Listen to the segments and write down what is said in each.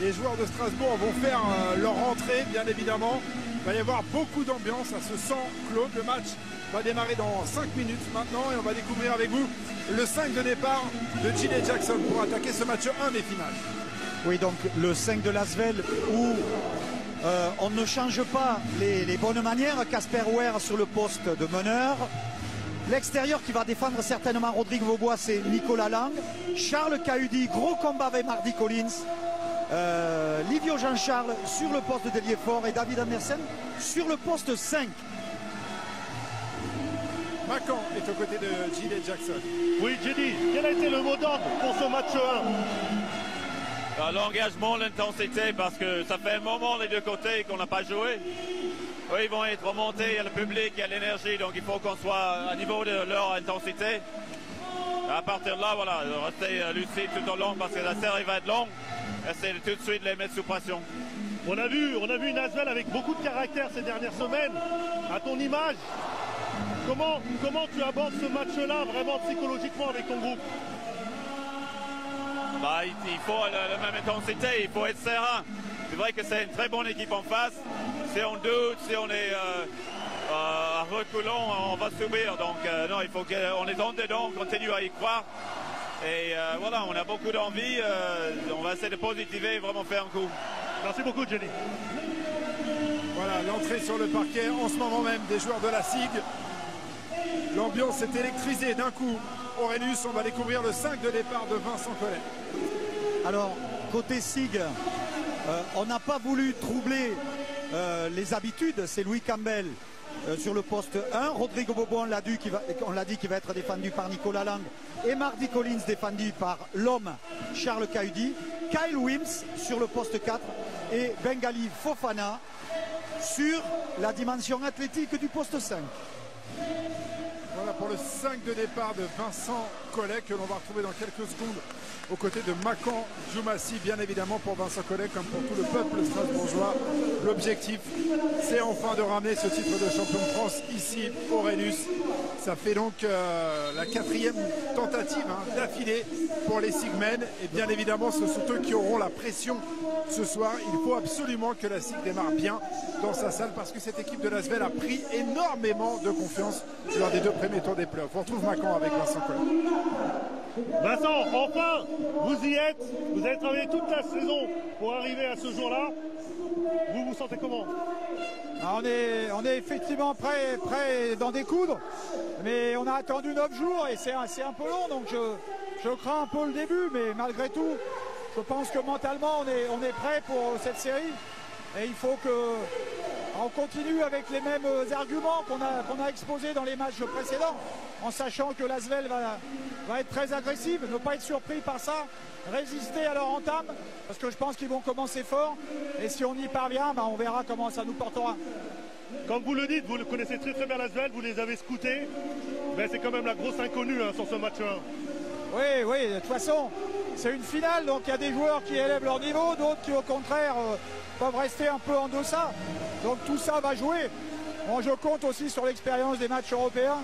Les joueurs de Strasbourg vont faire euh, leur rentrée, bien évidemment. Il va y avoir beaucoup d'ambiance à ce sang Claude. Le match va démarrer dans 5 minutes maintenant et on va découvrir avec vous le 5 de départ de Gilles Jackson pour attaquer ce match 1 des finales. Oui, donc le 5 de Lasvel où euh, on ne change pas les, bonnes manières. Casper Ware sur le poste de meneur. L'extérieur qui va défendre certainement Rodrigue Vaubois, c'est Nicolas Lang. Charles Cahudi, gros combat avec Mardi Collins. Euh, Livio Jean-Charles sur le poste de fort et David Andersen sur le poste 5. Macan est aux côtés de Gilles Jackson. Oui, Jenny, quel a été le mot d'ordre pour ce match 1 ah, L'engagement, l'intensité, parce que ça fait un moment les deux côtés qu'on n'a pas joué. Oui, ils vont être remontés, il y a le public, il y a l'énergie, donc il faut qu'on soit à niveau de leur intensité. À partir de là, voilà, rester lucide tout au long parce que la série va être longue. Essayer tout de suite de les mettre sous pression. On a vu, on a vu une Asvel avec beaucoup de caractère ces dernières semaines. À ton image, comment, comment tu abordes ce match-là vraiment psychologiquement avec ton groupe? Bah, il, faut la, même intensité, il faut être serein. C'est vrai que c'est une très bonne équipe en face. Si on doute, si on est euh, euh, reculant, on va subir. Donc euh, non, il faut qu'on est en dedans, on continue à y croire. Et voilà, on a beaucoup d'envie. on va essayer de positiver et vraiment faire un coup. Merci beaucoup, Jenny. Voilà, l'entrée sur le parquet en ce moment même des joueurs de la SIG. L'ambiance est électrisée d'un coup. Aurelius, on va découvrir le 5 de départ de Vincent Collet. Alors, côté SIG, euh, on n'a pas voulu troubler euh, les habitudes. C'est Louis Campbell euh, sur le poste 1. Rodrigo Bobo, on l'a dit, qui va être défendu par Nicolas Lang. Et Mardi Collins défendu par l'homme Charles Cahudi. Kyle Wims sur le poste 4. Et Bengali Fofana sur la dimension athlétique du poste 5. Voilà pour le 5 de départ de Vincent Collet que l'on va retrouver dans quelques secondes aux côtés de Macan Joumassi, bien évidemment pour Vincent Collet comme pour tout le peuple strasbourgeois. L'objectif, c'est enfin de ramener ce titre de champion de France ici au Rhenus. Ça fait donc euh, la quatrième tentative hein, d'affilée pour les Sigmen. Et bien évidemment, ce sont eux qui auront la pression ce soir. Il faut absolument que la SIG démarre bien dans sa salle parce que cette équipe de Lasvel a pris énormément de confiance lors des deux premiers tours des playoffs. On retrouve Macan avec Vincent Collet. Vincent, enfin, vous y êtes. Vous avez travaillé toute la saison pour arriver à ce jour-là. Vous vous sentez comment? Ah, on est, effectivement prêt, prêt d'en découdre, mais on a attendu 9 jours et c'est un, un peu long, donc je, je crains un peu le début, mais malgré tout, je pense que mentalement on est, on est prêt pour cette série et il faut que on continue avec les mêmes arguments qu'on a, qu'on a exposés dans les matchs précédents, en sachant que l'Asvel va, va être très agressive, ne pas être surpris par ça, résister à leur entame, parce que je pense qu'ils vont commencer fort, et si on y parvient, ben, on verra comment ça nous portera. Comme vous le dites, vous le connaissez très très bien l'Asvel, vous les avez scoutés, mais c'est quand même la grosse inconnue hein, sur ce match 1. Oui, oui, de toute façon, c'est une finale, donc il y a des joueurs qui élèvent leur niveau, d'autres qui au contraire euh, peuvent rester un peu en deçà. Donc tout ça va jouer. Bon, je compte aussi sur l'expérience des matchs européens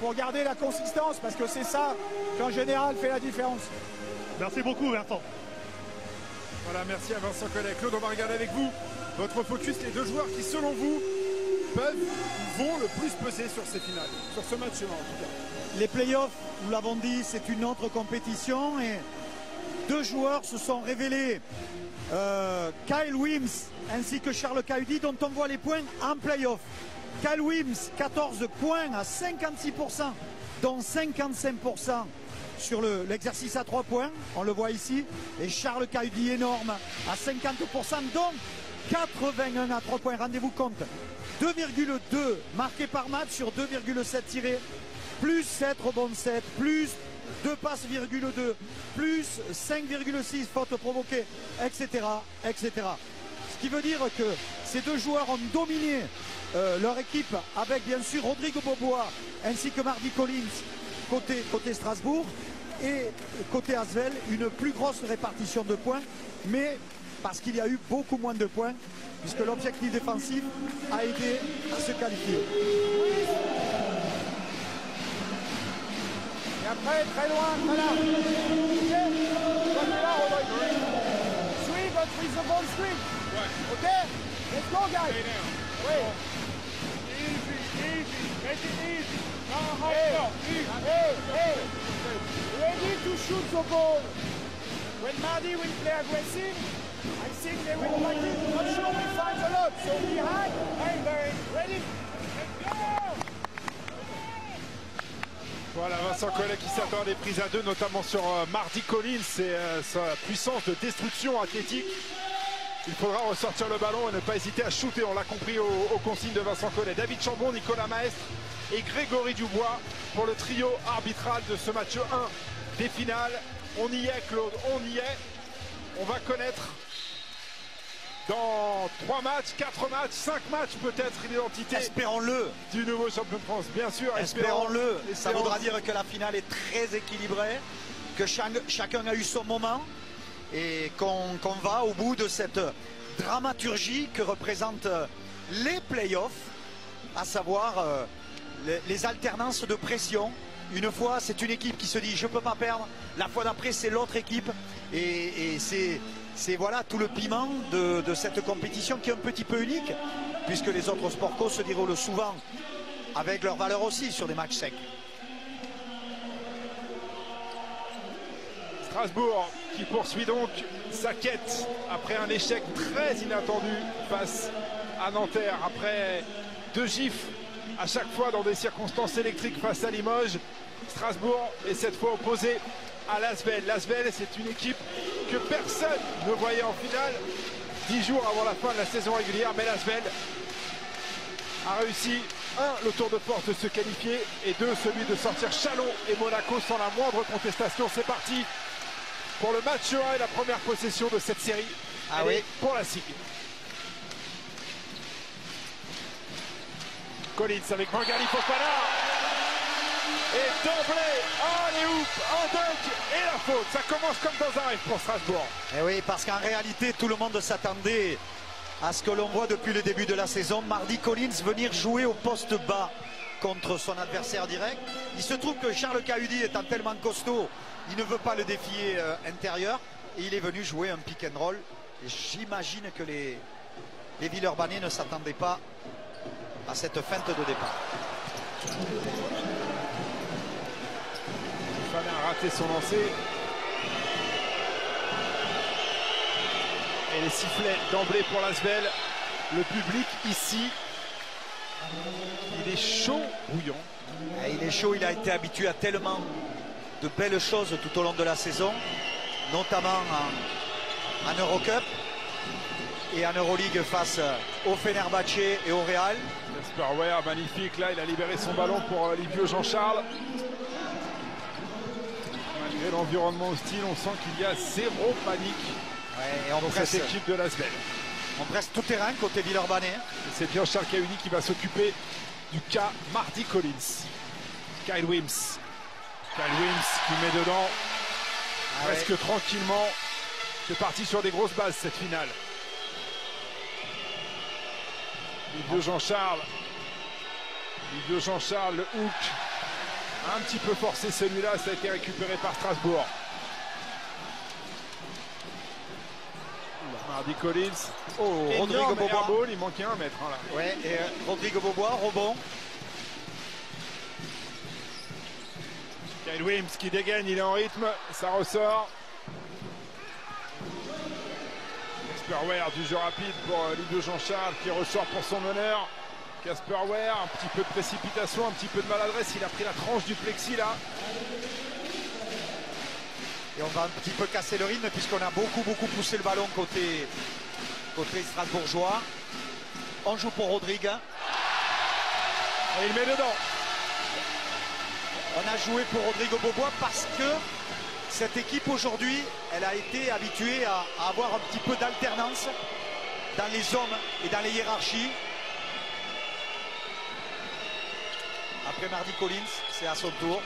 pour garder la consistance, parce que c'est ça qui en général fait la différence. Merci beaucoup Vincent. Voilà, merci à Vincent Collet. Claude, on va regarder avec vous votre focus, les deux joueurs qui selon vous peuvent, vont le plus peser sur ces finales, sur ce match-là en tout cas. Les playoffs, nous l'avons dit, c'est une autre compétition et deux joueurs se sont révélés. Euh, Kyle Wims ainsi que Charles Cahudi dont on voit les points en playoff. Kyle Wims, 14 points à 56%, dont 55% sur l'exercice à 3 points, on le voit ici. Et Charles Cahudi énorme à 50%, donc 81 à 3 points, rendez-vous compte. 2,2 marqués par match sur 2,7 tirés, plus 7 rebonds 7, plus 2 passes, 2, plus 5,6 fautes provoquées, etc., etc. Ce qui veut dire que ces deux joueurs ont dominé euh, leur équipe avec bien sûr Rodrigo Bobois ainsi que Mardi Collins côté, côté Strasbourg et côté Asvel une plus grosse répartition de points mais parce qu'il y a eu beaucoup moins de points puisque l'objectif défensif a aidé à se qualifier. Après, très loin, très là. Ball screen. Okay? Let's go, guys. Easy, easy, make it easy. Hey, hey, hey. Ready to shoot the ball. When Mardi will play aggressive, I think they will like it. Not sure we find a lot. So behind, hey, ready? Let's go! Voilà Vincent Collet qui s'attend à des prises à deux, notamment sur euh, Mardi Collins et euh, sa puissance de destruction athlétique. Il faudra ressortir le ballon et ne pas hésiter à shooter, on l'a compris aux, aux consignes de Vincent Collet. David Chambon, Nicolas Maestre et Grégory Dubois pour le trio arbitral de ce match 1 des finales. On y est Claude, on y est. On va connaître dans 3 matchs, 4 matchs, 5 matchs peut-être l'identité Espérons-le, du nouveau champion de France. Bien sûr, espérons-le. Ça voudra dire que la finale est très équilibrée, que chaque- chacun a eu son moment et qu'on va au bout de cette dramaturgie que représentent les playoffs, à savoir euh, les, les alternances de pression. Une fois, c'est une équipe qui se dit je peux pas perdre. La fois d'après, c'est l'autre équipe. Et, et c'est c'est, voilà tout le piment de, cette compétition qui est un petit peu unique, puisque les autres sports se déroulent souvent avec leur valeur aussi sur des matchs secs. Strasbourg qui poursuit donc sa quête après un échec très inattendu face à Nanterre. Après deux gifs à chaque fois dans des circonstances électriques face à Limoges. Strasbourg est cette fois opposé à Lasvel. Lasvel, c'est une équipe que personne ne voyait en finale dix jours avant la fin de la saison régulière. Mais Lasvel a réussi, un, le tour de force de se qualifier, et deux, celui de sortir Chalon et Monaco sans la moindre contestation. C'est parti pour le match 1 et la première possession de cette série. Ah oui. pour la SIG. Collins avec Mangali Fofana. Et d'emblée, les hoops, un dunk et la faute. Ça commence comme dans un rêve pour Strasbourg. Et Eh oui, parce qu'en réalité, tout le monde s'attendait à ce que l'on voit depuis le début de la saison, Mardi Collins venir jouer au poste bas contre son adversaire direct. Il se trouve que Charles Cahudi étant tellement costaud, il ne veut pas le défier euh, intérieur et il est venu jouer un pick and roll. J'imagine que les, les Villeurbanais ne s'attendaient pas à cette feinte de départ. Fofana a raté son lancer. Et les sifflets d'emblée pour l'Asvel. Le public ici, il est chaud bouillant. Et il est chaud, il a été habitué à tellement de belles choses tout au long de la saison, notamment en, en Eurocup et en Euroleague face au Fenerbahce et au Real. Jasper magnifique. Là, il a libéré son ballon pour euh, Livio Jean-Charles. Malgré l'environnement hostile, on sent qu'il y a zéro panique Ouais, et on dans presse, cette équipe de l'Asvel. on presse tout terrain côté Villeurbanais. Et C'est bien Charles Cahuny qui va s'occuper du cas Marty Collins. Kyle Wims. Kyle Wims qui met dedans Ah ouais. presque tranquillement. C'est parti sur des grosses bases cette finale. Livio Jean-Charles. Livio Jean-Charles, le hook. Un petit peu forcé celui-là, ça a été récupéré par Strasbourg. Mardi Collins. Oh, Énorme Rodrigo Bobois. il manquait un mètre. hein, là. Ouais, et euh, Rodrigo Bobois, rebond. Kyle Wims qui dégaine, il est en rythme, ça ressort. Casper Ware du jeu rapide pour euh, Livio Jean-Charles qui ressort pour son honneur. Casper Ware, un petit peu de précipitation, un petit peu de maladresse, il a pris la tranche du plexi là. Et on va un petit peu casser le rythme puisqu'on a beaucoup beaucoup poussé le ballon côté, côté strasbourgeois. On joue pour Rodrigue. Et il met dedans. On a joué pour Rodrigo Bobois parce que cette équipe aujourd'hui, elle a été habituée à, à avoir un petit peu d'alternance dans les hommes et dans les hiérarchies. Après Mardi Collins, c'est à son tour.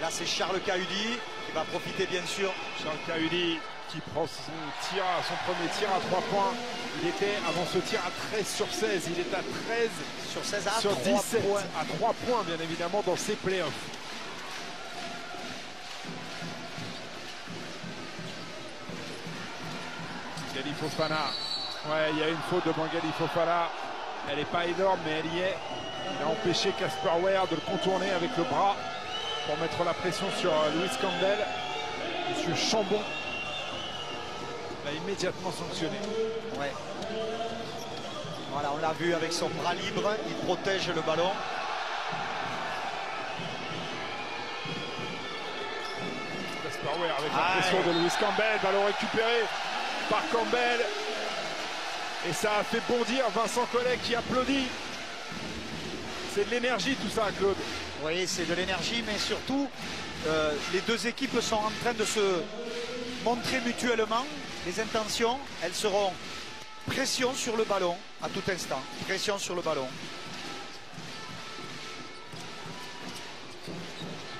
Là, c'est Charles Cahudi qui va profiter bien sûr. Charles Cahudi qui prend son tir, son premier tir à 3 points. Il était avant ce tir à 13 sur 16. Il est à 13 Sur 16 à sur 3 17. points. À 3 points bien évidemment dans ses playoffs. Fofana. Ouais, il y a une faute de Bangali Fofana. Elle n'est pas énorme, mais elle y est. Il a empêché Casper Ware de le contourner avec le bras pour mettre la pression sur euh, Louis Campbell. Monsieur Chambon l'a immédiatement sanctionné. Ouais. Voilà, on l'a vu avec son bras libre, il protège le ballon. Casper Ware avec la Ah, pression de Louis Campbell. Ballon récupéré par Campbell. Et ça a fait bondir Vincent Collet qui applaudit. C'est de l'énergie tout ça, Claude. Oui, c'est de l'énergie, mais surtout, euh, les deux équipes sont en train de se montrer mutuellement les intentions. Elles seront pression sur le ballon à tout instant. Pression sur le ballon.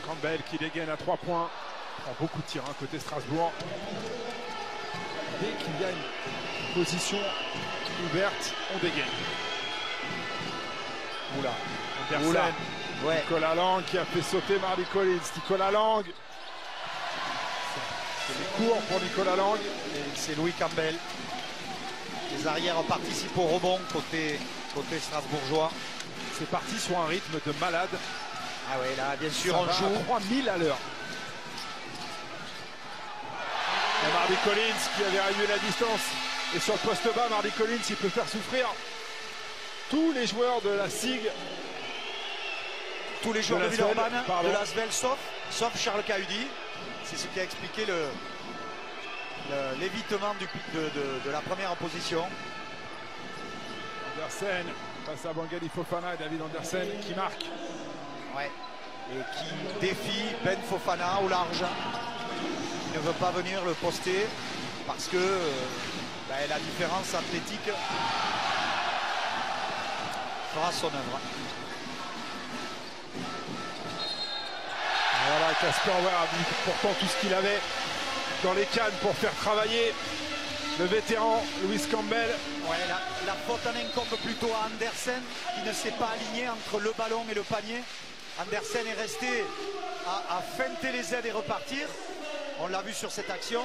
Campbell qui dégaine à 3 points. Prend beaucoup de tirs hein, côté Strasbourg. Dès qu'il y a une position ouverte, on dégaine. Oula. Andersen. Oula. Ouais. Nicolas Lang qui a fait sauter Marty Collins. Nicolas Lang. C'est des cours pour Nicolas Lang. Et c'est Louis Campbell. Les arrières participent au rebond côté, côté strasbourgeois. C'est parti sur un rythme de malade. Ah ouais, là, bien sûr, Ça on joue. à 3000 à l'heure. Et Marty Collins qui avait réduit la distance. Et sur le poste bas, Marty Collins, il peut faire souffrir tous les joueurs de la SIG. Tous les joueurs de, Villeurbanne, de Lasvel, sauf, sauf Charles Cahudi. C'est ce qui a expliqué le- le- l'évitement de, de- de la première position. Andersen face à Bangali Fofana et David Andersen qui marque. Ouais. Et qui défie Ben Fofana au large. Qui ne veut pas venir le poster parce que euh, ben, la différence athlétique fera son œuvre. Casper pourtant tout ce qu'il avait dans les cannes pour faire travailler le vétéran Louis Campbell. La, faute en incombe plutôt à Andersen qui ne s'est pas aligné entre le ballon et le panier. Andersen est resté à, feinter les aides et repartir. On l'a vu sur cette action.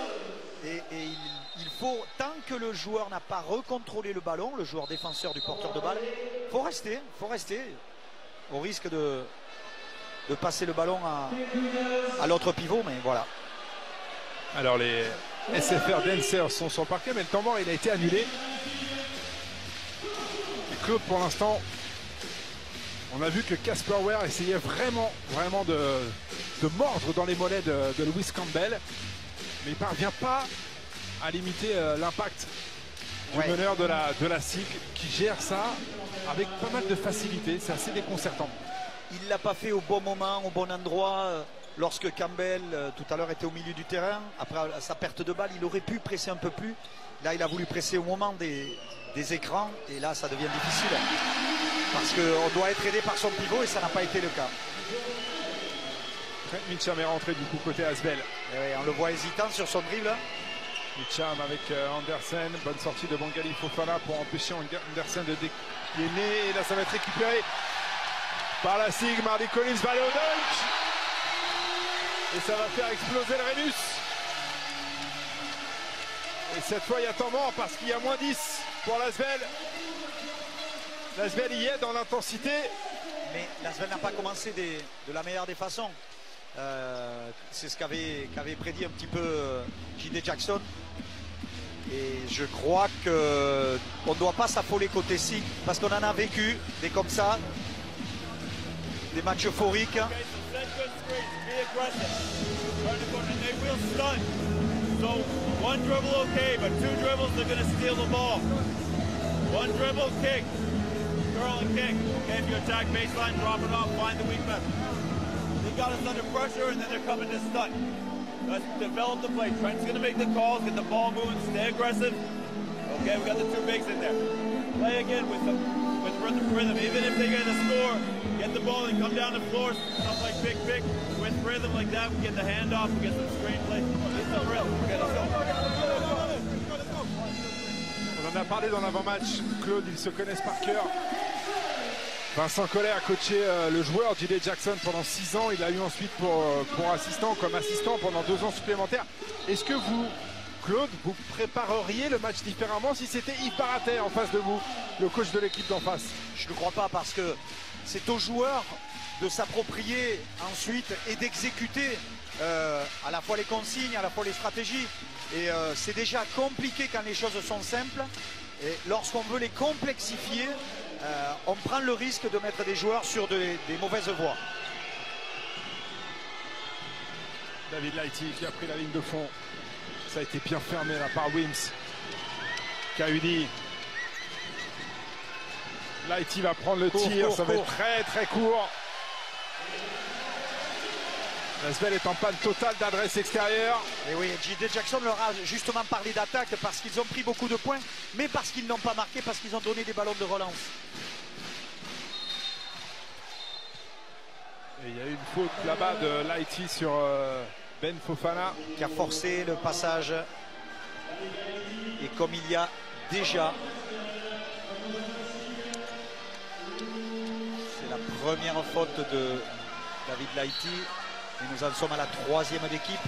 Et, il faut, tant que le joueur n'a pas recontrôlé le ballon, le joueur défenseur du porteur de balle, faut rester, faut rester, au risque de, de passer le ballon à, à l'autre pivot. Mais voilà. Alors les SFR Dancers sont sur le parquet, mais le temps mort il a été annulé. Et Claude pour l'instant, on a vu que Casper Ware essayait vraiment, vraiment de, de mordre dans les mollets de, de Louis Campbell, mais il parvient pas à limiter euh, l'impact du Ouais. meneur de la, de la SIG qui gère ça avec pas mal de facilité. C'est assez déconcertant. Il ne l'a pas fait au bon moment, au bon endroit. euh, Lorsque Campbell, euh, tout à l'heure, était au milieu du terrain, après sa perte de balle, il aurait pu presser un peu plus. Là, il a voulu presser au moment des, des écrans. Et là, ça devient difficile. Parce qu'on doit être aidé par son pivot et ça n'a pas été le cas. Mitcham est rentré du coup côté Asbel. Ouais, on le voit hésitant sur son dribble. Mitcham avec euh, Andersen. Bonne sortie de Bangali Fofana pour empêcher Ander- Andersen de dégainer. Et là, ça va être récupéré par la SIG. Marty Collins va aller au dunk. Et ça va faire exploser le Rhénus. Et cette fois, il y a temps mort parce qu'il y a moins 10 pour Lasvel. Lasvel y est dans l'intensité. Mais Lasvel n'a pas commencé de la meilleure des façons. Euh, c'est ce qu'avait prédit un petit peu euh, J.D. Jackson. Et je crois que on ne doit pas s'affoler côté SIG parce qu'on en a vécu des comme ça, des matchs euphoriques. So to one dribble okay, but two dribbles they're gonna steal the ball. One dribble kick, curl and kick. Okay, if you attack baseline, drop it off, find the weakness. They got us under pressure and then they're coming to stun. Let's develop the play. Trent's gonna make the calls, get the ball moving, stay aggressive. Okay, we got the two bigs in there. Play again with them, with rhythm, rhythm. Even if they get a score, get the ball and come down the floor, stuff like big pick with rhythm like that. We get the handoff, we get some screen play. Get some rhythm. Okay, let's go. On en a parlé dans l'avant-match. Claude, ils se connaissent par cœur. Vincent Collet a coaché euh, le joueur J.D. Jackson pendant 6 ans. Il a eu ensuite pour, euh, pour assistant, comme assistant pendant 2 ans supplémentaires. Est-ce que vous Claude, vous prépareriez le match différemment si c'était Yves Baratet en face de vous, le coach de l'équipe d'en face? Je ne crois pas parce que c'est aux joueurs de s'approprier ensuite et d'exécuter euh, à la fois les consignes, à la fois les stratégies. Et euh, c'est déjà compliqué quand les choses sont simples. Et lorsqu'on veut les complexifier, euh, on prend le risque de mettre des joueurs sur des, mauvaises voies. David Lighty qui a pris la ligne de fond. Ça a été bien fermé là par Wims. Kaudi. Lighty va prendre le Court, tir. court, ça va être très très court. Lasvel est en panne totale d'adresse extérieure. Et oui, J.D. Jackson leur a justement parlé d'attaque parce qu'ils ont pris beaucoup de points, mais parce qu'ils n'ont pas marqué, parce qu'ils ont donné des ballons de relance. Et il y a eu une faute là-bas de Lighty sur euh, Ben Fofana. qui a forcé le passage. Et comme il y a déjà, première faute de David. Et nous en sommes à la troisième d'équipe.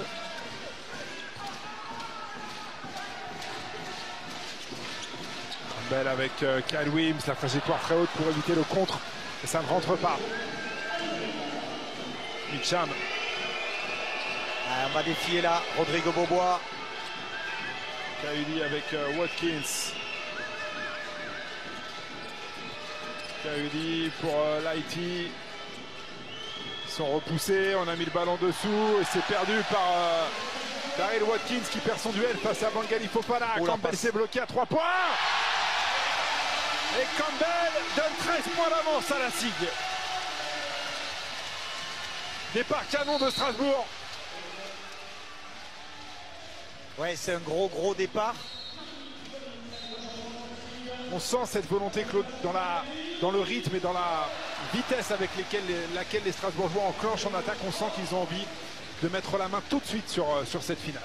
Belle avec euh, Kyle Wims, la trajectoire très haute pour éviter le contre. Et ça ne rentre pas. Mitcham, Ah, on va défier là Rodrigo Bobois. Kaudi avec euh, Watkins. Kaudi pour euh, Lighty. Ils sont repoussés, on a mis le ballon dessous et c'est perdu par euh, Daryl Watkins qui perd son duel face à Bangali Fofana. Oh, Campbell s'est bloqué à 3 points. Et Campbell donne 13 points d'avance à la SIG. Départ canon de Strasbourg. Ouais, c'est un gros gros départ. On sent cette volonté, Claude, dans, le rythme et dans la vitesse avec laquelle les Strasbourgeois enclenchent en attaque. On sent qu'ils ont envie de mettre la main tout de suite sur, euh, cette finale.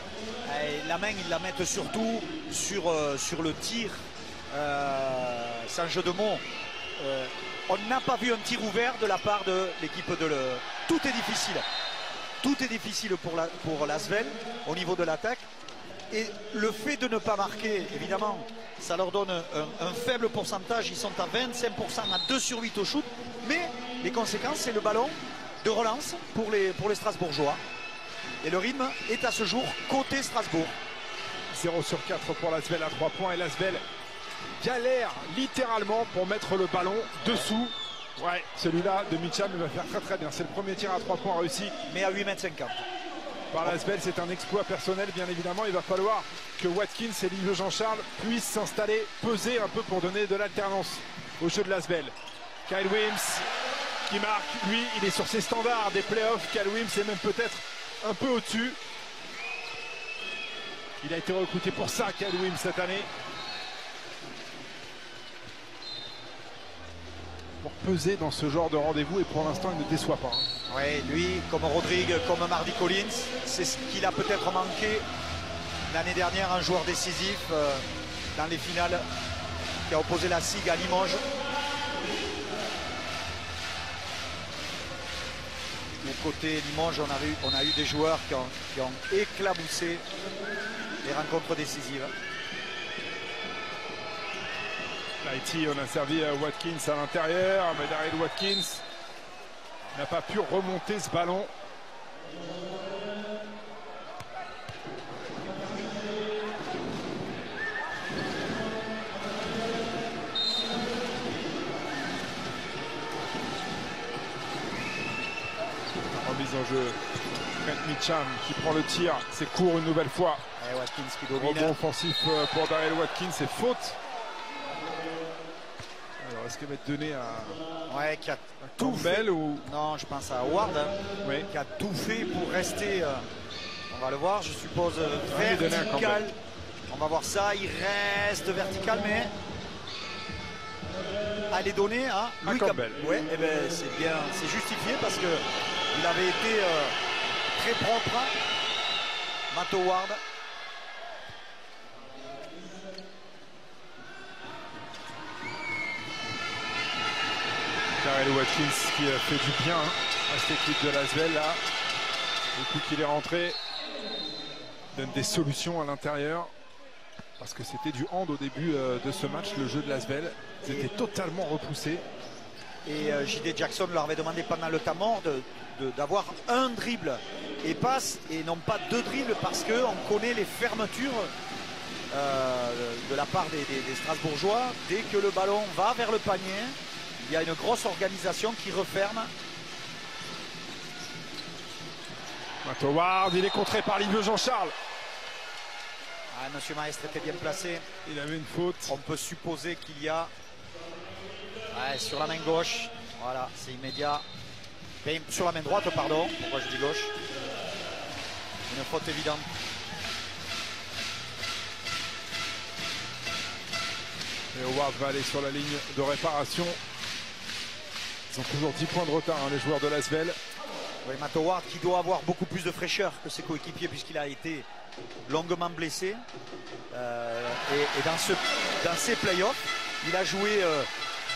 Et la main, ils la mettent surtout sur, euh, le tir. Euh, un jeu de mots. Euh, on n'a pas vu un tir ouvert de la part de l'équipe de. Tout est difficile. Tout est difficile pour la pour au niveau de l'attaque. Et le fait de ne pas marquer, évidemment, ça leur donne un, un faible pourcentage. Ils sont à 25%, à 2 sur 8 au shoot. Mais les conséquences, c'est le ballon de relance pour les, pour les Strasbourgeois. Et le rythme est à ce jour côté Strasbourg. 0 sur 4 pour Lasvel à 3 points. Et Lasvel galère littéralement pour mettre le ballon dessous. Ouais, celui-là de Mitcham il va faire très très bien. C'est le premier tir à 3 points réussi mais à 8 mètres 50. Par Lasvel. C'est un exploit personnel, bien évidemment. Il va falloir que Watkins et Livio Jean-Charles puissent s'installer, peser un peu pour donner de l'alternance au jeu de Lasvel. Kyle Wims qui marque, lui, il est sur ses standards des playoffs. Kyle Wims est même peut-être un peu au-dessus. Il a été recruté pour ça, Kyle Wims, cette année. Pour peser dans ce genre de rendez-vous et pour l'instant, il ne déçoit pas. hein. Ouais, lui, comme Rodrigue, comme Mardi Collins, c'est ce qu'il a peut-être manqué l'année dernière, un joueur décisif euh, dans les finales qui a opposé la SIG à Limoges. Au côté Limoges, on a eu, on a eu des joueurs qui ont éclaboussé les rencontres décisives. Lighty, on a servi à Watkins à l'intérieur, mais Daryl Watkins n'a pas pu remonter ce ballon. Remise en jeu. Trent Mitcham qui prend le tir, c'est court une nouvelle fois. Et Watkins qui domine. Rebond offensif euh, pour Daryl Watkins, c'est faute. Qu'elle va être donnée à Ouais, qui a tout fait. Ou. Non, je pense à Howard. hein. Oui. qui a tout fait pour rester, euh, on va le voir, je suppose, euh, donné vertical. On va voir ça, il reste vertical, mais elle est donnée à Louis Campbell. Ouais, eh ben, c'est bien, c'est justifié parce que il avait été euh, très propre. Matt Howard. Daryl Watkins qui fait du bien hein, à cette équipe de Lasvel là. Coup qu'il est rentré. donne des solutions à l'intérieur. Parce que c'était du hand au début euh, de ce match, le jeu de Lasvel. Ils étaient totalement repoussés. Et euh, JD Jackson leur avait demandé pendant le mort d'avoir un dribble et passe et non pas deux dribbles parce qu'on connaît les fermetures euh, de la part des, Strasbourgeois. Dès que le ballon va vers le panier, il y a une grosse organisation qui referme. Howard, il est contré par Livio Jean-Charles. Ah, Monsieur Maestre était bien placé. Il avait une faute. On peut supposer qu'il y a sur la main gauche. Voilà, c'est immédiat. sur la main droite, pardon. Pourquoi je dis gauche? Une faute évidente. Et Howard va aller sur la ligne de réparation. Ils ont toujours 10 points de retard, hein, les joueurs de Lasvel. Oui, Matt Howard qui doit avoir beaucoup plus de fraîcheur que ses coéquipiers puisqu'il a été longuement blessé. Euh, et, dans, ce, ces playoffs, il a joué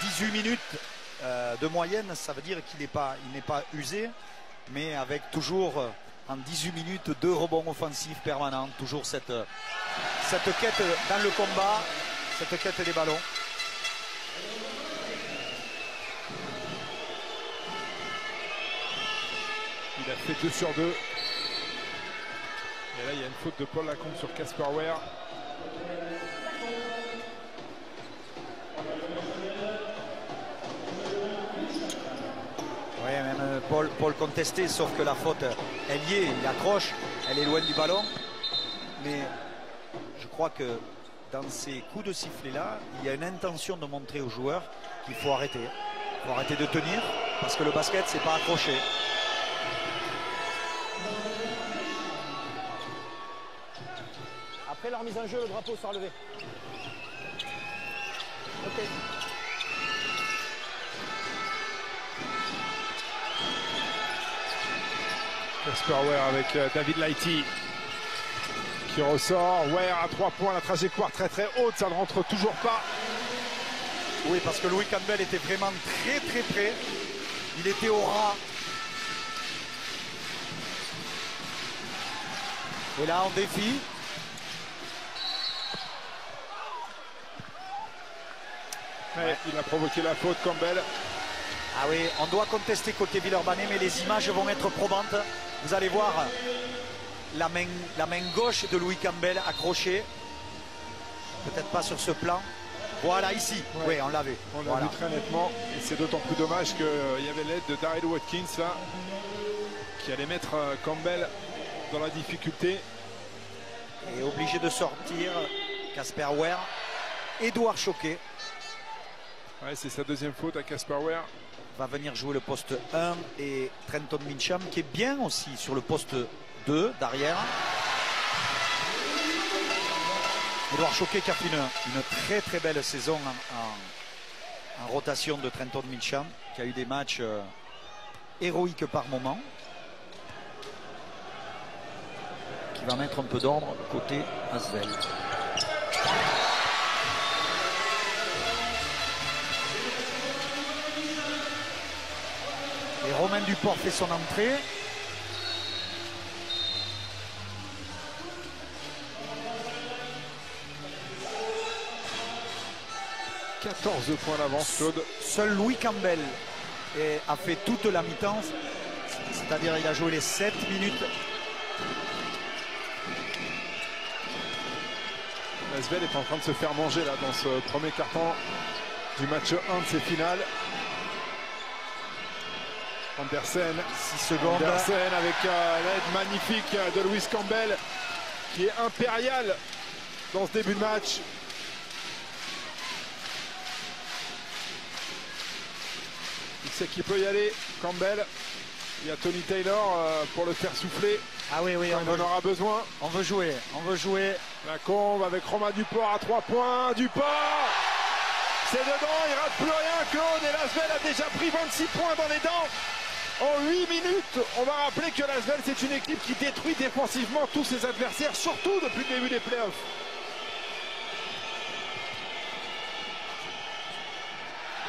18 euh, minutes euh, de moyenne. Ça veut dire qu'il n'est pas, usé, mais avec toujours en 18 minutes deux rebonds offensifs permanents. Toujours cette quête dans le combat, cette quête des ballons. Il a fait 2 sur 2. Et là, il y a une faute de Paul Lacombe sur Casper Ware. Oui, même euh, Paul, Paul contesté, sauf que la faute, elle y est, il accroche, elle est loin du ballon. Mais je crois que dans ces coups de sifflet-là, il y a une intention de montrer aux joueurs qu'il faut arrêter. Il faut arrêter de tenir, parce que le basket, c'est pas accroché. Après leur mise en jeu, le drapeau sera levé. Ok. Casper Ware avec euh, David Lighty qui ressort. Ware à 3 points, la trajectoire très très haute, ça ne rentre toujours pas. Oui, parce que Louis Campbell était vraiment très très près. Il était au ras. Et là, on défie. Il a provoqué la faute, Campbell. Ah oui, on doit contester côté Villeurbanne, mais les images vont être probantes. Vous allez voir la main, la main gauche de Louis Campbell accrochée. Peut-être pas sur ce plan. Voilà, ici. Oui, on l'a vu. On l'a vu très nettement. Et c'est d'autant plus dommage qu'il y avait l'aide de Daryl Watkins, là, qui allait mettre euh, Campbell dans la difficulté. Et obligé de sortir Casper Ware. Edouard Choquet C'est sa deuxième faute à Casper Ware. Va venir jouer le poste 1 et Trenton Mincham qui est bien aussi sur le poste 2 derrière. Edouard Choquet qui a fait une, très très belle saison en, rotation de Trenton Mincham qui a eu des matchs euh, héroïques par moment. Qui va mettre un peu d'ordre côté Asvel. Romain Duport fait son entrée. « 14 points d'avance, Claude. Seul Louis Campbell a fait toute la mi-temps, c'est-à-dire il a joué les 7 minutes. Lasvel est en train de se faire manger là dans ce premier carton du match 1 de ses finales. Andersen, 6 secondes. Andersen avec euh, l'aide magnifique de Louis Campbell qui est impérial dans ce début de match. Il sait qu'il peut y aller, Campbell. Il y a Tony Taylor euh, pour le faire souffler. Ah oui, oui, on, en aura besoin. On veut jouer, on veut jouer. La combe avec Romain Duport à 3 points. Duport C'est dedans, il rate plus rien, Claude. Et Lasvel a déjà pris 26 points dans les dents en 8 minutes. On va rappeler que l'Asvel, c'est une équipe qui détruit défensivement tous ses adversaires, surtout depuis le début des playoffs.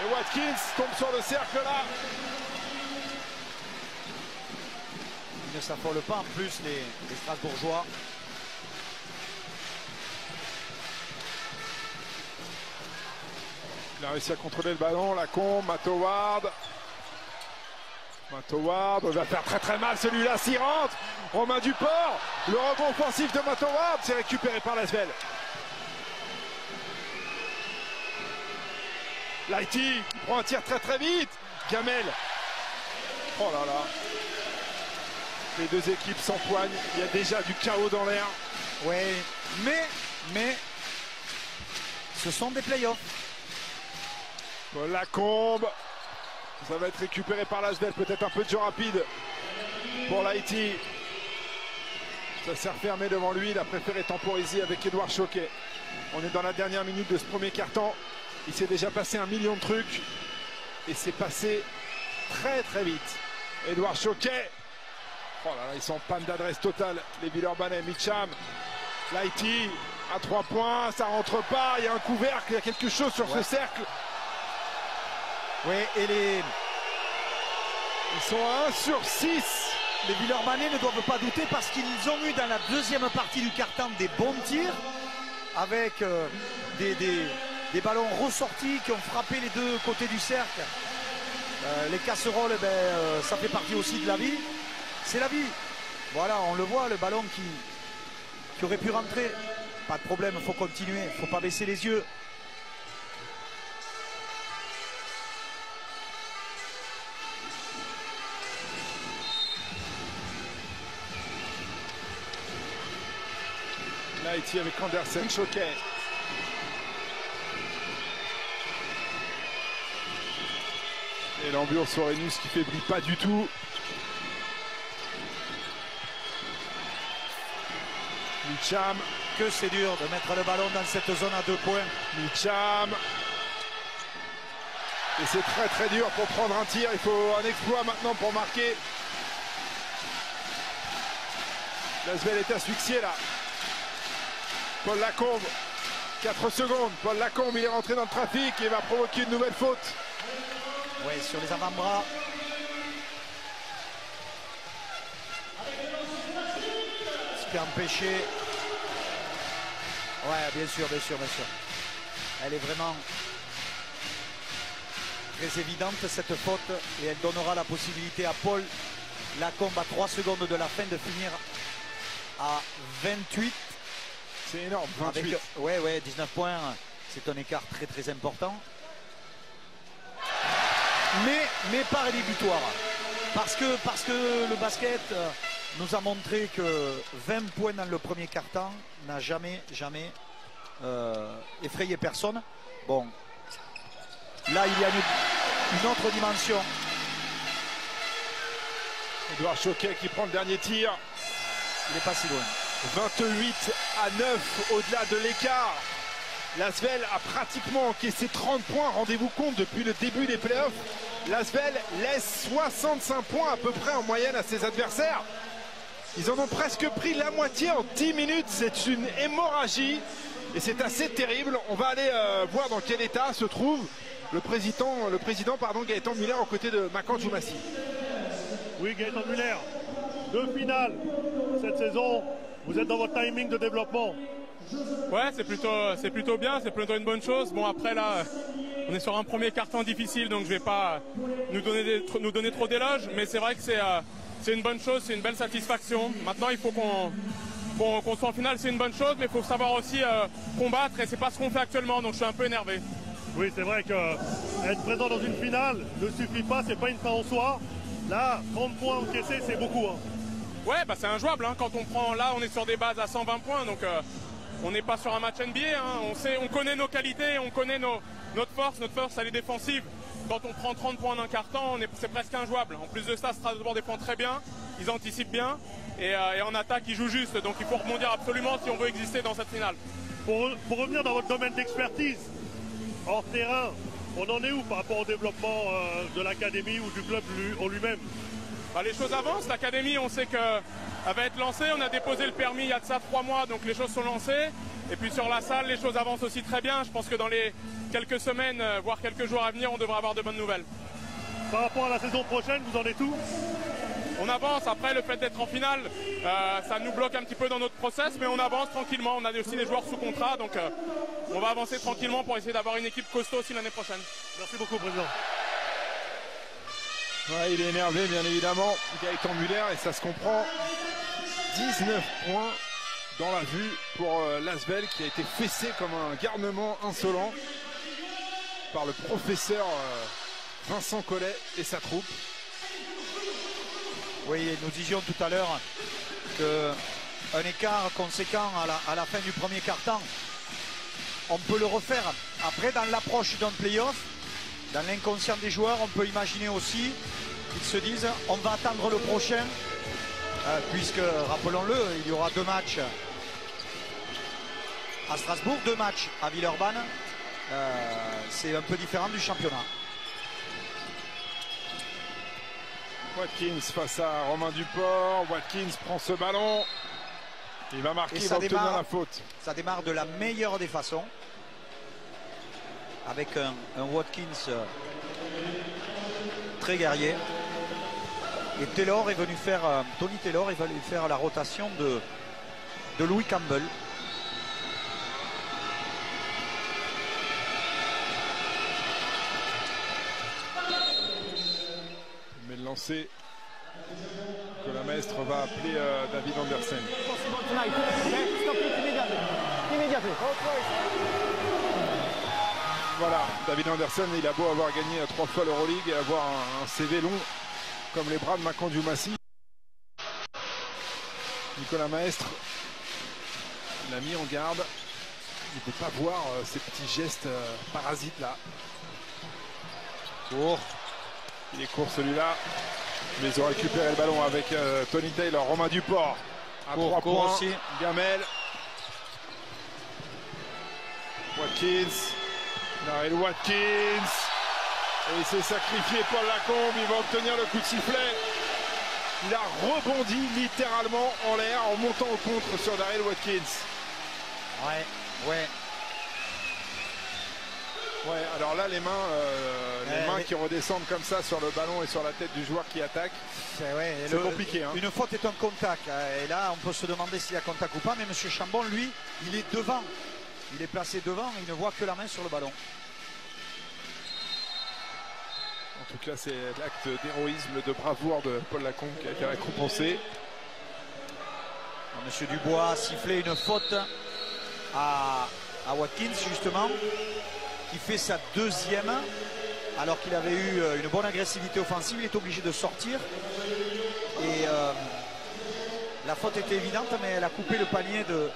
Et Watkins tombe sur le cercle là. Ils ne s'affolent pas en plus les, Strasbourgeois. Il a réussi à contrôler le ballon, la combe, Matt Howard va faire très très mal celui-là s'il rentre. Romain Duport, le rebond offensif de Matt Howard, c'est récupéré par Lasvel. Lighty prend un tir très très vite. Gamel. Oh là là. Les deux équipes s'empoignent. Il y a déjà du chaos dans l'air. Oui, mais, mais, ce sont des playoffs. Paul Lacombe. Ça va être récupéré par Lasvel. Peut-être un peu de jeu rapide pour l'Haïti. Ça s'est refermé devant lui. Il a préféré temporiser avec Edouard Choquet. On est dans la dernière minute de ce premier quart-temps. Il s'est déjà passé un million de trucs. Et c'est passé très très vite. Edouard Choquet. Oh là là, ils sont en panne d'adresse totale. Les Villeurbanais, Mitcham. L'Haïti à trois points. Ça rentre pas. Il y a un couvercle. Il y a quelque chose sur ce cercle. Oui, et les, Ils sont à 1 sur 6. les Villeurbanais ne doivent pas douter parce qu'ils ont eu dans la deuxième partie du carton des bons tirs avec euh, des, des- des ballons ressortis qui ont frappé les deux côtés du cercle. Euh, les casseroles, ben, euh, ça fait partie aussi de la vie. C'est la vie. Voilà, on le voit, le ballon qui, qui aurait pu rentrer. Pas de problème, il faut continuer, il ne faut pas baisser les yeux. L'Haïti avec Andersen, Choquet. Et l'ambiance Sorenus qui faiblit pas du tout. Micham, Que c'est dur de mettre le ballon dans cette zone à deux points. Micham. Et c'est très très dur pour prendre un tir. Il faut un exploit maintenant pour marquer. Lasvel est asphyxié là. Paul Lacombe. 4 secondes. Paul Lacombe, il est rentré dans le trafic et va provoquer une nouvelle faute. Oui, sur les avant-bras. Ce qui a empêché. Ouais, bien sûr, bien sûr, bien sûr. Elle est vraiment très évidente cette faute et elle donnera la possibilité à Paul Lacombe à 3 secondes de la fin de finir à 28 C'est énorme. avec 28. ouais, ouais, 19 points. C'est un écart très très important. Mais, mais pas rédhibitoire. Parce que, parce que le basket euh, nous a montré que 20 points dans le premier quart-temps n'a jamais, jamais euh, effrayé personne. Bon, là il y a une, une autre dimension. Edouard Choquet qui prend le dernier tir. Il n'est pas si loin. 28 à 9 au-delà de l'écart. Lasvel a pratiquement encaissé 30 points, rendez-vous compte, depuis le début des playoffs. Lasvel laisse 65 points à peu près en moyenne à ses adversaires. Ils en ont presque pris la moitié en 10 minutes. C'est une hémorragie et c'est assez terrible. On va aller euh, voir dans quel état se trouve le président, le président pardon, Gaëtan Muller aux côtés de Macan Djoumassi. Oui, Gaëtan Muller, deux finales cette saison. Vous êtes dans votre timing de développement. Ouais, c'est plutôt, c'est plutôt bien, c'est plutôt une bonne chose. Bon, après là, on est sur un premier carton difficile, donc je vais pas nous donner, des- nous donner trop d'éloges, mais c'est vrai que c'est, euh, c'est une bonne chose, c'est une belle satisfaction. Maintenant, il faut qu'on, qu'on, qu'on soit en finale, c'est une bonne chose, mais il faut savoir aussi euh, combattre, et c'est pas ce qu'on fait actuellement, donc je suis un peu énervé. Oui, c'est vrai que être présent dans une finale ne suffit pas, c'est pas une fin en soi. Là, 30 points encaissés, c'est beaucoup. hein. Ouais, bah c'est injouable. hein. Quand on prend là, on est sur des bases à 120 points, donc euh, on n'est pas sur un match NBA. hein. On sait, on connaît nos qualités, on connaît nos- notre force. Notre force, elle est défensive. Quand on prend 30 points en un quart-temps, on est- c'est presque injouable. En plus de ça, Strasbourg défend très bien. Ils anticipent bien. Et, euh, et en attaque, ils jouent juste. Donc il faut rebondir absolument si on veut exister dans cette finale. Pour, pour revenir dans votre domaine d'expertise, hors terrain, on en est où par rapport au développement euh, de l'académie ou du club lui- en lui-même? Bah, les choses avancent. L'académie, on sait qu'elle va être lancée. On a déposé le permis il y a de ça trois mois, donc les choses sont lancées. Et puis sur la salle, les choses avancent aussi très bien. Je pense que dans les quelques semaines, euh, voire quelques jours à venir, on devrait avoir de bonnes nouvelles. Par rapport à la saison prochaine, vous en êtes où? On avance. Après, le fait d'être en finale, euh, ça nous bloque un petit peu dans notre process, mais on avance tranquillement. On a aussi des joueurs sous contrat, donc euh, on va avancer tranquillement pour essayer d'avoir une équipe costaud aussi l'année prochaine. Merci beaucoup, Président. Il est énervé, bien évidemment, Gaëtan Muller, et ça se comprend. 19 points dans la vue pour euh, qui a été fessé comme un garnement insolent par le professeur Vincent Collet et sa troupe. Oui, nous disions tout à l'heure qu'un écart conséquent à la, fin du premier quart-temps, on peut le refaire. Après, dans l'approche d'un playoff, dans l'inconscient des joueurs, on peut imaginer aussi qu'ils se disent on va attendre le prochain, euh, puisque, rappelons-le, il y aura deux matchs à Strasbourg, deux matchs à Villeurbanne. Euh, c'est un peu différent du championnat. Watkins face à Romain Duport. Watkins prend ce ballon. Il va marquer, il va obtenir la faute. Ça démarre de la meilleure des façons. Avec un, Watkins euh, très guerrier. Et Taylor est venu faire, euh, Tony Taylor est venu faire la rotation de, de Louis Campbell. lancé que la maître va appeler euh, David Andersen. Voilà, David Andersen, il a beau avoir gagné trois fois l'Euroleague et avoir un, CV long comme les bras de Macan Massi. Nicolas Maestre l'a mis en garde. Il ne peut pas voir euh, ces petits gestes euh, parasites là. Court. Il est court celui-là. Mais ils ont récupéré le ballon avec euh, Tony Taylor, Romain Duport. À court, 3 points. Aussi. Gamel. Watkins. Narel Watkins. Et il s'est sacrifié Paul Lacombe. Il va obtenir le coup de sifflet. Il a rebondi littéralement en l'air en montant au contre sur Daryl Watkins. Ouais, ouais. Ouais, alors là, les mains, euh, les mains qui redescendent comme ça sur le ballon et sur la tête du joueur qui attaque, c'est compliqué. Hein. Une faute est un contact. Et là, on peut se demander s'il y a contact ou pas. Mais M. Chambon, lui, il est devant. Il est placé devant il ne voit que la main sur le ballon. En tout cas, c'est l'acte d'héroïsme, de bravoure de Paul Lacombe qui a été récompensé. Monsieur Dubois a sifflé une faute à, à Watkins, justement qui fait sa deuxième alors qu'il avait eu euh, une bonne agressivité offensive. Il est obligé de sortir. Et euh, la faute était évidente, mais elle a coupé le panier de,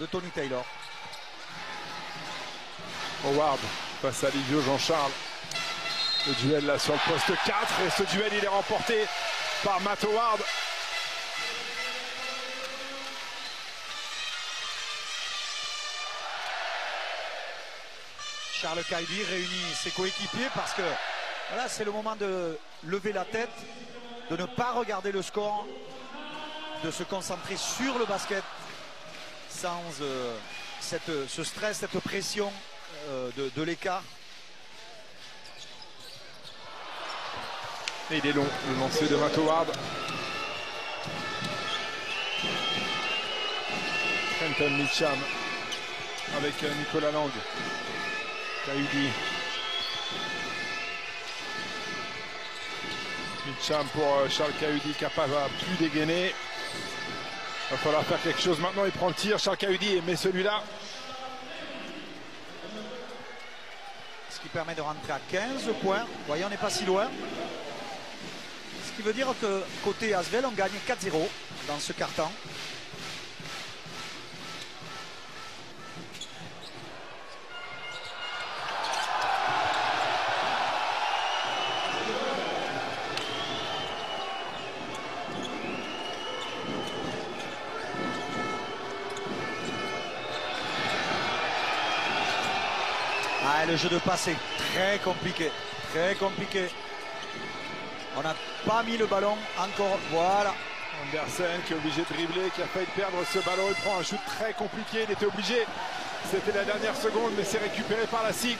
de Tony Taylor. Howard face à Livio Jean-Charles. Le duel là sur le poste 4 et ce duel il est remporté par Matt Howard. Charles Caidi réunit ses coéquipiers parce que voilà, c'est le moment de lever la tête, de ne pas regarder le score, de se concentrer sur le basket sans euh, cette, ce stress, cette pression euh, de, l'écart. Et il est long, le lancer de Matt Howard. Trenton Mitcham avec euh, Nicolas Lang. Kaudi. Mitcham pour euh, Charles Kaudi capable à plus dégainer. Il va falloir faire quelque chose maintenant. Il prend le tir. Charles Kaudi met celui-là. Ce qui permet de rentrer à 15 points. Vous voyez, on n'est pas si loin. Ce qui veut dire que côté Asvel, on gagne 4-0 dans ce carton. le jeu de passe est très compliqué. Très compliqué. On n'a pas mis le ballon encore. Voilà. Andersen qui est obligé de dribbler, qui a failli perdre ce ballon. Il prend un shoot très compliqué. Il était obligé. C'était la dernière seconde, mais c'est récupéré par la SIG.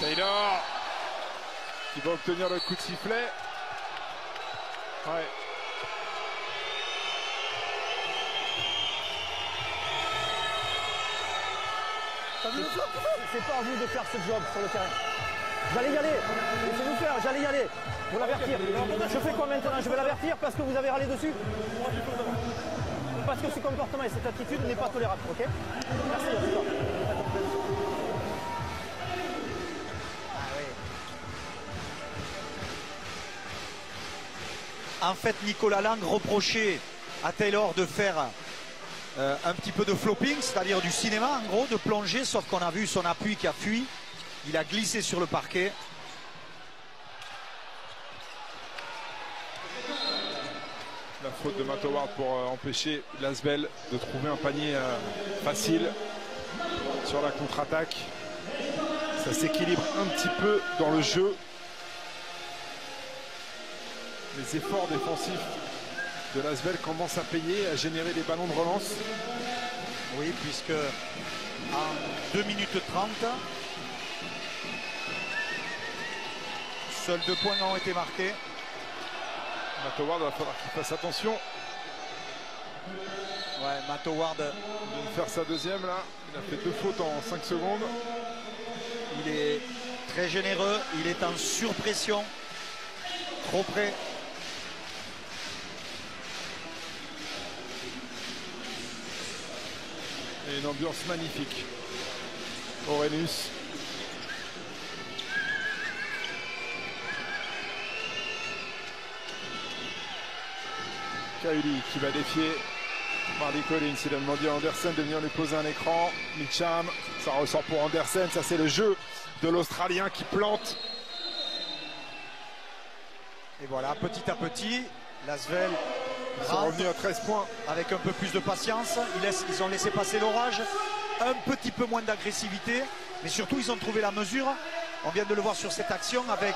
Taylor qui va obtenir le coup de sifflet. Ouais. C'est pas à vous de faire ce job sur le terrain. J'allais y aller. Laissez-nous faire, j'allais y aller. Vous l'avertir. Je fais quoi maintenant? Je vais l'avertir parce que vous avez râlé dessus? Parce que ce comportement et cette attitude n'est pas tolérable, ok? Merci, en fait, Nicolas Lang reprochait à Taylor de faire euh, un petit peu de flopping, c'est-à-dire du cinéma en gros, de plonger, sauf qu'on a vu son appui qui a fui. Il a glissé sur le parquet. La faute de Matt Howard pour euh, empêcher Lasvel de trouver un panier euh, facile sur la contre-attaque. Ça s'équilibre un petit peu dans le jeu. Les efforts défensifs de Lasvel commencent à payer, à générer des ballons de relance. Oui, puisque en 2 minutes 30, seuls deux points ont été marqués. Matt Howard va falloir qu'il fasse attention Ouais, Matt Howard, de faire sa deuxième là. Il a fait deux fautes en 5 secondes. il est très généreux, il est en surpression, trop près. Une ambiance magnifique. Aurelius. Kaili qui va défier Marley Collins. Il a demandé à Andersen de venir lui poser un écran. Mitcham, ça ressort pour Andersen. Ça, c'est le jeu de l'Australien qui plante. Et voilà, petit à petit, Lasvel Ils sont rentre revenus à 13 points. avec un peu plus de patience. Ils, laissent- ils ont laissé passer l'orage, un petit peu moins d'agressivité, mais surtout ils ont trouvé la mesure. On vient de le voir sur cette action avec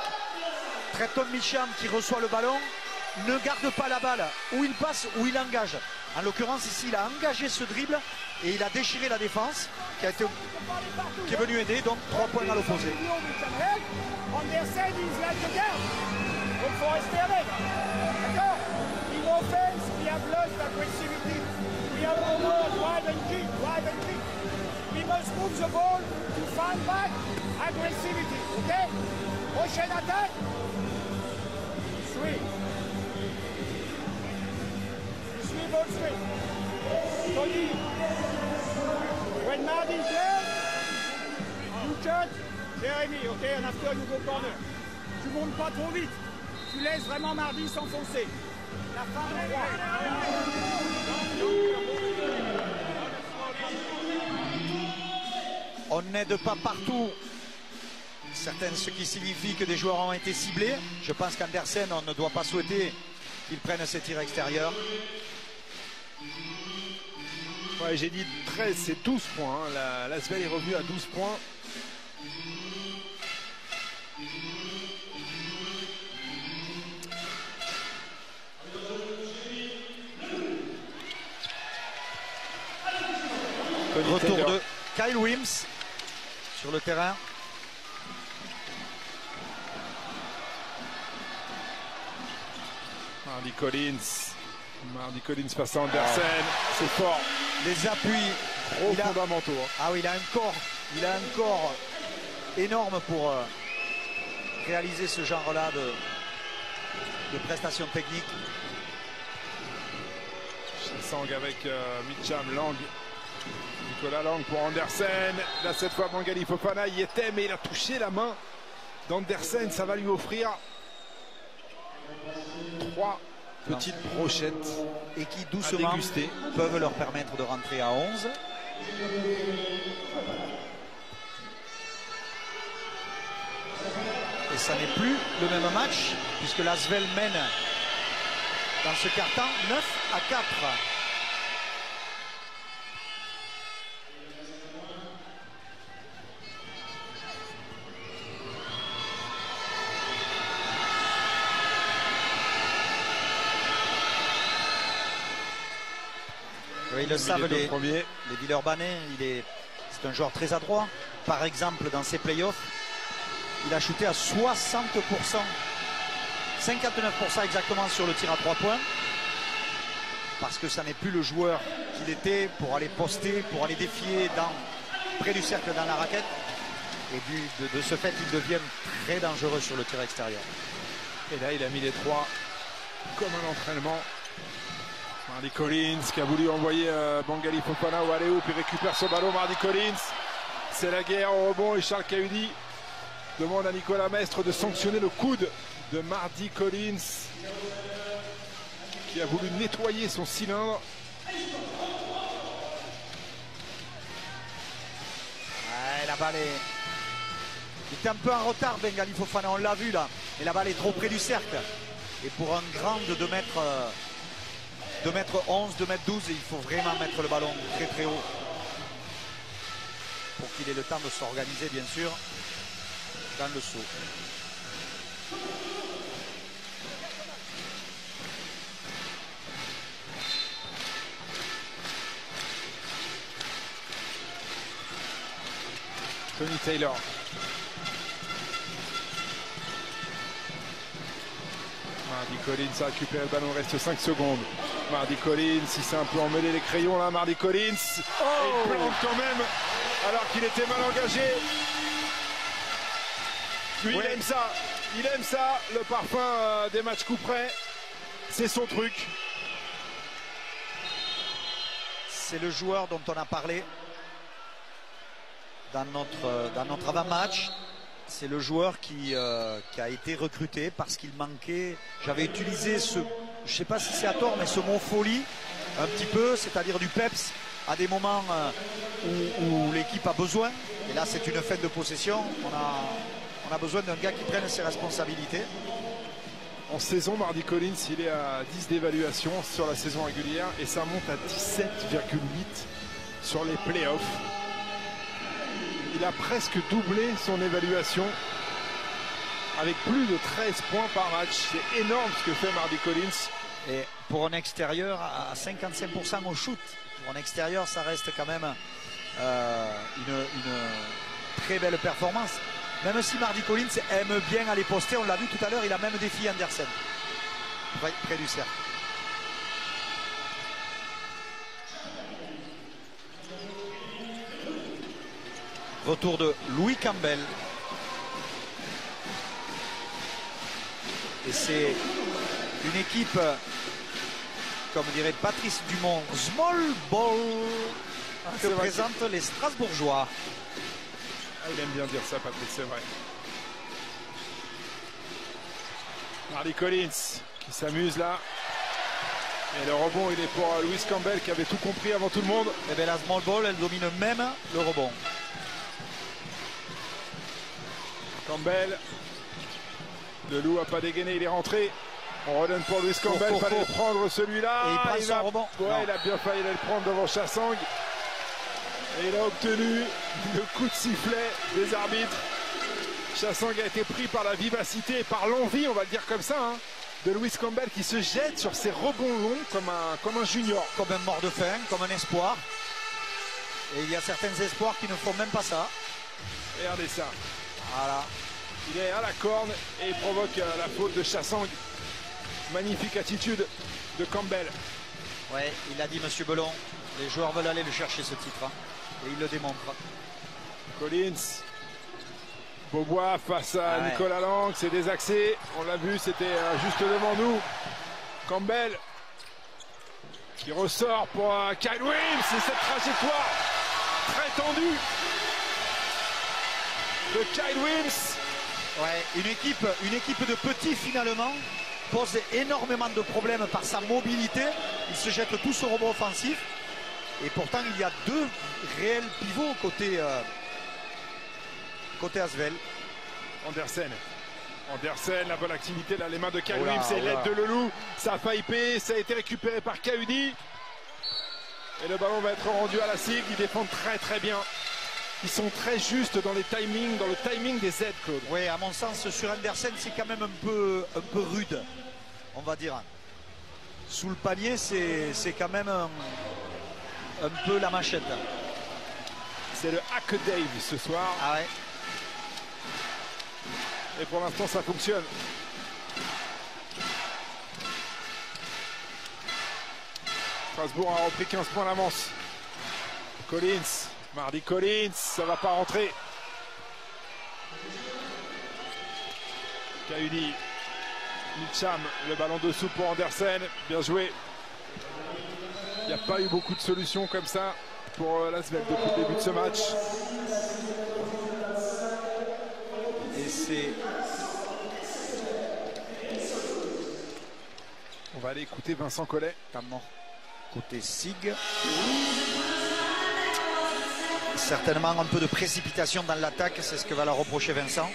Trenton Micham qui reçoit le ballon, ne garde pas la balle, où il passe, où il engage. En l'occurrence ici, il a engagé ce dribble et il a déchiré la défense qui, a été, qui est venue aider, donc trois points à l'opposé. Andersen, il faut rester avec. Lost aggressivity. We have no more drive and kick, drive and kick. We must move the ball to find back aggressivity. OK? Prochaine attaque. Three. Three ball three. Tony. When Martin plays, you cut. Jérémy, ok, and after you go corner. Tu montes pas trop vite. Tu laisses vraiment Mardi s'enfoncer. On n'aide pas partout. Certaines, ce qui signifie que des joueurs ont été ciblés. Je pense qu'Andersen, on ne doit pas souhaiter qu'il prenne ses tirs extérieurs. J'ai dit 13, c'est 12 points. hein. La, la est revenue à 12 points. Retour de Kyle Wims sur le terrain. Mardy Collins. Mardy Collins face à Andersen. C'est fort. Les appuis. Gros Il fondamentaux. hein. Ah oui, il a un corps, il a un corps énorme pour euh, réaliser ce genre-là de, de prestations techniques. Sang avec euh, Mitcham, Lang. Nicolas Lang pour Andersen. Là, cette fois, Mangali Fofana y était, mais il a touché la main d'Andersen. Ça va lui offrir trois petites brochettes. et qui doucement déguster. peuvent leur permettre de rentrer à 11. Et ça n'est plus le même match puisque l'Asvel mène dans ce carton 9 à 4. Ils le savent, les, les Villeurbanais, il est, c'est un joueur très adroit. Par exemple, dans ses playoffs, il a shooté à 60%, 59% exactement sur le tir à 3 points. Parce que ça n'est plus le joueur qu'il était pour aller poster, pour aller défier dans, près du cercle dans la raquette. Et du, de, de ce fait, il devient très dangereux sur le tir extérieur. Et là, il a mis les trois comme un entraînement. Mardi Collins qui a voulu envoyer euh, Bangali Fofana au Aléo, puis récupère ce ballon. Mardi Collins, c'est la guerre au rebond et Charles Cahudi demande à Nicolas Mestre de sanctionner le coude de Mardi Collins qui a voulu nettoyer son cylindre. Ouais, la balle est. Il était un peu en retard, Bengali Fofana, on l'a vu là. Mais la balle est trop près du cercle. Et pour un grand de 2 mètres, euh, 2 mètres 11, 2 mètres 12, il faut vraiment mettre le ballon très très haut. Pour qu'il ait le temps de s'organiser, bien sûr, dans le saut. Tony Taylor. Mardi Collins a récupéré le ballon, reste 5 secondes. Mardi Collins, il s'est un peu emmêlé les crayons là, Mardi Collins. Et il plante quand même, alors qu'il était mal engagé. Lui, il aime ça. Il aime ça, le parfum euh, des matchs coup près. C'est son truc. C'est le joueur dont on a parlé dans notre, dans notre avant-match. C'est le joueur qui, euh, qui a été recruté parce qu'il manquait. J'avais utilisé ce, je sais pas si c'est à tort, mais ce mot folie un petit peu, c'est-à-dire du peps à des moments euh, où, l'équipe a besoin. Et là, c'est une fête de possession. On a, on a besoin d'un gars qui prenne ses responsabilités. En saison, Mardi Collins, il est à 10 d'évaluation sur la saison régulière et ça monte à 17,8 sur les playoffs. Il a presque doublé son évaluation avec plus de 13 points par match. C'est énorme ce que fait Mardi Collins. Et pour un extérieur à 55% au shoot, pour un extérieur, ça reste quand même euh, une, très belle performance. Même si Mardi Collins aime bien aller poster, on l'a vu tout à l'heure, il a même défié Andersen près, près du cercle. Retour de Louis Campbell. Et c'est une équipe, comme dirait Patrice Dumont, small ball, que c'est vrai présentent les Strasbourgeois. Ah, il aime bien dire ça, Patrick, c'est vrai. Mardi Collins qui s'amuse là. Et le rebond, il est pour euh, Louis Campbell qui avait tout compris avant tout le monde. Et bien la small ball, elle domine même le rebond. Campbell. Le loup a pas dégainé, il est rentré. On redonne pour Louis Campbell, court, fallait le prendre celui-là. Et il son a... Ouais, il a bien failli aller le prendre devant Chassang. Et il a obtenu le coup de sifflet des arbitres. Chassang a été pris par la vivacité et par l'envie, on va le dire comme ça, hein, de Louis Campbell qui se jette sur ses rebonds longs comme un, comme un junior. Comme un mort de faim, comme un espoir. Et il y a certains espoirs qui ne font même pas ça. Regardez ça. Voilà. Il est à la corne et il provoque euh, la faute de Chassang. Magnifique attitude de Campbell. Ouais, il a dit Monsieur Belon. Les joueurs veulent aller le chercher ce titre. hein. Et il le démontre. Collins. Beaubois face à Ah ouais. Nicolas Lang, c'est désaxé. On l'a vu, c'était euh, juste devant nous. Campbell qui ressort pour euh, Kyle Williams. C'est cette trajectoire très tendue de Kyle Williams. Ouais, une équipe, une équipe de petits finalement pose énormément de problèmes par sa mobilité. Ils se jettent tous au rebond offensif. Et pourtant, il y a deux réels pivots côté, euh, côté Asvel. Andersen. Andersen, la bonne activité là, les mains de et oh l'aide de Lelou. Ça a failli payer, ça a été récupéré par Kaudi. Et le ballon va être rendu à la SIG. Ils défendent très très bien. Ils sont très justes dans les timings, dans le timing des aides, Claude. Oui, à mon sens, sur Andersen, c'est quand même un peu, un peu rude, on va dire. Sous le panier, c'est quand même un, un peu la machette. C'est le Hack Dave ce soir. Ah ouais. Et pour l'instant, ça fonctionne. Strasbourg a repris 15 points d'avance. Collins, Mardi Collins, ça va pas rentrer. Kaudi, Mitcham, le ballon dessous pour Andersen, bien joué. Il n'y a pas eu beaucoup de solutions comme ça pour euh, Lasvel depuis le début de ce match. Et c'est On va aller écouter Vincent Collet. notamment côté SIG. Certainement un peu de précipitation dans l'attaque, c'est ce que va leur reprocher Vincent.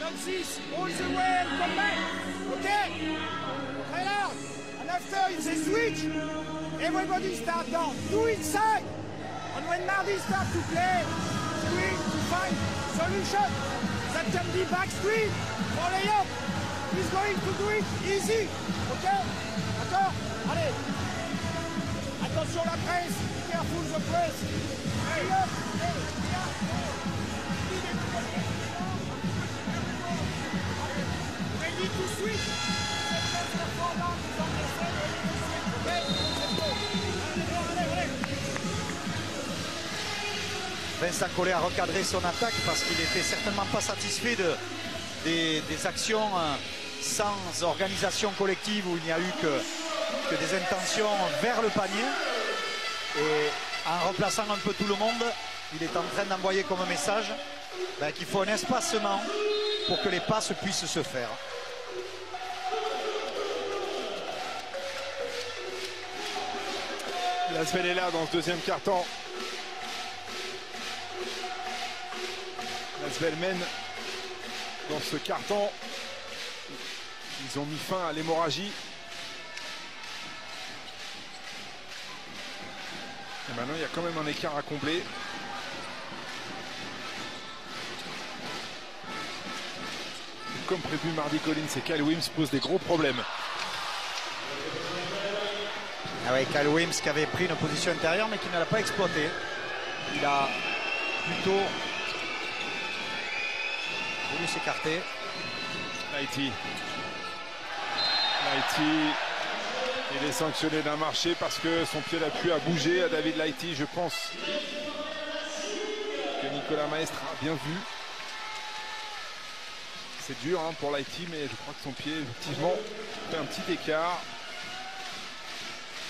Francis, all the Vincent Collet a recadré son attaque parce qu'il n'était certainement pas satisfait de, des, des actions euh, sans organisation collective où il n'y a eu que, que des intentions vers le panier. Et en remplaçant un peu tout le monde, il est en train d'envoyer comme message ben, qu'il faut un espacement pour que les passes puissent se faire. Lasvel est là dans ce deuxième carton. Lasvel mène dans ce carton. Ils ont mis fin à l'hémorragie. Maintenant, il y a quand même un écart à combler. Comme prévu, mardi Collins et Kyle Wims posent des gros problèmes. Ah ouais, Kyle Wims qui avait pris une position intérieure mais qui ne l'a pas exploité. Il a plutôt voulu s'écarter. Lighty. Lighty. Il est sanctionné d'un marché parce que son pied d'appui a bougé à David Lighty. Je pense que Nicolas Maestre a bien vu. C'est dur hein, pour Lighty, mais je crois que son pied, effectivement, fait un petit écart.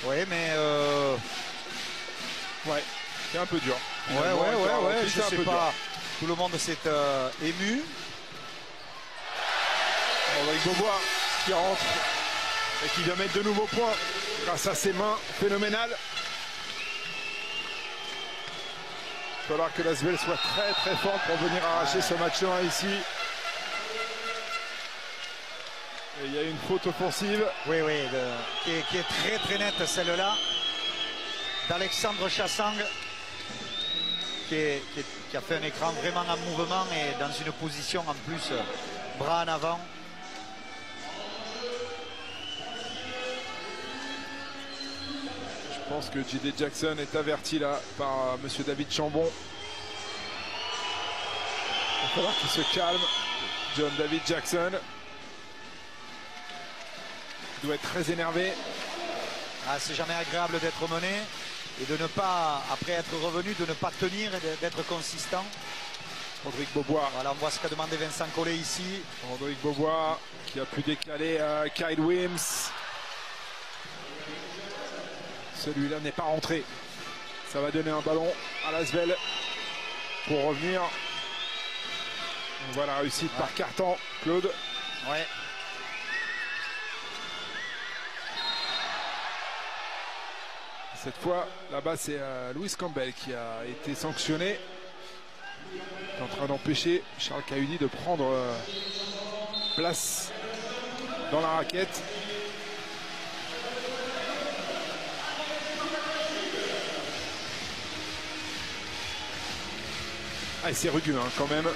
Oui, mais euh, Ouais, c'est un peu dur. ouais, ouais, ouais, ouais, je sais peu dur. pas. Tout le monde s'est euh, ému. Avec Beaubois qui rentre et qui vient mettre de nouveaux points grâce à ses mains phénoménales. Il va falloir que l'Asvel soit très très forte pour venir arracher ce match 1 ici. Et il y a une faute offensive. Oui, oui, qui, est, très très nette celle-là. D'Alexandre Chassang, qui, qui a fait un écran vraiment en mouvement et dans une position en plus euh, bras en avant. Je pense que J.D. Jackson est averti là par euh, Monsieur David Chambon. Il va falloir qu'il se calme. John David Jackson. Il doit être très énervé. Ah, c'est jamais agréable d'être mené et de ne pas, après être revenu, de ne pas tenir et d'être consistant. Rodrigue Beaubois. Voilà, on voit ce qu'a demandé Vincent Collet ici. Rodrigue Beaubois qui a pu décaler euh, Kyle Wims. Celui-là n'est pas rentré. Ça va donner un ballon à Lasvel pour revenir. On voit la réussite par carton. Claude. Ouais. Cette fois, là-bas, c'est euh, Louis Campbell qui a été sanctionné. Il est en train d'empêcher Charles Cahudi de prendre euh, place dans la raquette. Ah, c'est rugueux hein, quand même.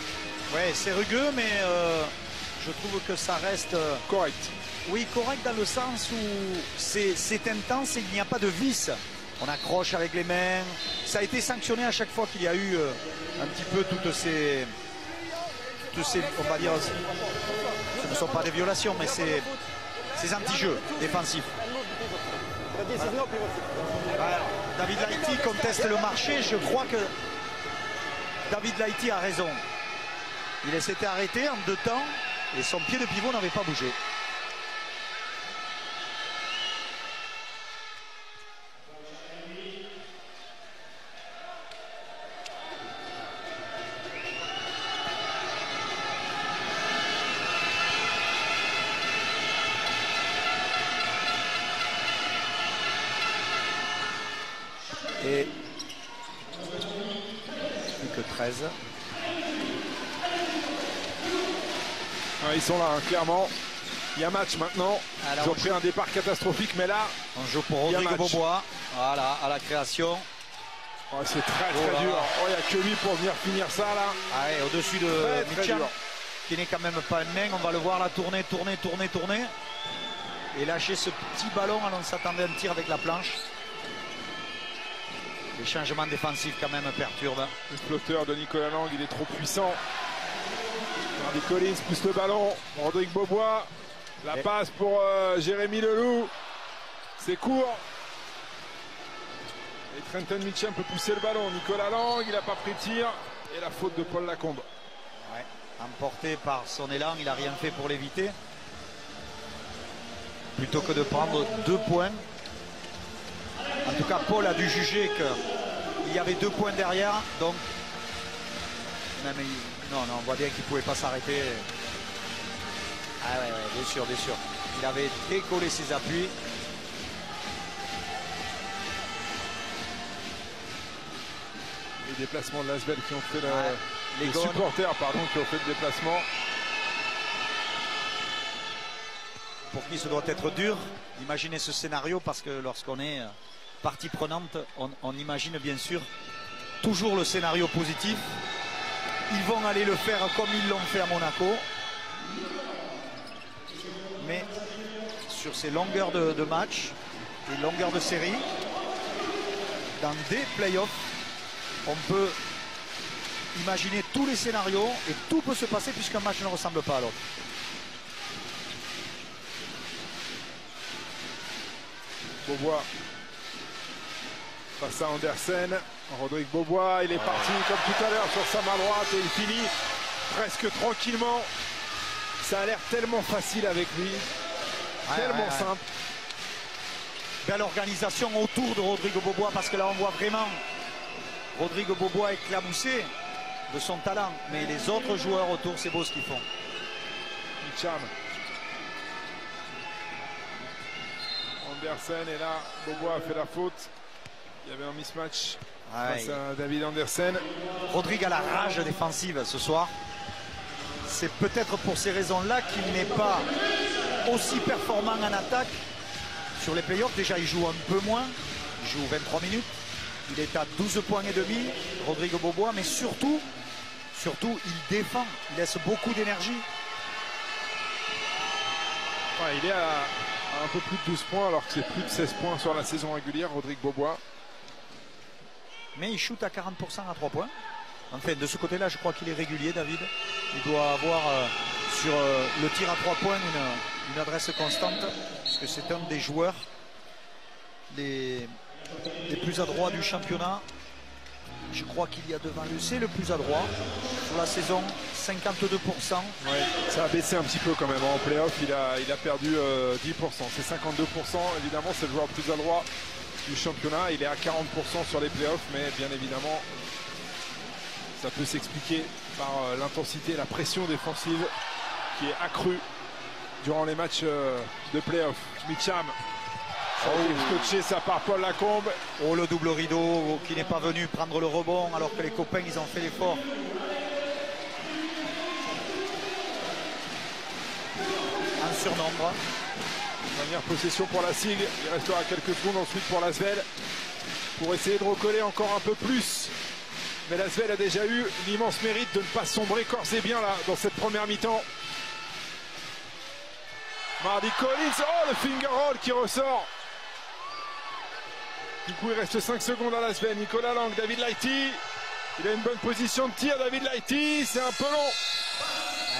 Ouais, c'est rugueux, mais euh, je trouve que ça reste. euh, Correct. Oui, correct dans le sens où c'est intense et il n'y a pas de vis. On accroche avec les mains. Ça a été sanctionné à chaque fois qu'il y a eu euh, un petit peu toutes ces, toutes ces, on va dire, ce ne sont pas des violations, mais c'est ces anti-jeux défensifs. Voilà. David Laïti conteste le marché. Je crois que David Laïti a raison. Il s'était arrêté en deux temps et son pied de pivot n'avait pas bougé. Sont là, hein, clairement. Il y a match maintenant. Alors, Ils ont pris un départ catastrophique, mais là, On joue pour Rodrigo. Bobois. Voilà, à la création. oh, c'est très Oh très là dur. Oh, Il n'y a que lui pour venir finir ça là. Ah au-dessus de Très, très qui n'est quand même pas une main. On va le voir la tourner, tourner, tourner, tourner. Et lâcher ce petit ballon. Alors on s'attendait à un tir avec la planche. Les changements défensifs quand même perturbent. Le flotteur de Nicolas Lang, il est trop puissant. Hardy Collins pousse le ballon. Rodrigue Bobois. La passe pour euh, Jérémy Leloup. C'est court. Et Trenton Mitchell peut pousser le ballon. Nicolas Lang, il n'a pas pris de tir. Et la faute de Paul Lacombe. Ouais. Emporté par son élan, il n'a rien fait pour l'éviter. Plutôt que de prendre deux points. En tout cas, Paul a dû juger qu'il y avait deux points derrière. Donc, même il- non, non, on voit bien qu'il ne pouvait pas s'arrêter. Ah ouais, ouais, bien sûr, bien sûr. Il avait décollé ses appuis. Les déplacements de Lasvel qui ont fait le- Ouais. les, supporters pardon, qui ont fait le déplacement. pour qui ce doit être dur d'imaginer ce scénario parce que lorsqu'on est euh, partie prenante, on, on imagine bien sûr toujours le scénario positif. Ils vont aller le faire comme ils l'ont fait à Monaco. Mais sur ces longueurs de, match, et longueurs de série, dans des playoffs, on peut imaginer tous les scénarios et tout peut se passer puisqu'un match ne ressemble pas à l'autre. Beaubois face à Andersen. Rodrigue Beaubois, il est parti comme tout à l'heure sur sa main droite et il finit presque tranquillement. Ça a l'air tellement facile avec lui, Ouais, tellement ouais, simple. Belle organisation autour de Rodrigo Bobois parce que là on voit vraiment Rodrigo Bobois éclaboussé de son talent. Mais les autres joueurs autour, c'est beau ce qu'ils font. Mitcham. Andersen et là, Beaubois a fait la faute. Il y avait un mismatch face à David Andersen. Rodrigue a la rage défensive ce soir. C'est peut-être pour ces raisons-là qu'il n'est pas aussi performant en attaque sur les playoffs. Déjà, il joue un peu moins. Il joue 23 minutes. Il est à 12 points et demi, Rodrigo Bobois. Mais surtout, surtout, il défend. Il laisse beaucoup d'énergie. Ouais, il est à, à un peu plus de 12 points alors que c'est plus de 16 points sur la saison régulière, Rodrigue Beaubois. Mais il shoot à 40% à 3 points. Enfin, de ce côté-là, je crois qu'il est régulier, David. Il doit avoir euh, sur euh, le tir à 3 points une, adresse constante. Parce que c'est un des joueurs les, plus adroits du championnat. Je crois qu'il y a devant lui, c'est le plus adroit. Sur la saison, 52%. Ouais, ça a baissé un petit peu quand même. En playoff, il a, il a perdu euh, 10%. C'est 52%. Évidemment, c'est le joueur le plus adroit du championnat. Il est à 40% sur les playoffs, mais bien évidemment, ça peut s'expliquer par euh, l'intensité la pression défensive qui est accrue durant les matchs euh, de playoff. Mitcham, été scotché, ça par Paul Lacombe. Oh, le double rideau qui n'est pas venu prendre le rebond alors que les copains, ils ont fait l'effort. En surnombre. Dernière possession pour la SIG. Il restera quelques secondes ensuite pour la Svel. Pour essayer de recoller encore un peu plus. Mais la Svel a déjà eu l'immense mérite de ne pas sombrer corps et bien là dans cette première mi-temps. Mardi Collins. Oh le finger roll qui ressort. Du coup il reste 5 secondes à la Svel. Nicolas Lang, David Lighty. Il a une bonne position de tir, David Lighty. C'est un peu long.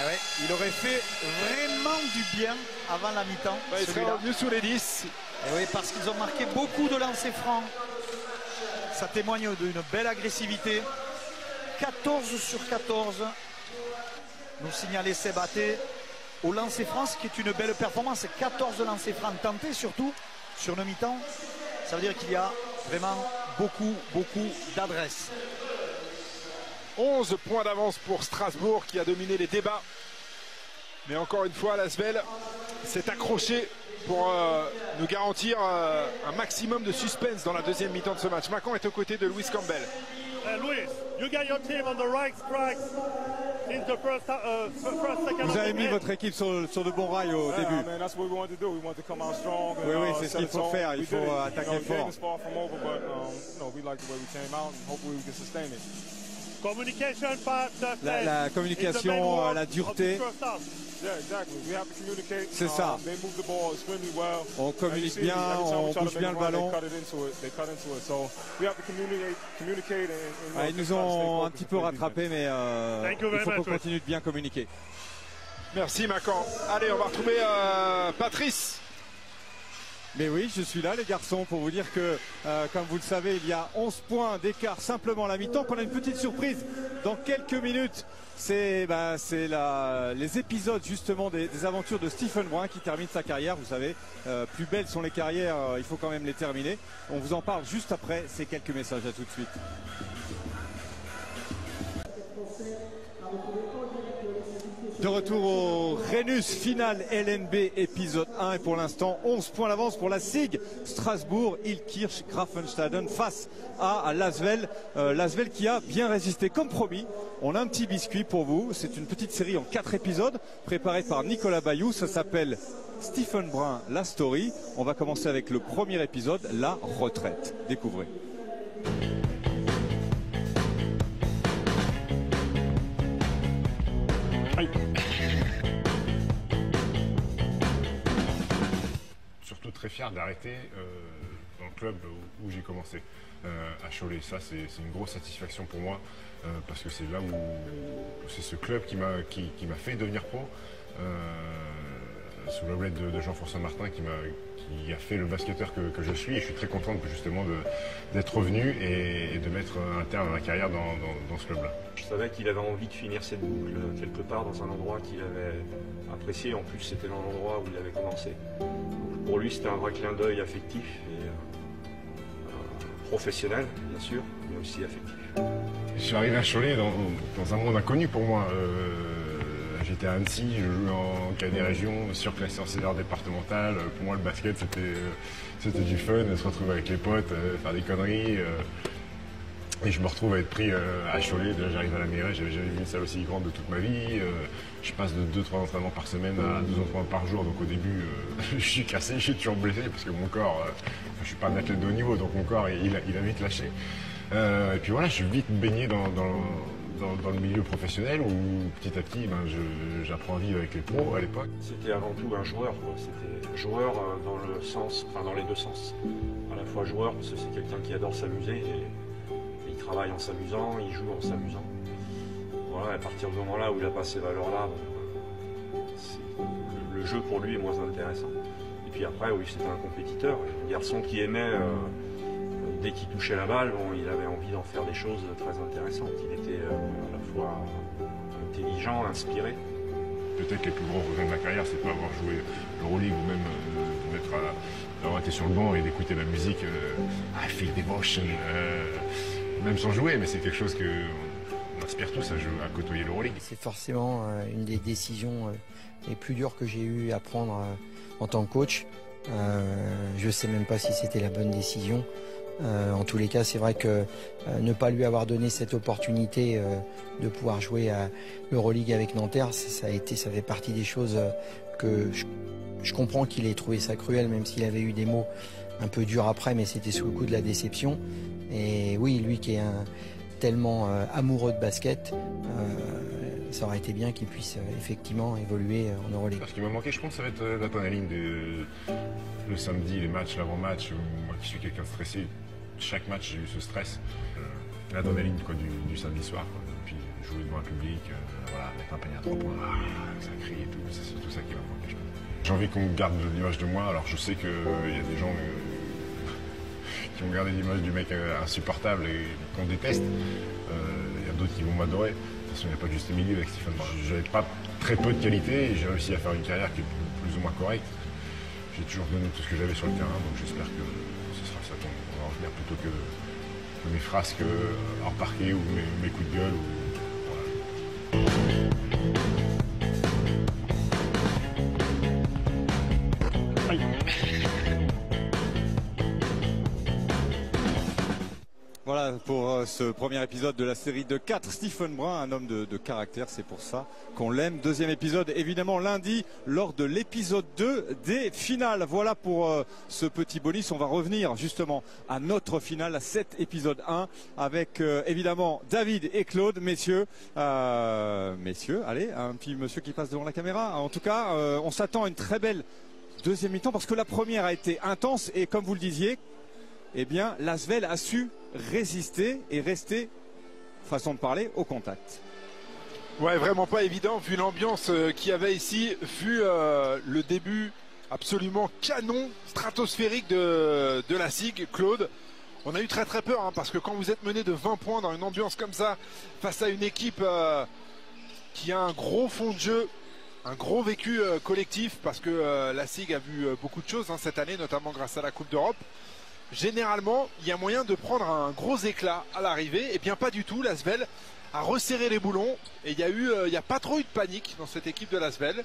Ah ouais, il aurait fait vraiment du bien avant la mi-temps. Bah, il serait revenu sous les 10. Et oui, parce qu'ils ont marqué beaucoup de lancers francs. Ça témoigne d'une belle agressivité. 14 sur 14. Nous signalait Sébaté au lancer franc, ce qui est une belle performance. 14 lancers francs tentés surtout sur le mi-temps. Ça veut dire qu'il y a vraiment beaucoup, beaucoup d'adresse. 11 points d'avance pour Strasbourg qui a dominé les débats. Mais encore une fois, Lasvel s'est accroché pour euh, nous garantir euh, un maximum de suspense dans la deuxième mi-temps de ce match. Macon est aux côtés de Louis Campbell. Uh, Luis, you got your team on the right tracks since the first, uh, first second Vous avez mis votre équipe sur, sur de bons rails au début. Oui, oui, uh, c'est ce qu'il faut faire. Il faut, euh, attaquer fort. Uh, La, communication, euh, la dureté. C'est Um, ça. On communique bien, on try to bouge make bien le ballon. They cut it into it. They cut into it. So we have to communicate, communicate, and, and Ah, you ils nous ont un petit peu rattrapés, mais euh, il faut qu'on continue de bien communiquer. Merci Macan. Allez, on va retrouver euh, Patrice. Mais oui, je suis là, les garçons, pour vous dire que, euh, comme vous le savez, il y a 11 points d'écart simplement à la mi-temps. Qu'on a une petite surprise dans quelques minutes. C'est bah, les épisodes justement des, des aventures de Stephen Brun qui termine sa carrière. Vous savez, euh, plus belles sont les carrières, euh, il faut quand même les terminer. On vous en parle juste après ces quelques messages. À tout de suite. De retour au Rhenus Final LNB épisode 1 et pour l'instant 11 points d'avance pour la SIG Strasbourg, Ilkirch, Grafenstaden face à Lasvel. Euh, qui a bien résisté comme promis. On a un petit biscuit pour vous. C'est une petite série en 4 épisodes préparée par Nicolas Bayou. Ça s'appelle Stephen Brun, la story. On va commencer avec le premier épisode, la retraite. Découvrez. Fier d'arrêter euh, dans le club où, j'ai commencé euh, à Cholet. Ça, c'est une grosse satisfaction pour moi euh, parce que c'est là où c'est ce club qui m'a fait devenir pro. Sous la houlette de, de Jean-François Martin qui, m'a qui a fait le basketteur que, que je suis et je suis très content justement d'être revenu et, et de mettre un terme à ma carrière dans, dans- dans ce club-là. Je savais qu'il avait envie de finir cette boucle quelque part dans un endroit qu'il avait apprécié. En plus, c'était dans l'endroit où il avait commencé. Donc, pour lui, c'était un vrai clin d'œil affectif et euh, euh, professionnel, bien sûr, mais aussi affectif. Je suis arrivé à Cholet dans, dans un monde inconnu pour moi. Euh, J'étais à Annecy, je jouais en cadet région, surclassé en senior départemental. Pour moi, le basket, c'était euh, du fun, se retrouver avec les potes, euh, faire des conneries. euh. Et je me retrouve à être pris euh, à Cholet. J'arrive à la mairie, j'avais jamais vu une salle aussi grande de toute ma vie. Euh, Je passe de 2-3 entraînements par semaine à 2 entraînements par jour. Donc au début, euh, je suis cassé, je suis toujours blessé parce que mon corps, euh, je suis pas un athlète de haut niveau, donc mon corps, il, a, vite lâché. Euh, et puis voilà, je suis vite baigné dans, dans, dans- le milieu professionnel où petit à petit, ben, j'apprends à vivre avec les pros à l'époque. C'était avant tout un joueur. C'était joueur euh, dans le sens, enfin dans les deux sens. À la fois joueur parce que c'est quelqu'un qui adore s'amuser et, il travaille en s'amusant, il joue en s'amusant. Voilà, à partir du moment là où il a pas ces valeurs-là, le jeu pour lui est moins intéressant. Et puis après, oui, c'était un compétiteur, un garçon qui aimait. euh, Dès qu'il touchait la balle, bon, il avait envie d'en faire des choses très intéressantes. Il était euh, à la fois intelligent, inspiré. Peut-être les plus gros regrets de ma carrière, c'est de pas avoir joué l'Euroleague ou même euh, d'être à- d'avoir été sur le banc et d'écouter la musique euh, I Feel Devotion, euh, même sans jouer, mais c'est quelque chose que on aspire tous à, jouer, à côtoyer l'Euroleague. C'est forcément euh, une des décisions euh, les plus dures que j'ai eu à prendre euh, en tant que coach. Euh, je ne sais même pas si c'était la bonne décision. Euh, en tous les cas, c'est vrai que euh, ne pas lui avoir donné cette opportunité euh, de pouvoir jouer à l'Euroleague avec Nanterre, ça, a été, ça fait partie des choses que je, comprends qu'il ait trouvé ça cruel, même s'il avait eu des mots un peu durs après, mais c'était sous le coup de la déception. Et oui, lui qui est tellement amoureux de basket, ça aurait été bien qu'il puisse effectivement évoluer en Euroleague. Ce qui m'a manqué, je pense, ça va être euh, l'adrénaline de le samedi, les matchs, l'avant-match. Moi qui suis quelqu'un de stressé, chaque match, j'ai eu ce stress, euh, l'adrénaline du, du, samedi soir. Puis jouer devant un public, euh, voilà, mettre un panier à trois points, ah, ça crie et tout, c'est tout ça qui va me manquer. J'ai envie qu'on garde l'image de moi, alors je sais qu'il y a des gens qui ont gardé l'image du mec insupportable et qu'on déteste. Il y a d'autres qui vont m'adorer. De toute façon, il n'y a pas de juste milieu avec Stephen J'avais pas très peu de qualité et j'ai réussi à faire une carrière qui est plus ou moins correcte j'ai toujours donné tout ce que j'avais sur le terrain, donc j'espère que plutôt que, mes frasques hors parquet ou mes, coups de gueule. Voilà pour euh, ce premier épisode de la série de 4. Stephen Brun, un homme de, caractère, c'est pour ça qu'on l'aime. Deuxième épisode, évidemment, lundi, lors de l'épisode 2 des finales. Voilà pour euh, ce petit bonus. On va revenir justement à notre finale, à cet épisode 1, avec euh, évidemment David et Claude, messieurs. messieurs, allez, un petit monsieur qui passe devant la caméra. En tout cas, on s'attend à une très belle deuxième mi-temps parce que la première a été intense et comme vous le disiez, eh bien, Lasvel a su résister et rester, façon de parler, au contact. Ouais, vraiment pas évident vu l'ambiance euh, qu'il y avait ici, vu euh, le début absolument canon, stratosphérique de, la SIG, Claude. On a eu très très peur hein, parce que quand vous êtes mené de 20 points dans une ambiance comme ça, face à une équipe euh, qui a un gros fond de jeu, un gros vécu collectif, parce que la SIG a vu beaucoup de choses hein, cette année, notamment grâce à la Coupe d'Europe généralement, il y a moyen de prendre un gros éclat à l'arrivée. Et eh bien pas du tout, Lasvel a resserré les boulons et il y a eu, euh, il y a pas trop eu de panique dans cette équipe de Lasvel.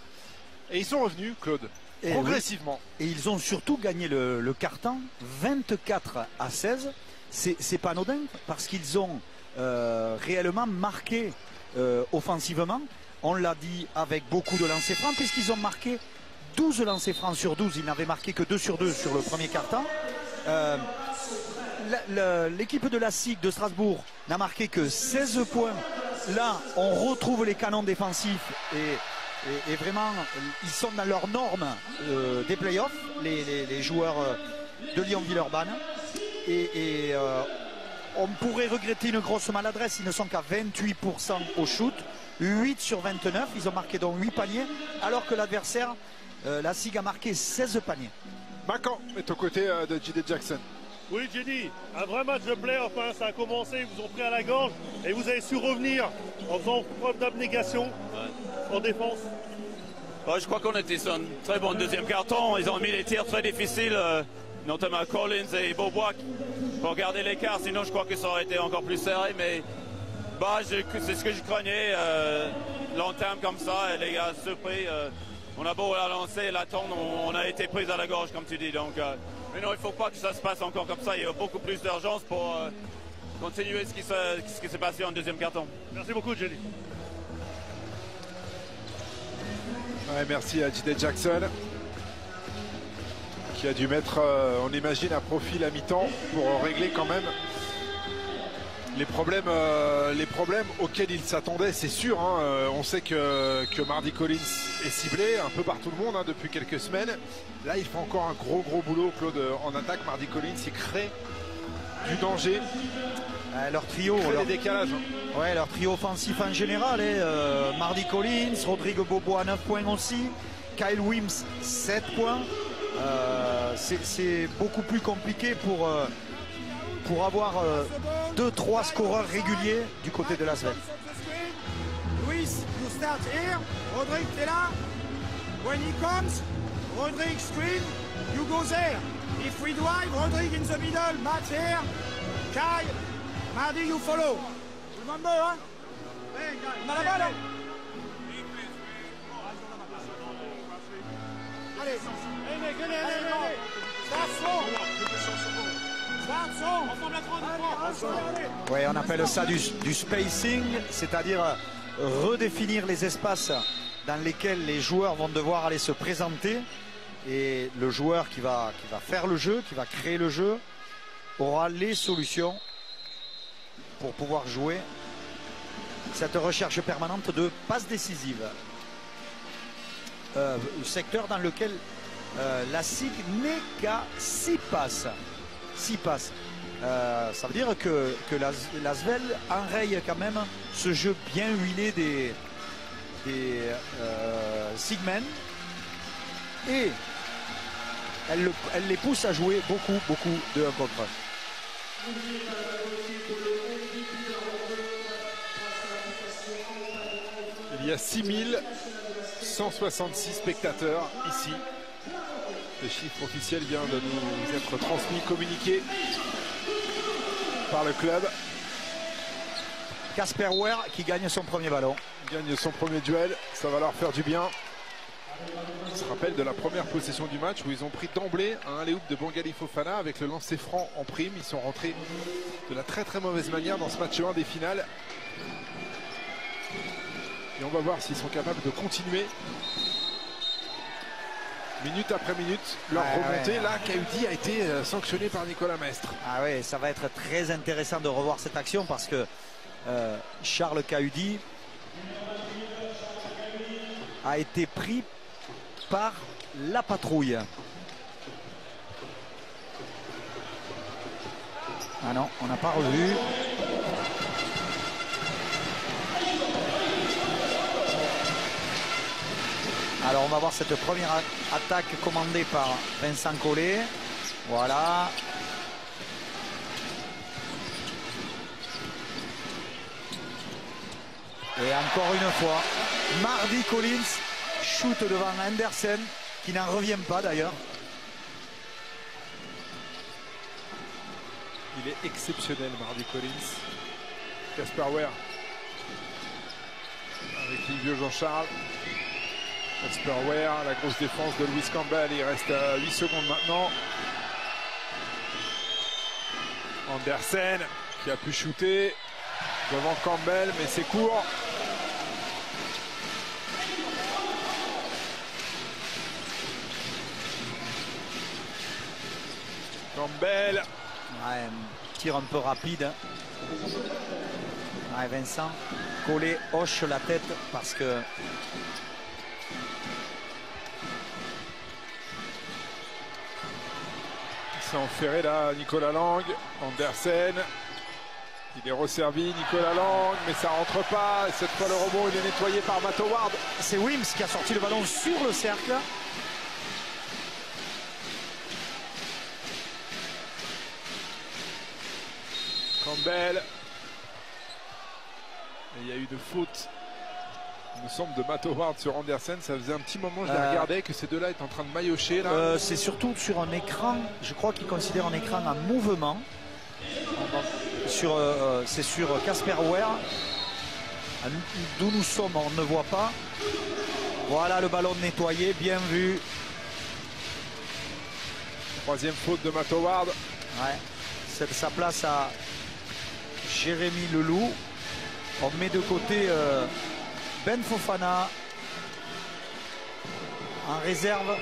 Et ils sont revenus, Claude, progressivement. Et ils ont surtout gagné le, carton 24 à 16. C'est pas anodin parce qu'ils ont euh, réellement marqué euh, offensivement. On l'a dit avec beaucoup de lancers francs puisqu'ils ont marqué 12 lancers francs sur 12. Ils n'avaient marqué que 2 sur 2 sur le premier carton. Euh, l'équipe de la SIG de Strasbourg n'a marqué que 16 points. Là, on retrouve les canons défensifs et, vraiment, ils sont dans leurs normes euh, des playoffs, les, joueurs euh, de Lyon-Villeurbanne. Et, on pourrait regretter une grosse maladresse. Ils ne sont qu'à 28% au shoot, 8 sur 29. Ils ont marqué donc 8 paniers, alors que l'adversaire, la SIG, a marqué 16 paniers. Macan est aux côtés euh, de J.D. Jackson. Oui, JD, un vrai match de playoff. Enfin, ça a commencé, ils vous ont pris à la gorge et vous avez su revenir en faisant preuve d'abnégation en défense. je crois qu'on était sur un très bon deuxième carton. Ils ont mis les tirs très difficiles, euh, notamment Collins et Beaubois, pour garder l'écart. Sinon, je crois que ça aurait été encore plus serré. Mais bah, c'est ce que je craignais. Euh, L'entame comme ça, et les gars surpris. Euh, on a beau la lancer, l'attendre, on, a été pris à la gorge, comme tu dis. Donc, euh, mais non, il ne faut pas que ça se passe encore comme ça. Il y a beaucoup plus d'urgence pour euh, continuer ce qui, s'est passé en deuxième carton. Merci beaucoup, Jenny. merci à J.D. Jackson qui a dû mettre, euh, on imagine, un profil à mi-temps pour régler quand même les problèmes, euh, les problèmes auxquels il s'attendait, c'est sûr. Hein. Euh, on sait que, que Mardi Collins est ciblé un peu par tout le monde hein, depuis quelques semaines. Là, il fait encore un gros gros boulot, Claude, en attaque. Mardi Collins, il crée du danger. Euh, leur trio, leur... décalages. Hein. Ouais, leur trio offensif en général. Mardi Collins, Rodrigo Bobo à 9 points aussi. Kyle Wims 7 points. c'est beaucoup plus compliqué pour pour avoir 2-3 euh, scoreurs réguliers du côté de la Sven. Luis, you start here. Rodrigue, t'es là. When he comes, Rodrigue screen, you go there. If we drive, Rodrigue in the middle, Matt here. Kai, Mardi, you follow. Hein? Allez, allez, allez, allez. Oui, on appelle ça du, spacing, c'est-à-dire euh, redéfinir les espaces dans lesquels les joueurs vont devoir aller se présenter. Et le joueur qui va, faire le jeu, qui va créer le jeu, aura les solutions pour pouvoir jouer cette recherche permanente de passes décisives. Euh, secteur dans lequel euh, la SIG n'est qu'à 6 passes 6 passes. Euh, ça veut dire que, que Las- Lasvel enraye quand même ce jeu bien huilé des, des euh. Et elle, le- elle les pousse à jouer beaucoup, beaucoup de 1 contre 1. Il y a 6166 spectateurs ici. Le chiffre officiel vient de nous être transmis, communiqué par le club. Casper Ware qui gagne son premier ballon. Il gagne son premier duel, ça va leur faire du bien. On se rappelle de la première possession du match où ils ont pris d'emblée un alley de Bangali Fofana avec le lancer franc en prime. Ils sont rentrés de la très très mauvaise manière dans ce match 1 des finales. Et on va voir s'ils sont capables de continuer minute après minute leur remontée. ouais. Là, Kaudi a été euh, sanctionné par Nicolas Maestre. Ah ouais, ça va être très intéressant de revoir cette action parce que euh, Charles Cahudi a été pris par la patrouille. Ah non, on n'a pas revu. Alors on va voir cette première attaque commandée par Vincent Collet. Voilà. Et encore une fois, Mardi Collins shoot devant Andersen, qui n'en revient pas d'ailleurs. Il est exceptionnel, Mardi Collins. Casper Ware. Avec Livio Jean-Charles. Ware, la grosse défense de Louis Campbell. Il reste à 8 secondes maintenant. Andersen qui a pu shooter devant Campbell, mais c'est court. Campbell. Ouais, un tir un peu rapide. hein. Vincent Collet hoche la tête parce que Il s'est enferré là, Nicolas Lang, Andersen. Il est resservi, Nicolas Lang, mais ça rentre pas. Et cette fois, le rebond, il est nettoyé par Matt Howard. c'est Wims qui a sorti le ballon sur le cercle. Campbell. Et il y a eu de faute, il me semble, de Matt Howard sur Andersen. Ça faisait un petit moment, je les Euh, regardais, que ces deux-là étaient en train de maillotcher. Là. Euh, c'est surtout sur un écran, je crois qu'il considère un écran en mouvement. Sur, euh, c'est sur Casper Ware. D'où nous sommes, on ne voit pas. Voilà le ballon nettoyé, bien vu. Troisième faute de Matt Howard. Ouais. C'est sa place à Jérémy Leloup. On met de côté euh, Ben Fofana en réserve.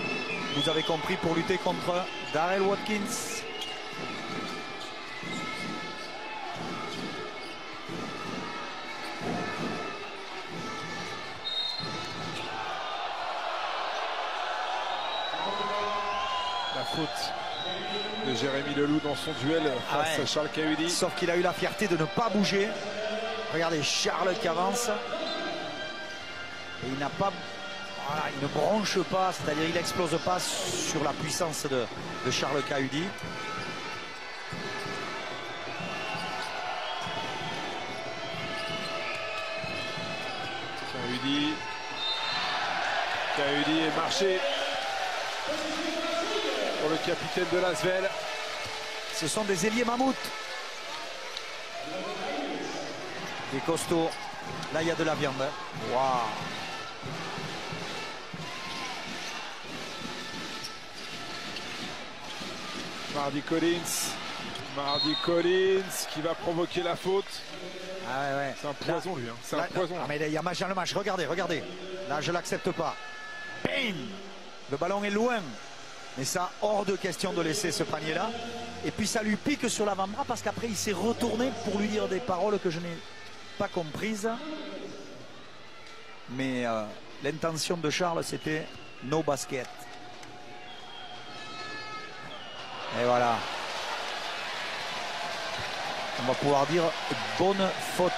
Vous avez compris pour lutter contre Darrell Watkins. La faute de Jérémy Leloup dans son duel Ah face ouais. à Charles Cahudi. Sauf qu'il a eu la fierté de ne pas bouger. Regardez Charles qui avance. Et il n'a pas. voilà, il ne bronche pas, c'est-à-dire il n'explose pas sur la puissance de, de Charles Cahudi. Cahudi. Cahudi est marché pour le capitaine de Lasvel. Ce sont des ailiers mammouths. Des costauds. Là, il y a de la viande. hein. Waouh. Mardi Collins. Mardi Collins qui va provoquer la faute. Ah ouais, ouais. C'est un poison lui. hein. C'est un poison. ah, mais il y a match dans le match. Regardez, regardez. Là, je l'accepte pas. Bam Le ballon est loin. Mais ça, hors de question de laisser ce panier-là. Et puis ça lui pique sur l'avant-bras parce qu'après, il s'est retourné pour lui dire des paroles que je n'ai pas comprises. Mais euh, l'intention de Charles, c'était no basket. Et voilà. On va pouvoir dire bonne faute.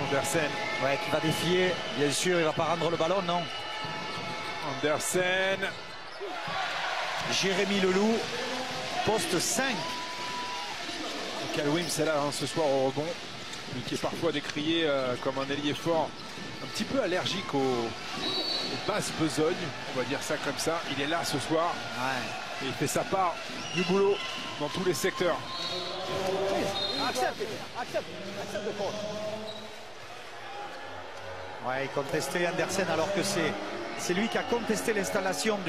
Andersen. Ouais, qui va défier. Bien sûr, il va pas rendre le ballon, non Andersen. Jérémy Leloup, poste 5. Cal Wims est là hein, ce soir au rebond. Lui qui est parfois décrié euh, comme un ailier fort, un petit peu allergique aux, aux basses besognes, on va dire ça comme ça. Il est là ce soir. Et il fait sa part du boulot dans tous les secteurs. Accepte, accepte, accepte le faute. Ouais, il contestait Andersen alors que c'est c'est lui qui a contesté l'installation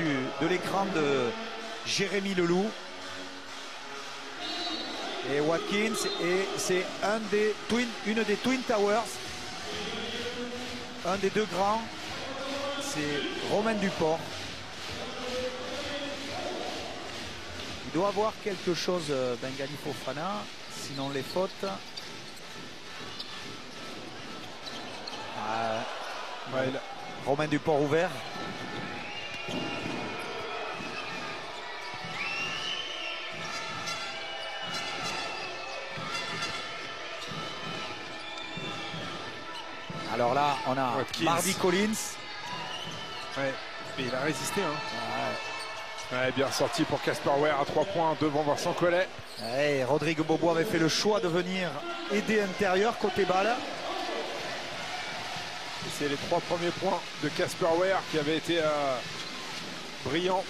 de l'écran de Jérémy Leloup. Et Watkins, et c'est une des Twin Towers. Un des deux grands, c'est Romain Duport. Il doit avoir quelque chose, euh, Bengali Fofana, sinon les fautes. Ah, Romain Duport ouvert. Alors là, on a Watkins. Mardy Collins. Ouais, mais il a résisté. Hein. Ouais, bien sorti pour Casper Ware à 3 points devant Vincent Collet. Ouais, Rodrigue Bobo avait fait le choix de venir aider intérieur côté balle. C'est les trois premiers points de Casper Ware qui avait été euh, brillant.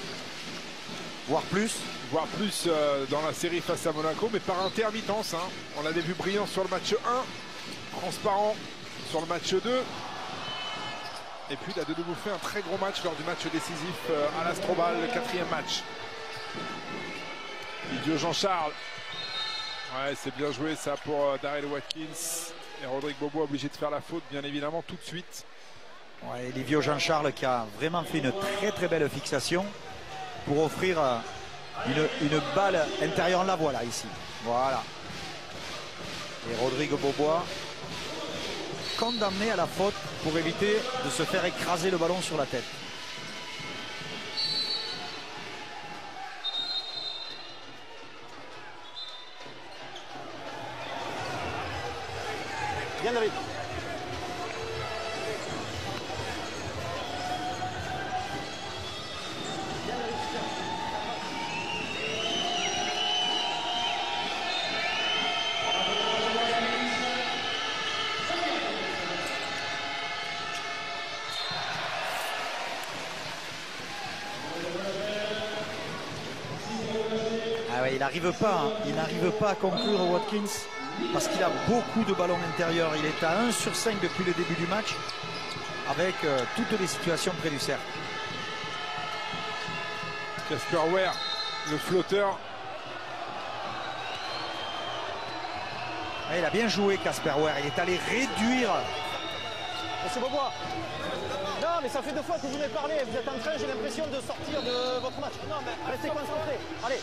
Voire plus. Voire plus euh, dans la série face à Monaco, mais par intermittence. hein. On l'avait vu brillant sur le match 1, transparent sur le match 2. Et puis il a de nouveau fait un très gros match lors du match décisif euh, à l'Astrobal, le quatrième match. Idiot Jean-Charles. Ouais, c'est bien joué ça pour euh, Daryl Watkins. Et Rodrigue Bobo obligé de faire la faute, bien évidemment, tout de suite. Ouais, Livio Jean-Charles qui a vraiment fait une très très belle fixation pour offrir euh, une, balle intérieure. La voilà ici. Voilà. Et Rodrigue Bobois condamné à la faute pour éviter de se faire écraser le ballon sur la tête. Ah ouais, il n'arrive pas, hein. il n'arrive pas à conclure Watkins parce qu'il a beaucoup de ballons intérieurs. Il est à 1 sur 5 depuis le début du match avec euh, toutes les situations près du cercle. Casper Ware, le flotteur. Ah, il a bien joué Casper Ware, il est allé réduire. Monsieur Bobois. Non, mais ça fait deux fois que vous venez parler. Vous êtes en train, j'ai l'impression, de sortir de votre match. Non, mais restez concentrés. Allez.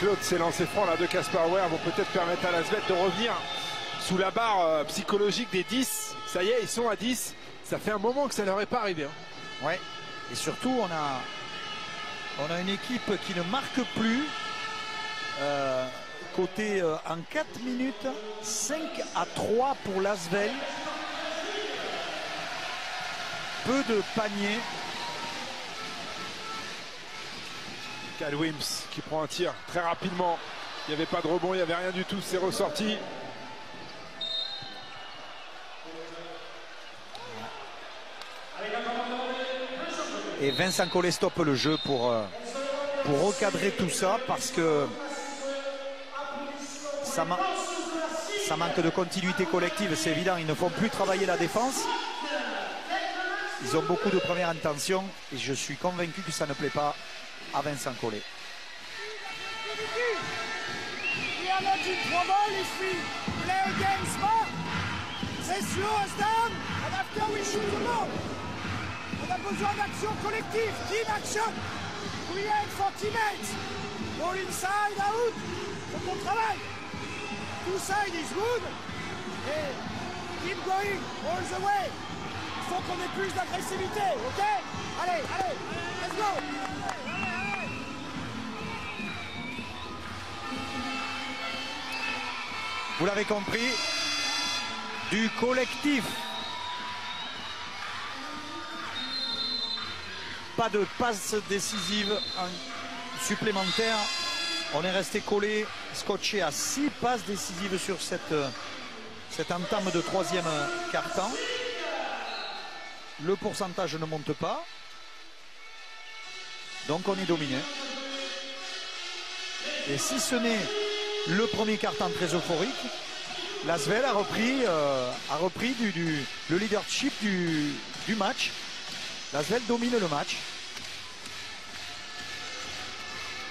Claude, ces lancers francs là de Casper Ware vont peut-être permettre à Lasvel de revenir sous la barre euh, psychologique des 10. Ça y est, ils sont à 10. Ça fait un moment que ça leur est pas arrivé. hein. Ouais. Et surtout, on a, on a une équipe qui ne marque plus. Euh, côté euh, en 4 minutes, 5 à 3 pour Lasvel. Peu de paniers. Cal Wims qui prend un tir très rapidement. Il n'y avait pas de rebond, il n'y avait rien du tout. C'est ressorti. Et Vincent Collet stoppe le jeu pour, euh, pour recadrer tout ça parce que ça, ça manque de continuité collective, c'est évident. Ils ne font plus travailler la défense. Ils ont beaucoup de premières intentions et je suis convaincu que ça ne plaît pas à Vincent Collet. We we we. On a besoin d'action collective. Team action. Create for teammates. Ball inside, out. Faut qu'on travaille. Side is good. Et keep going all the way. Il faut qu'on ait plus d'agressivité, ok? Allez, allez, let's go Vous l'avez compris, du collectif. Pas de passe décisive en supplémentaire. On est resté collé, scotché à six passes décisives sur cette, cette entame de troisième quart-temps. Le pourcentage ne monte pas. Donc on est dominé. Et si ce n'est le premier quart-temps très euphorique, Lasvel a repris, euh, a repris du, du- le leadership du, du match. Lasvel domine le match.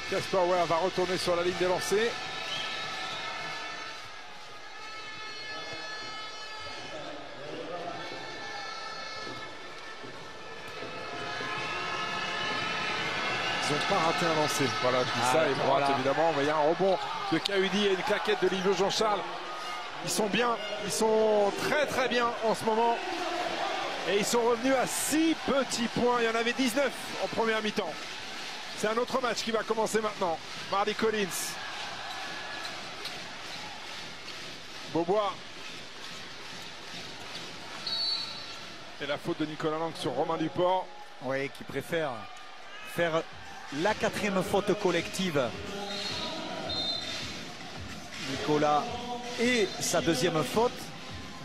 Casper Ware va retourner sur la ligne des lancers. Ils n'ont pas raté un lancer. Voilà, je dis Ah, ça, ils d'accord, ratent voilà. évidemment. Mais il y a un rebond de Kaudi et une claquette de Livio Jean-Charles. Ils sont bien, ils sont très très bien en ce moment. Et ils sont revenus à 6 petits points. Il y en avait 19 en première mi-temps. C'est un autre match qui va commencer maintenant. Marty Collins. Beaubois. Et la faute de Nicolas Lang sur Romain Duport. Oui, qui préfère faire la quatrième faute collective. Nicolas et sa deuxième faute.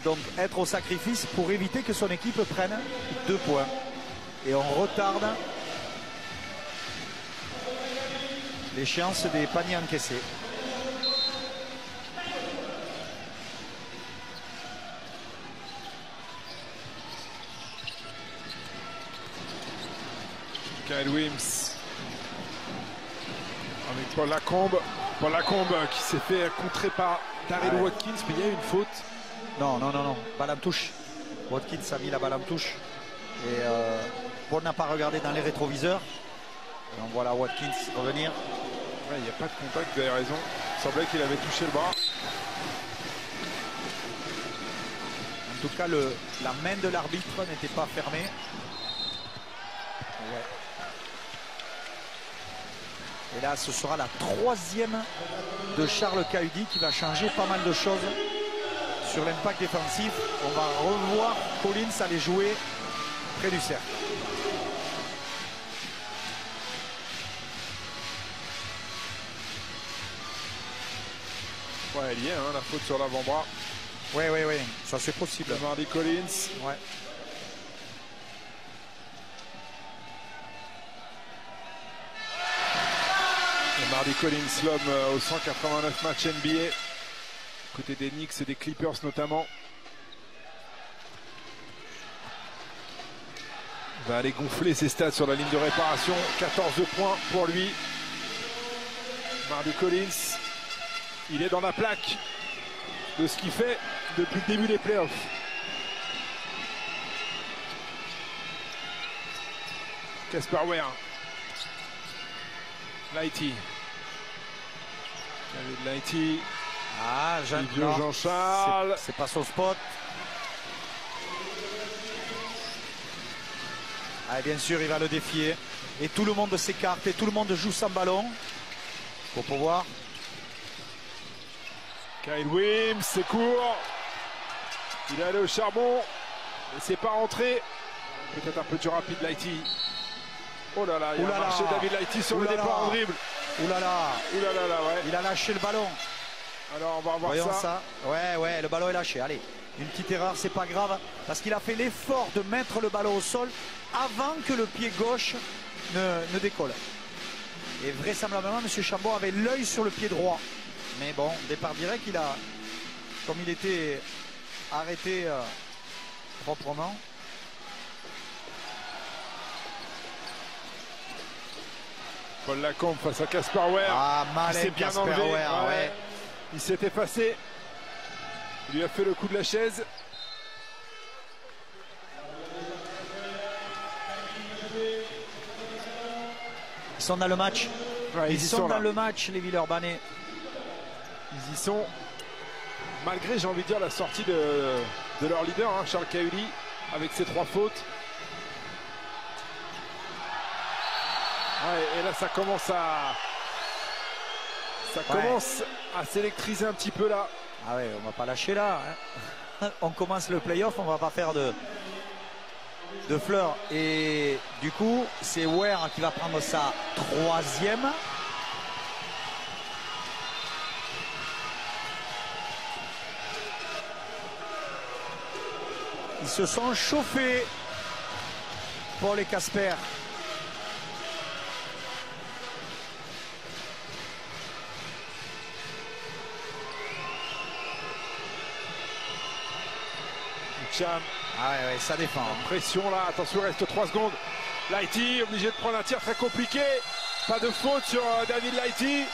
Donc être au sacrifice pour éviter que son équipe prenne deux points. Et on retarde l'échéance des paniers encaissés. Kyle Wims. Avec Paul Lacombe. Paul Lacombe qui s'est fait contrer par Daryl Ouais. Watkins. Mais il y a eu une faute. Non, non, non, non. Balle en touche. Watkins a mis la balle en touche. Et euh, Paul n'a pas regardé dans les rétroviseurs. Et on voit là Watkins revenir. Ouais, Il n'y a pas de contact, vous avez raison. Il semblait qu'il avait touché le bras. En tout cas, le, la main de l'arbitre n'était pas fermée. Ouais. Et là, ce sera la troisième de Charles Cahudi qui va changer pas mal de choses sur l'impact défensif. On va revoir Collins aller jouer près du cercle. Ouais, elle y est, hein, la faute sur l'avant-bras. Oui, oui, oui, ça c'est possible. Marty Collins. Ouais. Marty Collins, l'homme euh, au 189 matchs NBA. Côté des Knicks et des Clippers notamment. Va aller gonfler ses stats sur la ligne de réparation. 14 points pour lui. Marty Collins, il est dans la plaque de ce qu'il fait depuis le début des playoffs. Casper Ware. Lighty. David Lighty. Ah, Jean-Charles. c'est- pas son spot. Ah, bien sûr, il va le défier. Et tout le monde s'écarte et tout le monde joue sans ballon. Pour pouvoir. Kyle Wims, c'est court. Il est allé au charbon. Et c'est pas rentré. Peut-être un peu plus rapide Lighty. Oh là là, il a marché. David Lighty sur le départ en dribble. Ouh là là. Ouh là là là, ouais. Il a lâché le ballon. Alors on va voir Voyons ça. ça. Ouais, ouais, le ballon est lâché. Allez, une petite erreur, c'est pas grave. Parce qu'il a fait l'effort de mettre le ballon au sol avant que le pied gauche ne, ne décolle. Et vraisemblablement, M. Chambon avait l'œil sur le pied droit. Mais bon, départ direct, il a, comme il était arrêté euh, proprement. Paul Lacombe face à Kasparwer. Ah, mal il bien enlevé. Ouais. Il s'est effacé. Il lui a fait le coup de la chaise. Ils sont dans le match. Ils, ils sont, dans le match, les Villeurbanais. Ils y sont. Malgré, j'ai envie de dire, la sortie de, de leur leader, hein, Charles Cahuli, avec ses trois fautes. Ouais, et là, ça commence à. Ça Ouais. commence à s'électriser un petit peu là. Ah ouais, on va pas lâcher là. hein. on commence le playoff, on va pas faire de, de fleurs. Et du coup, c'est Ware qui va prendre sa troisième. Ils se sont chauffés pour les Casper. Cham. Ah ouais, ouais, ça défend. Pression là, attention, il reste 3 secondes. Lighty, obligé de prendre un tir très compliqué. Pas de faute sur euh, David Lighty.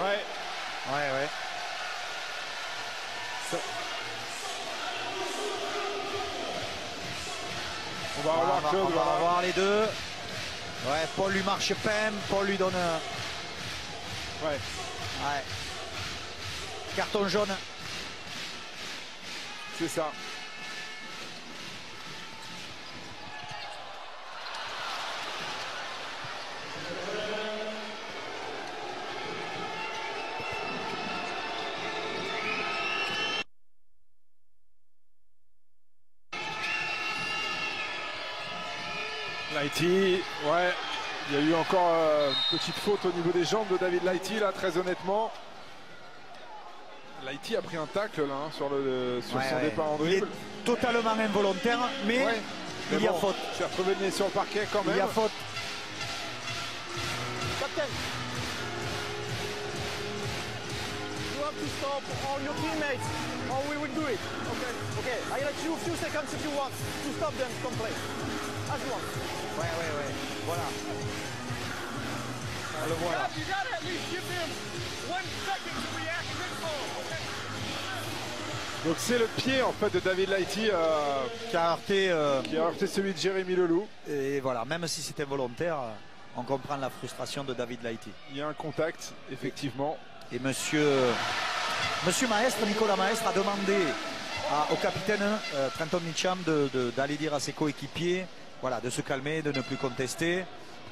Ouais. Ouais, ouais. On va On va, Claude. on va voilà. revoir les deux. Ouais, Paul lui marche peine, Paul lui donne. un- Ouais. Ouais. Carton jaune. C'est ça. Lighty, ouais, il y a eu encore euh, une petite faute au niveau des jambes de David Lighty, là, très honnêtement. Lighty a pris un tacle là, hein, sur, le, sur Ouais, son ouais. départ en Il est dribble. totalement involontaire, mais Ouais. il Mais y a bon, faute. s'est retrouvé le nez sur le parquet quand même. Il y a faute. Captain. You have to stop all your teammates or we will do it. Okay. Okay. I let you a few seconds if you want to stop them from play. As you want. Ouais, ouais, ouais. Voilà. le voilà. You gotta at least give them one second Donc c'est le pied en fait de David Lighty euh, Qui a heurté. euh, qui a heurté celui de Jérémy Leloup. et voilà, même si c'était volontaire, on comprend la frustration de David Lighty. Il y a un contact, effectivement. Et monsieur, monsieur Maestre, Nicolas Maestre, a demandé à- au capitaine euh, Trenton Mitcham d'aller dire à ses coéquipiers voilà, de se calmer, de ne plus contester.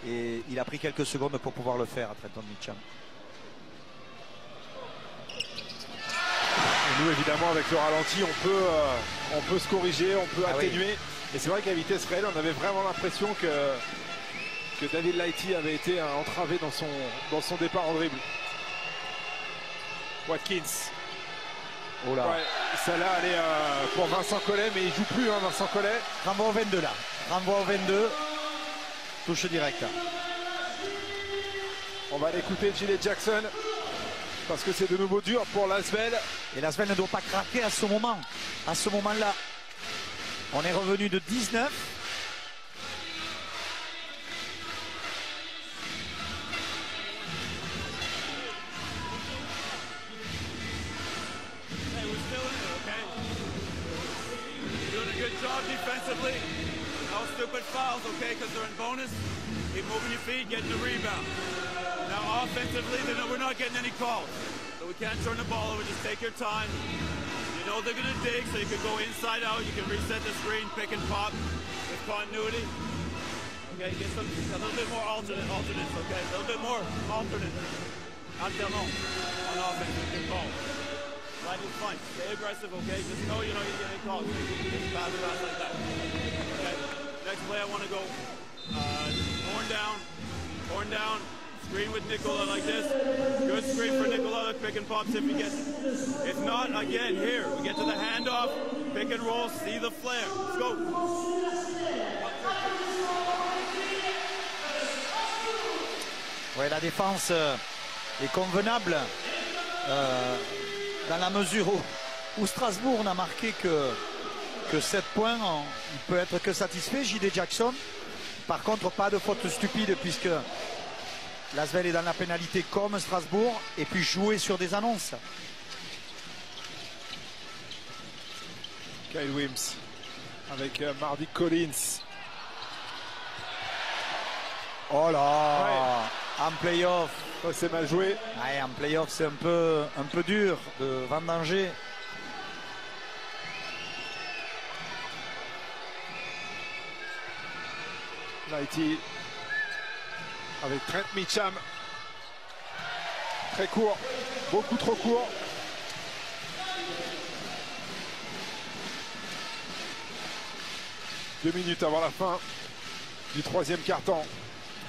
Et il a pris quelques secondes pour pouvoir le faire, Trenton Mitcham. Nous, évidemment, avec le ralenti, on peut, euh, on peut se corriger, on peut Ah oui. atténuer. Et c'est vrai qu'à vitesse réelle, on avait vraiment l'impression que, que David Lighty avait été euh, entravé dans son, dans son départ en dribble. Watkins. Oh là. Ouais, celle-là, elle est euh, pour Vincent Collet, mais il joue plus, hein, Vincent Collet. Renvoi au 22 là. Renvoi au 22. Touche directe. On va aller écouter Gillet Jackson. Parce que c'est de nouveau dur pour Lasvel. Et la semaine ne doit pas craquer à ce moment. À ce moment-là. On est revenu de 19. Hey, we're still in it, okay? Doing a good job defensively. No stupid fouls, okay? Because they're in bonus. Keep moving your feet, getting the rebound. Offensively, they're not, we're not getting any calls. So we can't turn the ball over. Just take your time. You know they're going to dig, so you can go inside out. You can reset the screen, pick and pop with continuity. Okay, get some a little bit more alternate, alternates, okay? A little bit more alternate. Alternant on offense. Good call. Right is fine. Stay aggressive, okay? Just know you know you're getting calls. Just pass it out like that. Okay. Next play, I want to go uh, horn down, horn down, screen la défense euh, est convenable euh, dans la mesure où, Strasbourg n'a marqué que, que 7 points. On- il peut être que satisfait, JD Jackson. Par contre, pas de faute stupide puisque Lasvel est dans la pénalité comme Strasbourg et puis jouer sur des annonces. Kyle Wims avec euh, Mardy Collins. Oh là En playoff. c'est mal joué. Ouais, en playoff, c'est un peu, un peu dur de vendanger. Lighty avec Trent Mitcham. Très court, beaucoup trop court. Deux minutes avant la fin du troisième carton.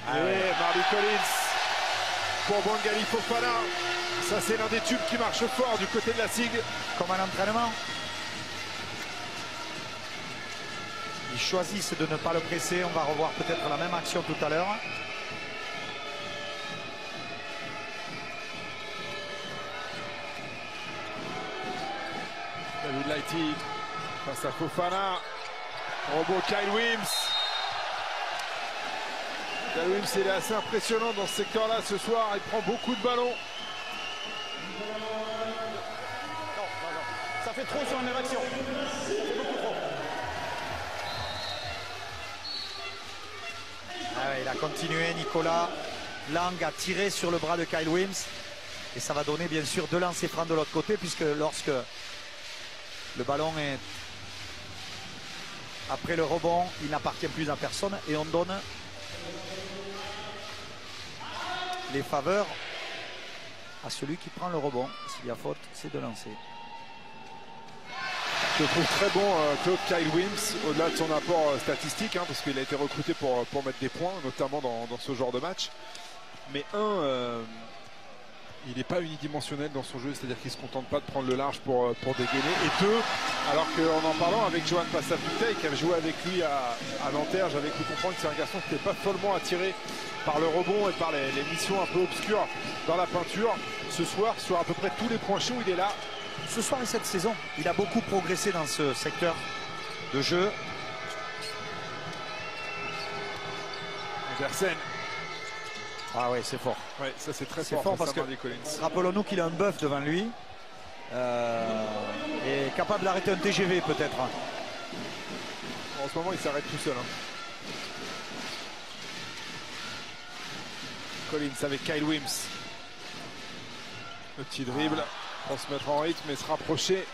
Ah ouais. Marley Collins pour Bangali Fofana. Ça, c'est l'un des tubes qui marche fort du côté de la SIG. Comme un entraînement. Ils choisissent de ne pas le presser. On va revoir peut-être la même action tout à l'heure. Lighty face à Fofana. Robot Kyle Wims. Kyle Wims, il est assez impressionnant dans ce secteur-là ce soir. Il prend beaucoup de ballons. Ça fait trop sur une même action. C'est beaucoup trop. Ah il a continué, Nicolas. Lang a tiré sur le bras de Kyle Wims. Et ça va donner bien sûr deux lancers francs de l'autre côté, puisque lorsque le ballon est après le rebond, il n'appartient plus à personne. Et on donne les faveurs à celui qui prend le rebond. S'il y a faute, c'est de lancer. Je trouve très bon euh, Claude Kyle Wims, au-delà de son apport euh, statistique, hein, parce qu'il a été recruté pour, pour mettre des points, notamment dans, ce genre de match. Mais un, euh, il n'est pas unidimensionnel dans son jeu, c'est-à-dire qu'il ne se contente pas de prendre le large pour, euh, pour dégainer. Et deux, alors qu'en en parlant avec Johan Passaputey, qui avait joué avec lui à, à Nanterre, j'avais cru comprendre que c'est un garçon qui n'était pas follement attiré par le rebond et par les, les missions un peu obscures dans la peinture. Ce soir, sur à peu près tous les points chauds, il est là. Ce soir et cette saison, il a beaucoup progressé dans ce secteur de jeu. Andersen. Ah ouais, c'est fort. Ouais, ça c'est très fort, parce que rappelons-nous qu'il a un bœuf devant lui. euh, et capable d'arrêter un TGV peut-être. En ce moment, il s'arrête tout seul. hein. Collins avec Kyle Wims. Le petit dribble pour se mettre en rythme et se rapprocher.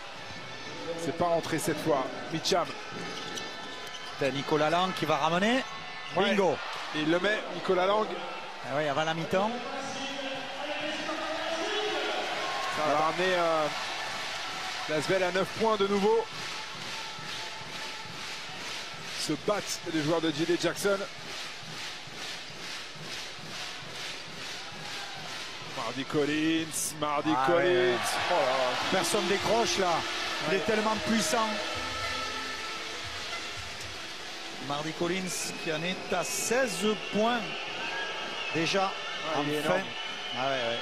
C'est pas rentré cette fois. Mitcham. C'est Nicolas Lang qui va ramener. Bingo. Ouais. Il le met, Nicolas Lang. Ah ouais, avant la mi-temps. Ça va ramener euh, Lasvel à 9 points de nouveau. Se battent les joueurs de J.D. Jackson. Mardi Collins, Mardi Ah Collins. ouais, ouais. Oh là. Personne décroche là. Il est tellement puissant. Mardi Collins qui en est à 16 points déjà Ah, en il est fin. énorme. Ah ouais, ouais.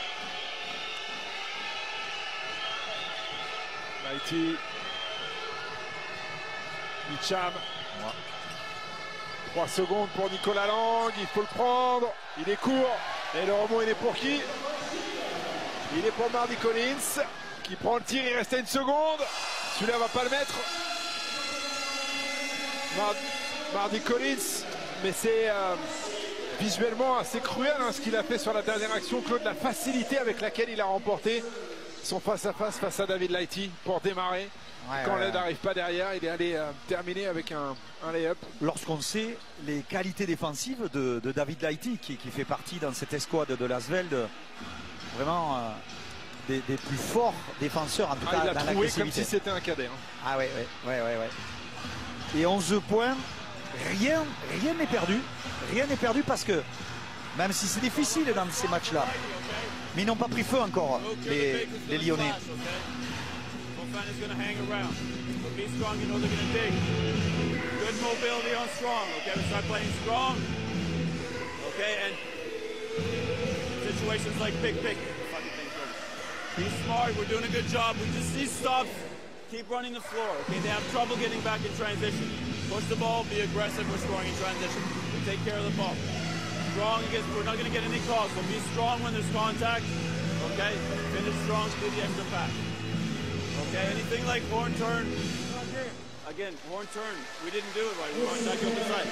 Mighty. Mitcham. 3 secondes pour Nicolas Lang. Il faut le prendre. Il est court. Et le rebond, il est pour qui? Il est pour Mardi Collins. Qui prend le tir. Il restait une seconde. Celui-là va pas le mettre. Mar- Mardi Collins. Mais c'est euh, visuellement assez cruel hein, ce qu'il a fait sur la dernière action. Claude, la facilité avec laquelle il a remporté son face-à-face face à David Lighty pour démarrer. Ouais, Quand ouais, l'aide ouais. n'arrive pas derrière, il est allé euh, terminer avec un, un lay-up. Lorsqu'on sait les qualités défensives de, de David Lighty, qui, qui fait partie dans cette escouade de Lasvel, de- vraiment euh, des, des plus forts défenseurs, en tout Ah, cas il l'a dans trouvé comme si c'était un cadet. hein. Ah ouais, ouais, ouais, ouais, ouais. Et 11 points, rien rien n'est perdu. Rien n'est perdu parce que, même si c'est difficile dans ces matchs-là, mais ils n'ont pas pris feu encore, les, les Lyonnais. Situations like things over. Be smart. We're doing a good job. We just see stuff. Keep running the floor. Okay, they have trouble getting back in transition. Push the ball. Be aggressive. We're scoring in transition. Take care of the ball. Strong against. We're not going to get any calls. So be strong when there's contact. Okay, finish strong. Do the extra pass. Okay, anything like horn turn. Again, horn turn. We didn't do it right. We're to take up the side.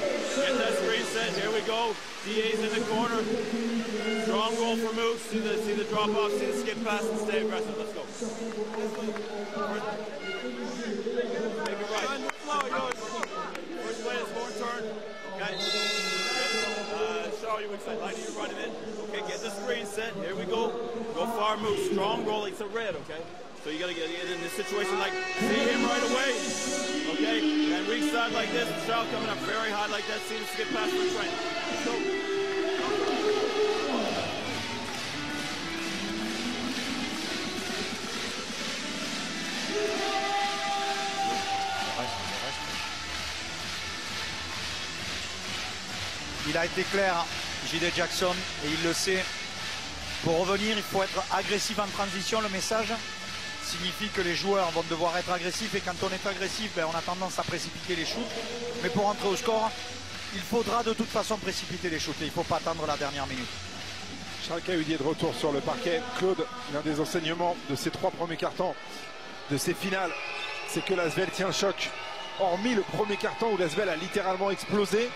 Get that screen set. Here we go. DA's in the corner. Strong roll for Moose. See the, see the drop off, see the skip pass, and stay aggressive. Let's go. Line you running in. Okay, get the screen set. Here we go. Go far move. Strong roll. It's red, okay? So you gotta get, get in this situation like see him right away. Okay? And reach side like this. Shot coming up very high like that. See him skip past for Trent. So Il a été clair, J.D. Jackson, et il le sait. Pour revenir, il faut être agressif en transition. Le message signifie que les joueurs vont devoir être agressifs et quand on est agressif, ben, on a tendance à précipiter les shoots. Mais pour rentrer au score, il faudra de toute façon précipiter les shoots et il ne faut pas attendre la dernière minute. Charles Cahudier de retour sur le parquet. Claude, l'un des enseignements de ces trois premiers cartons, de ces finales, c'est que l'Asvel tient choc. Hormis le premier carton où l'Asvel a littéralement explosé.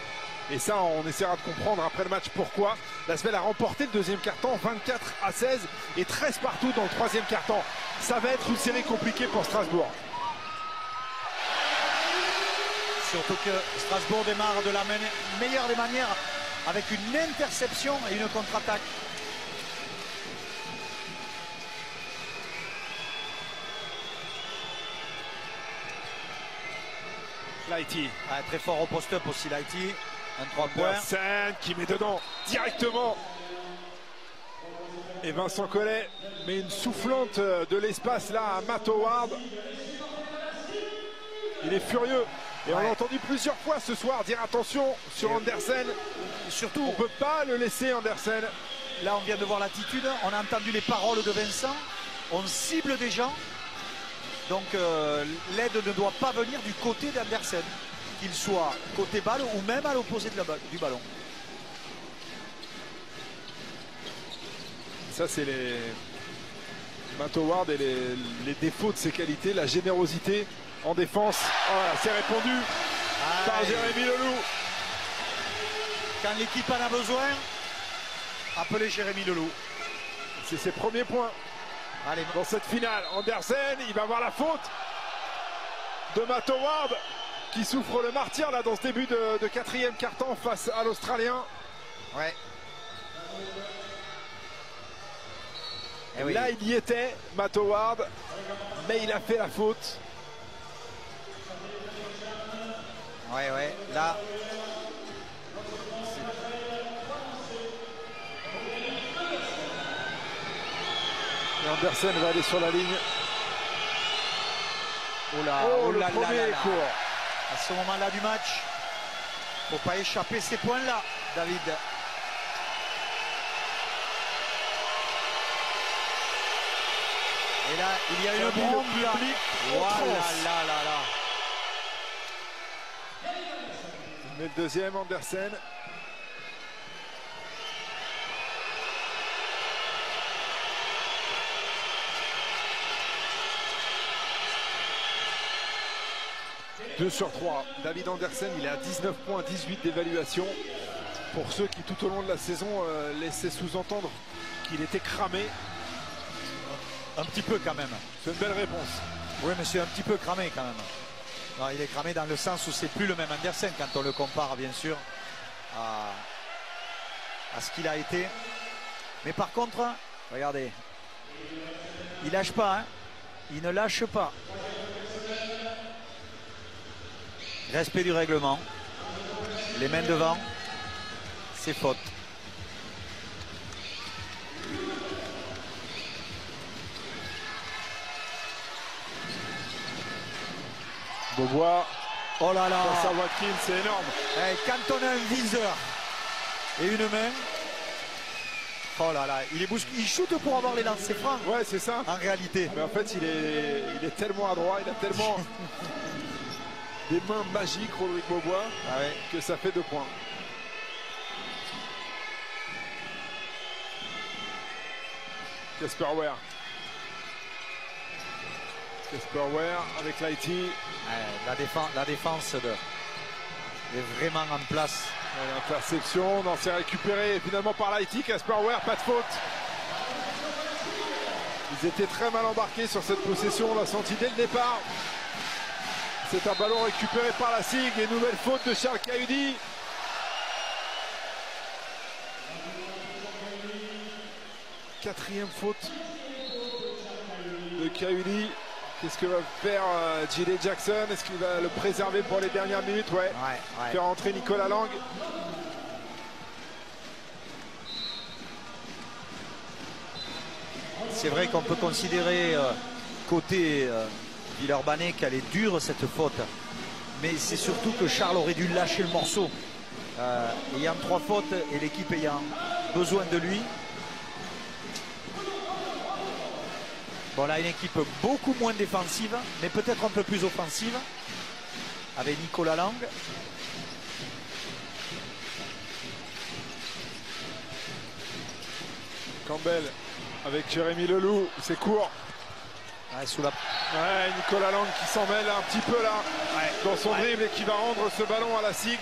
Et ça, on essaiera de comprendre après le match pourquoi. L'Asvel a remporté le deuxième carton 24 à 16 et 13 partout dans le troisième carton. Ça va être une série compliquée pour Strasbourg. Surtout que Strasbourg démarre de la meilleure des manières avec une interception et une contre-attaque. Lighty. Ah, très fort au post-up aussi, Lighty. Un 3 points. Qui met dedans directement. Et Vincent Collet met une soufflante de l'espace là à Matt Howard. Il est furieux. Et on l'a entendu plusieurs fois ce soir dire attention sur Andersen. surtout, on ne peut pas le laisser Andersen. Là, on vient de voir l'attitude. On a entendu les paroles de Vincent. On cible des gens. Donc euh, l'aide ne doit pas venir du côté d'Andersen, qu'il soit côté balle ou même à l'opposé du ballon. Ça, c'est les. Matt Howard et les, les, défauts de ses qualités, la générosité en défense. Voilà, c'est répondu par Jérémy Leloup. Quand l'équipe en a besoin, appelez Jérémy Leloup. C'est ses premiers points. Allez. Dans cette finale, Andersen, il va avoir la faute de Matt Howard qui souffre le martyr là dans ce début de, de quatrième carton face à l'Australien. Ouais. Et là, il y était, Matt Howard, mais il a fait la faute. Ouais, ouais, là. Et Andersen va aller sur la ligne. Oh là, Oh, oh le là là premier là. court. À ce moment-là du match, faut pas échapper ces points-là, David. Et là, il y a une bombe là. public Voilà, là, là, là. Il met le deuxième, Andersen. Deux sur 3. David Andersen, il est à 19 points, 18 d'évaluation. Pour ceux qui tout au long de la saison euh, laissaient sous-entendre qu'il était cramé. Un petit peu quand même. C'est une belle réponse. Oui, mais c'est un petit peu cramé quand même. Non, il est cramé dans le sens où c'est plus le même Andersen quand on le compare, bien sûr, à, à ce qu'il a été. Mais par contre, regardez, il lâche pas, hein. il ne lâche pas. Respect du règlement. Les mains devant, c'est faute. Beaubois. Oh là là Face à Watkins, c'est énorme. Eh, quand on a un viseur et une main, oh là là, il est. Il shoot pour avoir les lancers francs. Ouais, c'est ça. En réalité. Mais en fait, il est, il est tellement adroit, il a tellement des mains magiques, Rodrigue Beaubois, Ah ouais. que ça fait deux points. Casper Ware. Casper Ware avec. Ouais, la, défense, la défense de- est vraiment en place. L'interception, non, c'est récupéré finalement par l'IT, Casper Ware, pas de faute. Ils étaient très mal embarqués sur cette possession, on l'a senti dès le départ. C'est un ballon récupéré par la SIG et nouvelle faute de Charles Cahudi. Quatrième faute de Cahudi. Qu'est-ce que va faire euh, J.D. Jackson? Est-ce qu'il va le préserver pour les dernières minutes? Ouais. Faire entrer Nicolas Lang. C'est vrai qu'on peut considérer euh, côté euh, Villeurbanne qu'elle est dure cette faute. Mais c'est surtout que Charles aurait dû lâcher le morceau. Euh, ayant trois fautes et l'équipe ayant besoin de lui. Bon là une équipe beaucoup moins défensive, mais peut-être un peu plus offensive. Avec Nicolas Lang. Campbell avec Jérémy Leloup, c'est court. sous la... Ouais, Nicolas Lang qui s'en mêle un petit peu là dans son dribble et qui va rendre ce ballon à la SIG.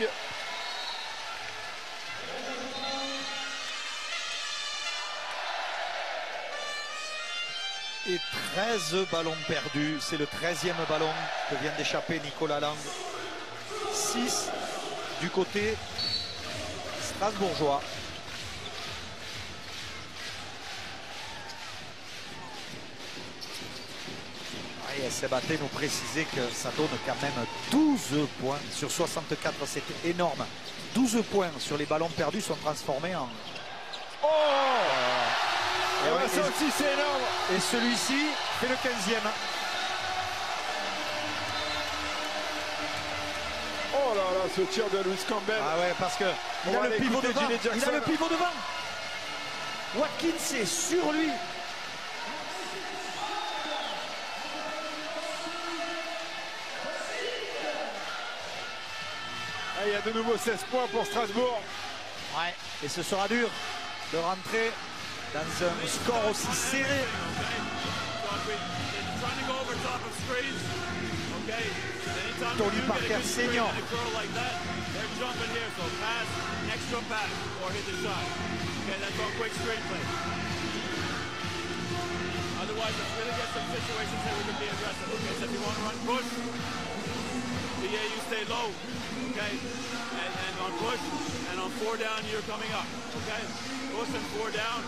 Et 13 ballons perdus. C'est le 13e ballon que vient d'échapper Nicolas Lang. 6 du côté strasbourgeois. Et Sébaté nous précisait que ça donne quand même 12 points sur 64, c'était énorme. 12 points sur les ballons perdus sont transformés en... Oh Et, ouais, Ça et- aussi c'est énorme et celui-ci fait le 15e. Oh là là, ce tir de Louis Campbell. Ah ouais, parce que il a le pivot devant. Il a le pivot devant. Watkins est sur lui. Y a de nouveau 16 points pour Strasbourg. Ouais. Et ce sera dur de rentrer dans un score aussi serré. Tony Parker senior. Otherwise, let's really get some situations that we can be aggressive. Okay, so if you want to run push, yeah, you stay low. Okay, and, and on push and on four down, you're coming up. Okay, push and four down.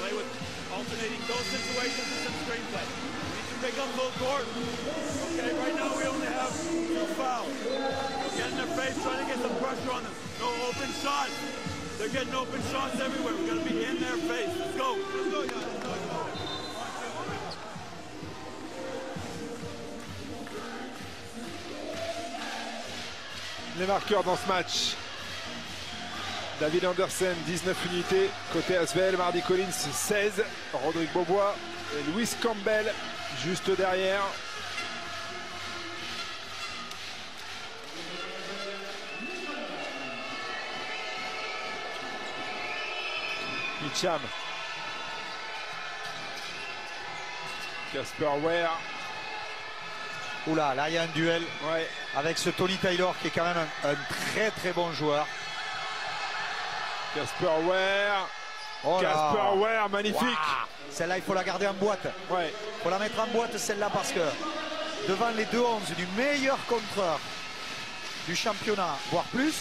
Play with alternating those situations and some screen play. We need to pick up full court. Okay, right now we only have two fouls. Get in their face, trying to get some pressure on them. No open shots. They're getting open shots everywhere. We got to be in their face. Let's go. Let's go, guys. Les marqueurs dans ce match. David Anderson, 19 unités. Côté Asvel, Mardi Collins, 16. Rodrigue Beaubois et Louis Campbell, juste derrière. Mitcham. Casper Ware. Oula, là il y a un duel Ouais. Avec ce Tony Taylor qui est quand même un, un très très bon joueur. Casper Ware. Oh. Casper Ware, magnifique. Celle-là, il faut la garder en boîte. Ouais. Il faut la mettre en boîte celle-là parce que devant les deux 11 du meilleur contreur du championnat, voire plus,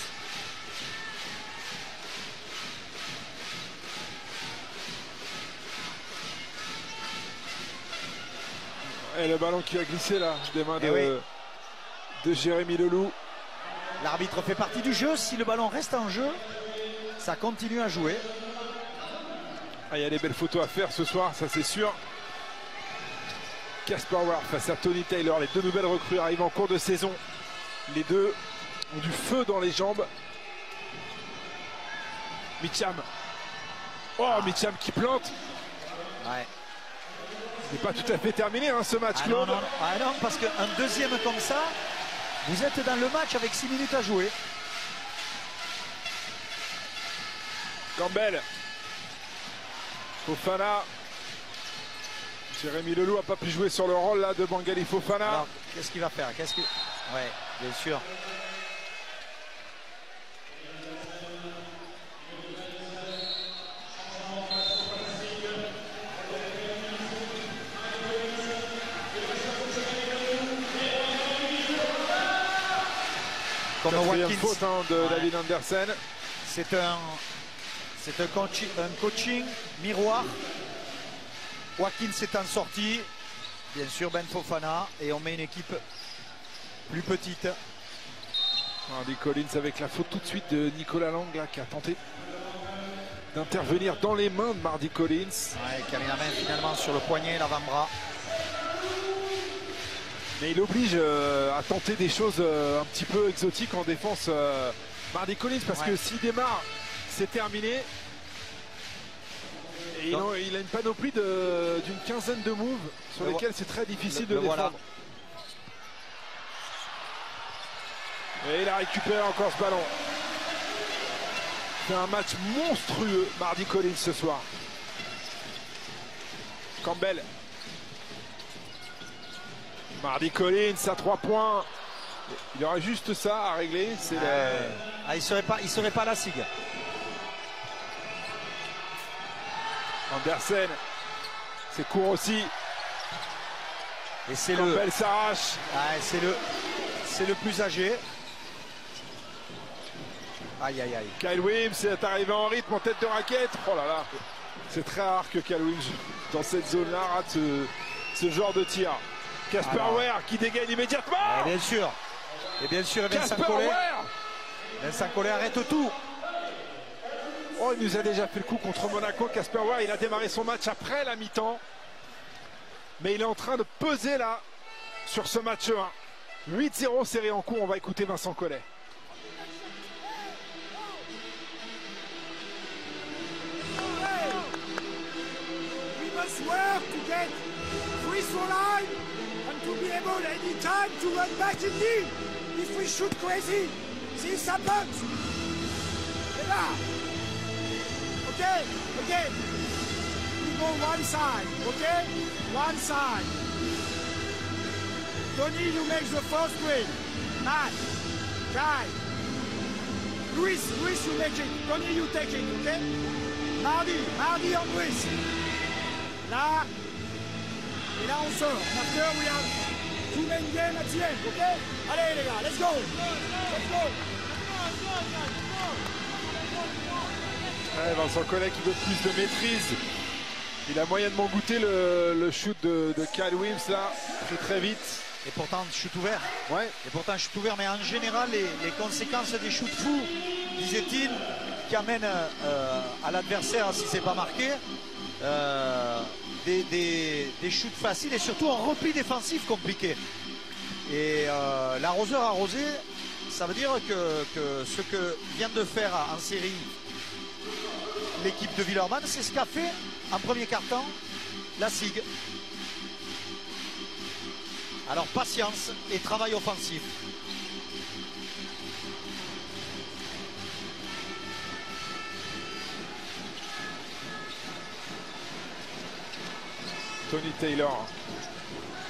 Et le ballon qui a glissé là, des mains Eh de, oui. De Jérémy Leloup. l'arbitre fait partie du jeu. Si le ballon reste en jeu, ça continue à jouer. Ah, il y a des belles photos à faire ce soir, ça c'est sûr. Casper Ward face à Tony Taylor. Les deux nouvelles recrues arrivent en cours de saison. Les deux ont du feu dans les jambes. Mitcham. Oh, Mitcham qui plante. Ouais. n'est pas tout à fait terminé hein, ce match, Ah non, Claude. non, ah non, parce qu'un deuxième comme ça, vous êtes dans le match avec 6 minutes à jouer. Campbell. Fofana. Jérémy Leloup n'a pas pu jouer sur le rôle là de Bangali Fofana. Qu'est-ce qu'il va faire? Qu'est-ce. Ouais, bien sûr. Watkins. faute hein, de Ouais. David Andersen. C'est un, c'est un, coachi- un coaching miroir. Watkins est en sortie. Bien sûr, Ben Fofana. Et on met une équipe plus petite. Mardi Collins avec la faute tout de suite de Nicolas Lang là, qui a tenté d'intervenir dans les mains de Mardi Collins. Ouais, qui a mis la main finalement sur le poignet, l'avant-bras. Mais il oblige euh, à tenter des choses euh, un petit peu exotiques en défense euh, Mardi Collins parce Ouais. que s'il démarre, c'est terminé. Et il, a une panoplie d'une quinzaine de moves sur Le lesquels c'est très difficile le- de le défendre. voilà. Et il a récupéré encore ce ballon. C'est un match monstrueux, Mardi Collins ce soir. Campbell. Mardi Collins à 3 points. Il y aura juste ça à régler. C'est la- Ah, il serait pas, il serait pas à la SIG. Andersen. C'est court aussi. Et c'est le, Campbell s'arrache. ah, c'est le, c'est le plus âgé. Aïe aïe aïe. Kyle Williams est arrivé en rythme en tête de raquette. Oh là là. C'est très rare que Kyle Williams, dans cette zone-là, rate ce, ce genre de tir. Casper Alors. Ware qui dégaine immédiatement. Et bien sûr. Et bien sûr, Vincent Collet. Vincent Collet arrête tout. Oh, il nous a déjà fait le coup contre Monaco. Casper Ware, il a démarré son match après la mi-temps. Mais il est en train de peser là sur ce match 1. 8-0 série en cours. On va écouter Vincent Collet. We must work to get free throw line and to be able any time to run back in deep. If we shoot crazy, this happens. Là. Okay, again. We go one side, okay? One side. Tony, you make the first win. Matt, Kai. Luis, Luis, you make it. Tony, you take it, okay? Mardi, Mardi en Luis. Là, et là on sort. After we have two main game at the end, ok? Allez les gars, let's go Let's go Ouais, Vincent Collet qui veut plus de maîtrise. Il a moyennement goûté le, le shoot de, de Kyle Williams là, très très vite. Et pourtant, shoot ouvert. Ouais. Et pourtant, shoot ouvert. Mais en général, les, les conséquences des shoots fous, disait-il, qui amènent euh, à l'adversaire, si c'est pas marqué, euh, des, des, shoots faciles et surtout un repli défensif compliqué. Et euh, l'arroseur arrosé, ça veut dire que, que ce que vient de faire en série l'équipe de Villerman, c'est ce qu'a fait en premier quart-temps la SIG. Alors patience et travail offensif. Tony Taylor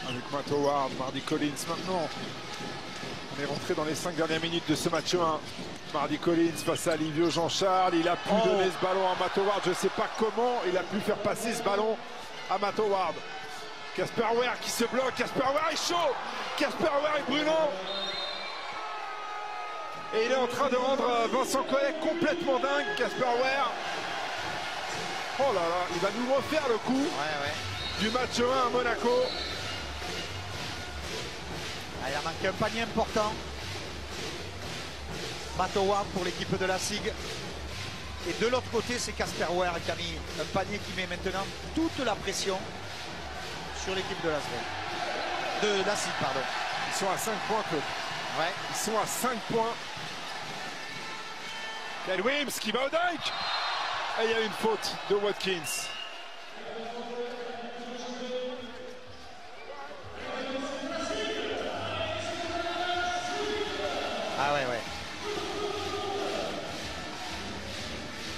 avec Matt Howard, Mardi Collins maintenant. On est rentré dans les 5 dernières minutes de ce match 1. Mardi Collins face à Livio Jean-Charles. Il a pu Oh. donner ce ballon à Matt Howard. Je ne sais pas comment il a pu faire passer ce ballon à Matt Howard. Casper Ware qui se bloque. Casper Ware est chaud. Casper Ware est brûlant. Et il est en train de rendre euh, Vincent Collet complètement dingue. Casper Ware. Oh là là, il va nous refaire le coup du match 1 à Monaco. Ah, il a manqué un panier important. Matt Howard pour l'équipe de la SIG. Et de l'autre côté, c'est Casper Ware qui a mis un panier qui met maintenant toute la pression sur l'équipe de la SIG. De la SIG, pardon. Ils sont à 5 points, Claude. Ouais. Ils sont à 5 points. Kyle Williams qui va au dunk. Et il y a une faute de Watkins. Ah ouais, ouais.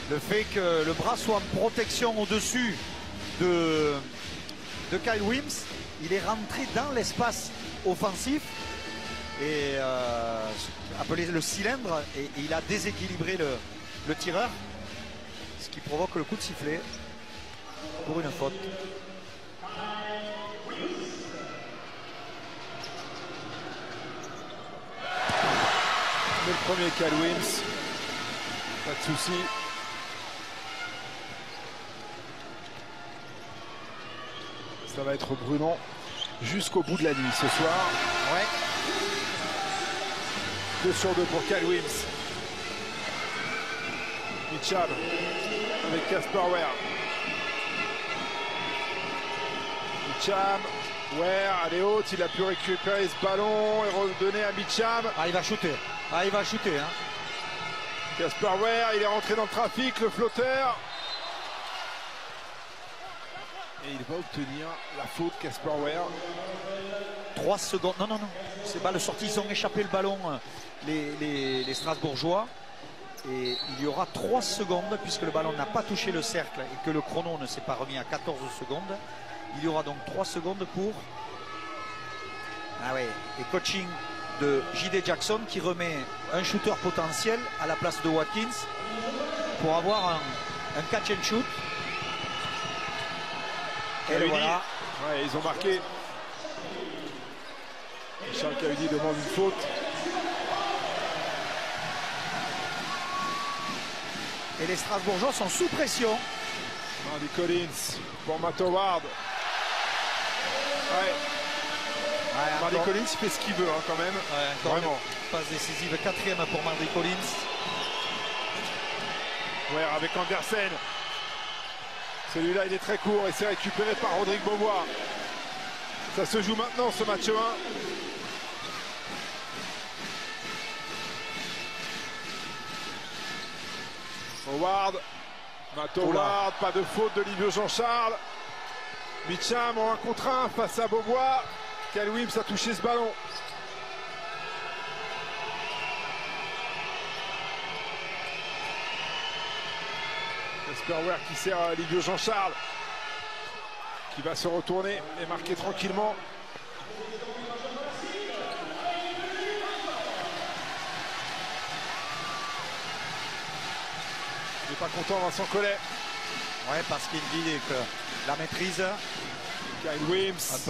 Le fait que le bras soit en protection au-dessus de, de Kyle Wims, il est rentré dans l'espace offensif et euh, appelé le cylindre et, et il a déséquilibré le, le tireur, ce qui provoque le coup de sifflet pour une faute. Le premier, Cal Wims. Pas de souci. Ça va être brûlant jusqu'au bout de la nuit ce soir. Ouais. 2 sur 2 pour Cal Wims. Mitcham avec Casper Ware. Mitcham, Ware, elle est haute, il a pu récupérer ce ballon et redonner à Mitcham. Ah, il va shooter. Ah, il va shooter. Hein. Casper Ware, il est rentré dans le trafic, le flotteur. Et il va obtenir la faute Casper Ware. 3 secondes. Non, non, non. C'est pas le sorti. Ils ont échappé le ballon, euh, les, les- les Strasbourgeois. Et il y aura 3 secondes, puisque le ballon n'a pas touché le cercle et que le chrono ne s'est pas remis à 14 secondes. Il y aura donc 3 secondes pour. Ah ouais. Et coaching de JD Jackson qui remet un shooter potentiel à la place de Watkins pour avoir un, un catch and shoot. Et le voilà. Ouais, ils ont marqué. Charles Cahudi demande une faute. Et les Strasbourgeois sont sous pression. Andy Collins pour Matt Howard. Ouais. Collins il fait ce qu'il veut hein, quand même. Vraiment. Passe décisive quatrième pour Marty Collins. Ouais, avec Andersen. Celui-là, il est très court et c'est récupéré par Rodrigue Beaubois. Ça se joue maintenant ce match 1. Howard, Matt Howard, pas de faute de Livio Jean-Charles. Mitcham en un contre un face à Beaubois. Cal Wims a touché ce ballon. Ware qui sert à Livio Jean-Charles. Qui va se retourner et marquer tranquillement. Il n'est pas content Vincent Collet. Ouais, parce qu'il dit que la maîtrise. Kyle Wims.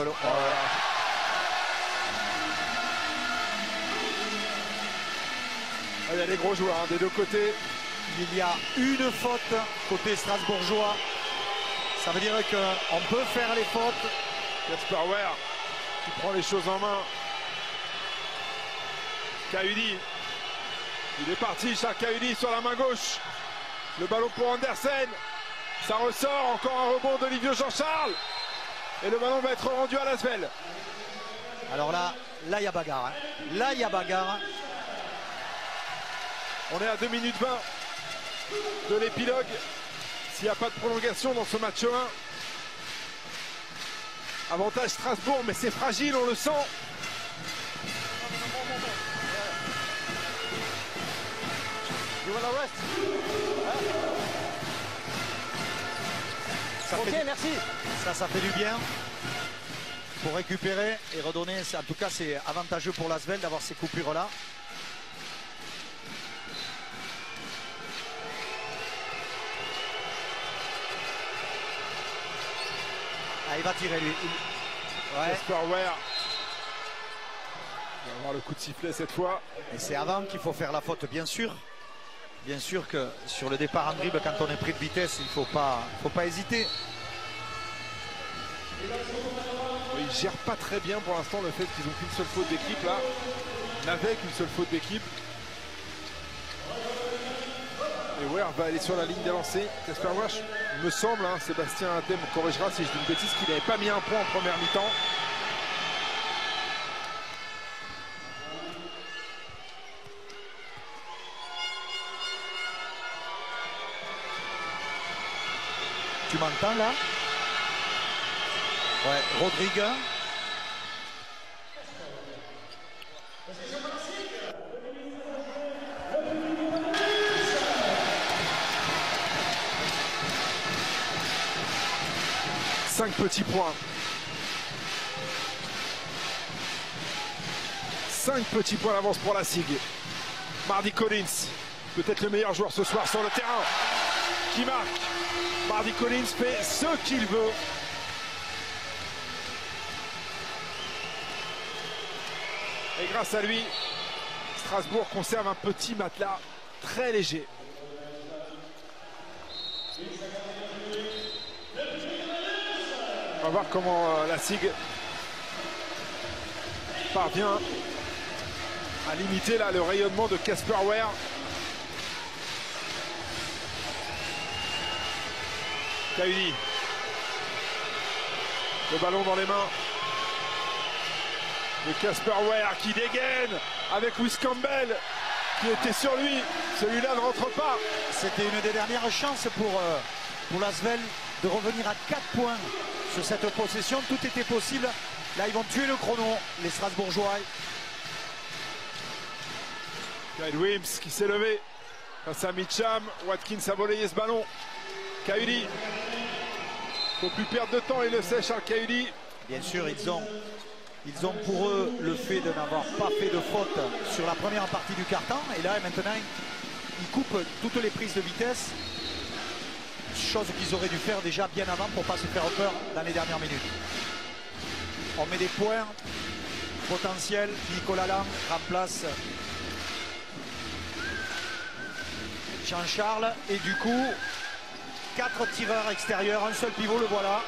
Ah, Il y a des gros joueurs hein, des deux côtés. Il y a une faute côté strasbourgeois. Ça veut dire qu'on peut faire les fautes. Casper Ware qui prend les choses en main. Kahudi. Il est parti, Charles Kahudi sur la main gauche. Le ballon pour Andersen. Ça ressort, encore un rebond d'Olivier Jean-Charles. Et le ballon va être rendu à Lasvel. Alors là, là il y a bagarre. hein. Là il y a bagarre. On est à 2 minutes 20 de l'épilogue. S'il n'y a pas de prolongation dans ce match 1. Avantage Strasbourg, mais c'est fragile, on le sent. Ça Ok, fait- merci. Ça, ça fait du bien pour récupérer et redonner. En tout cas, c'est avantageux pour l'Asvel d'avoir ces coupures-là. Ah, il va tirer lui. Ouais. Va avoir le coup de sifflet cette fois. Et c'est avant qu'il faut faire la faute, bien sûr. Bien sûr que sur le départ en dribble, quand on est pris de vitesse, il ne faut pas, faut pas hésiter. Ils gèrent pas très bien pour l'instant le fait qu'ils ont qu'une seule faute d'équipe là. N'avait qu'une seule faute d'équipe. Et Ware va aller sur la ligne des lancers. Casper il me semble, hein, Sébastien Athé me corrigera si je dis une bêtise, qu'il n'avait pas mis un point en première mi-temps. Tu m'entends là? Ouais, Rodrigue. Cinq petits points. Cinq petits points d'avance pour la SIG. Mardi Collins, peut-être le meilleur joueur ce soir sur le terrain, qui marque. Mardi Collins fait ce qu'il veut. Et grâce à lui, Strasbourg conserve un petit matelas très léger. On va voir comment euh, la SIG parvient à limiter là, le rayonnement de Casper Ware. Kaudi. Le ballon dans les mains de Casper Ware qui dégaine avec Wiss Campbell qui était sur lui. Celui-là ne rentre pas. C'était une des dernières chances pour, euh, pour l'Asvel de revenir à 4 points sur cette possession. Tout était possible. Là, ils vont tuer le chrono, les Strasbourgeois. Kyle Wims qui s'est levé face à Mitcham. Watkins a volayé ce ballon. Kaudi. Faut plus perdre de temps, il le sait, Charles Kaudi. Bien sûr, ils ont, ils ont pour eux le fait de n'avoir pas fait de faute sur la première partie du carton. Et là, maintenant, ils coupent toutes les prises de vitesse. Chose qu'ils auraient dû faire déjà bien avant pour ne pas se faire peur dans les dernières minutes. On met des points potentiels. Nicolas Lang remplace Jean-Charles. Et du coup, quatre tireurs extérieurs, un seul pivot, le voilà.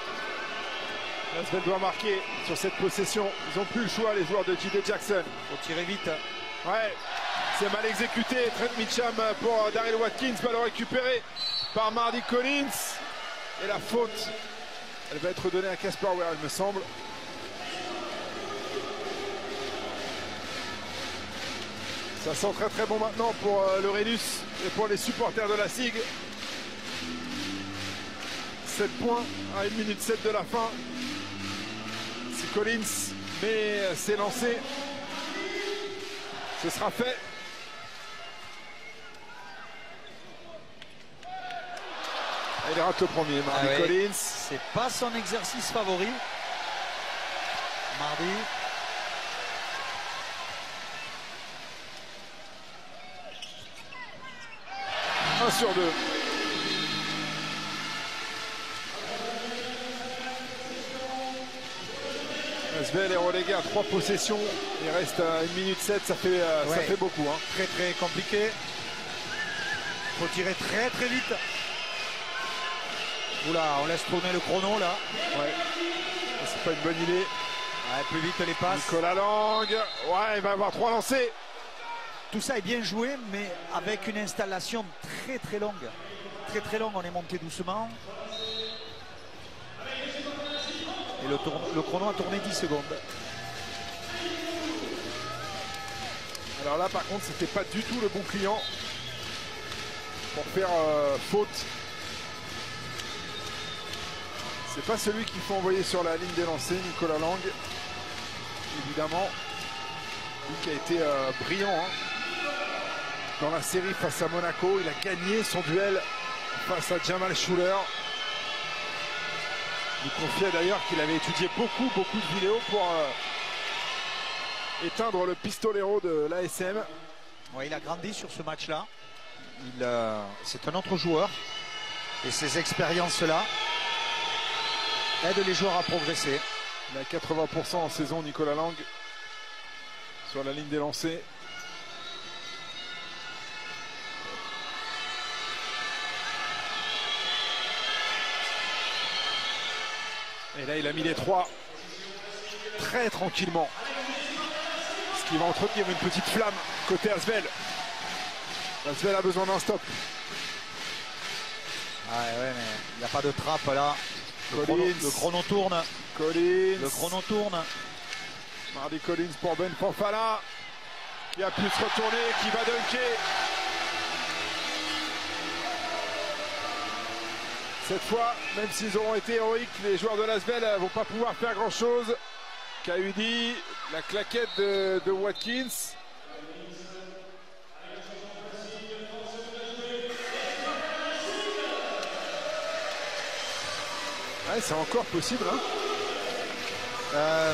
Lasvel doit marquer sur cette possession. Ils n'ont plus le choix, les joueurs de J.D. Jackson. Faut tirer vite. Ouais, c'est mal exécuté. Trent Mitcham pour Daryl Watkins. Ballon récupéré par Mardy Collins. Et la faute, elle va être donnée à Casper Ware, il me semble. Ça sent très très bon maintenant pour euh, le Rhenus et pour les supporters de la SIG. 7 points à 1 minute 7 de la fin. Collins met ses lancers, ce sera fait. Il rate le premier, Mardy Ah ouais. Collins. C'est pas son exercice favori. Mardi. Un sur deux. Asvel est relégué à trois possessions. Il reste à 1 minute 7, ça fait, euh, ça fait beaucoup. hein. Très très compliqué. Faut tirer très très vite. Oula, on laisse tourner le chrono là. Ouais. C'est pas une bonne idée. Ouais, plus vite les passes. Nicolas Lang. Ouais, il va avoir trois lancés. Tout ça est bien joué, mais avec une installation très très longue. Très très longue, on est monté doucement. Et le, chrono a tourné 10 secondes. Alors là, par contre, c'était pas du tout le bon client pour faire euh, faute. C'est pas celui qu'il faut envoyer sur la ligne des lancers, Nicolas Lang. Évidemment, lui qui a été euh, brillant hein, dans la série face à Monaco. Il a gagné son duel face à Jamal Schuller. Il confiait d'ailleurs qu'il avait étudié beaucoup, beaucoup de vidéos pour euh, éteindre le pistolero de l'ASM. Ouais, il a grandi sur ce match-là. Euh, C'est un autre joueur. Et ces expériences-là aident les joueurs à progresser. Il a 80% en saison, Nicolas Lang, sur la ligne des lancers. Et là, il a mis les trois très tranquillement. Ce qui va entretenir une petite flamme côté Asvel. Asvel a besoin d'un stop. Ah ouais, mais il n'y a pas de trappe là. Le chrono, Collins. le chrono tourne. Collins. Le chrono tourne. Mardi Collins pour Ben Fanfala. Qui a pu se retourner, qui va dunker. Cette fois, même s'ils auront été héroïques, les joueurs de Lasvel ne vont pas pouvoir faire grand chose. Kaudi, la claquette de, de Watkins. Ouais, c'est encore possible. Hein Euh,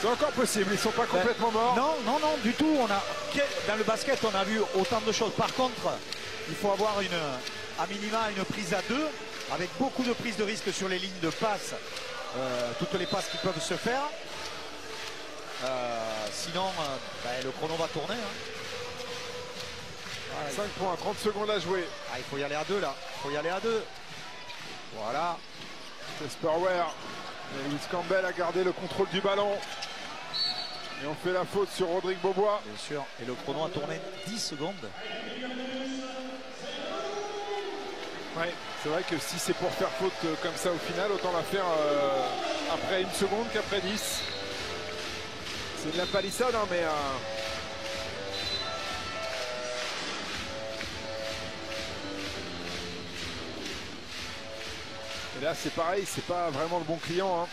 c'est encore possible, ils sont pas complètement morts. Non, non, non, du tout. On a, dans le basket, on a vu autant de choses. Par contre, il faut avoir une, à minima une prise à deux, avec beaucoup de prises de risque sur les lignes de passe, euh, toutes les passes qui peuvent se faire. Euh, sinon, euh, ben, le chrono va tourner. hein. 5 points, 30 secondes à jouer. Ah, il faut y aller à deux là. Il faut y aller à deux. Voilà. Ware. Et Louis Campbell a gardé le contrôle du ballon. Et on fait la faute sur Rodrigue Beaubois. Bien sûr. Et le chrono a tourné 10 secondes. Ouais, c'est vrai que si c'est pour faire faute euh, comme ça au final, autant la faire euh, après une seconde qu'après 10. C'est de la palissade, hein, mais. euh, Et là, c'est pareil, c'est pas vraiment le bon client. hein.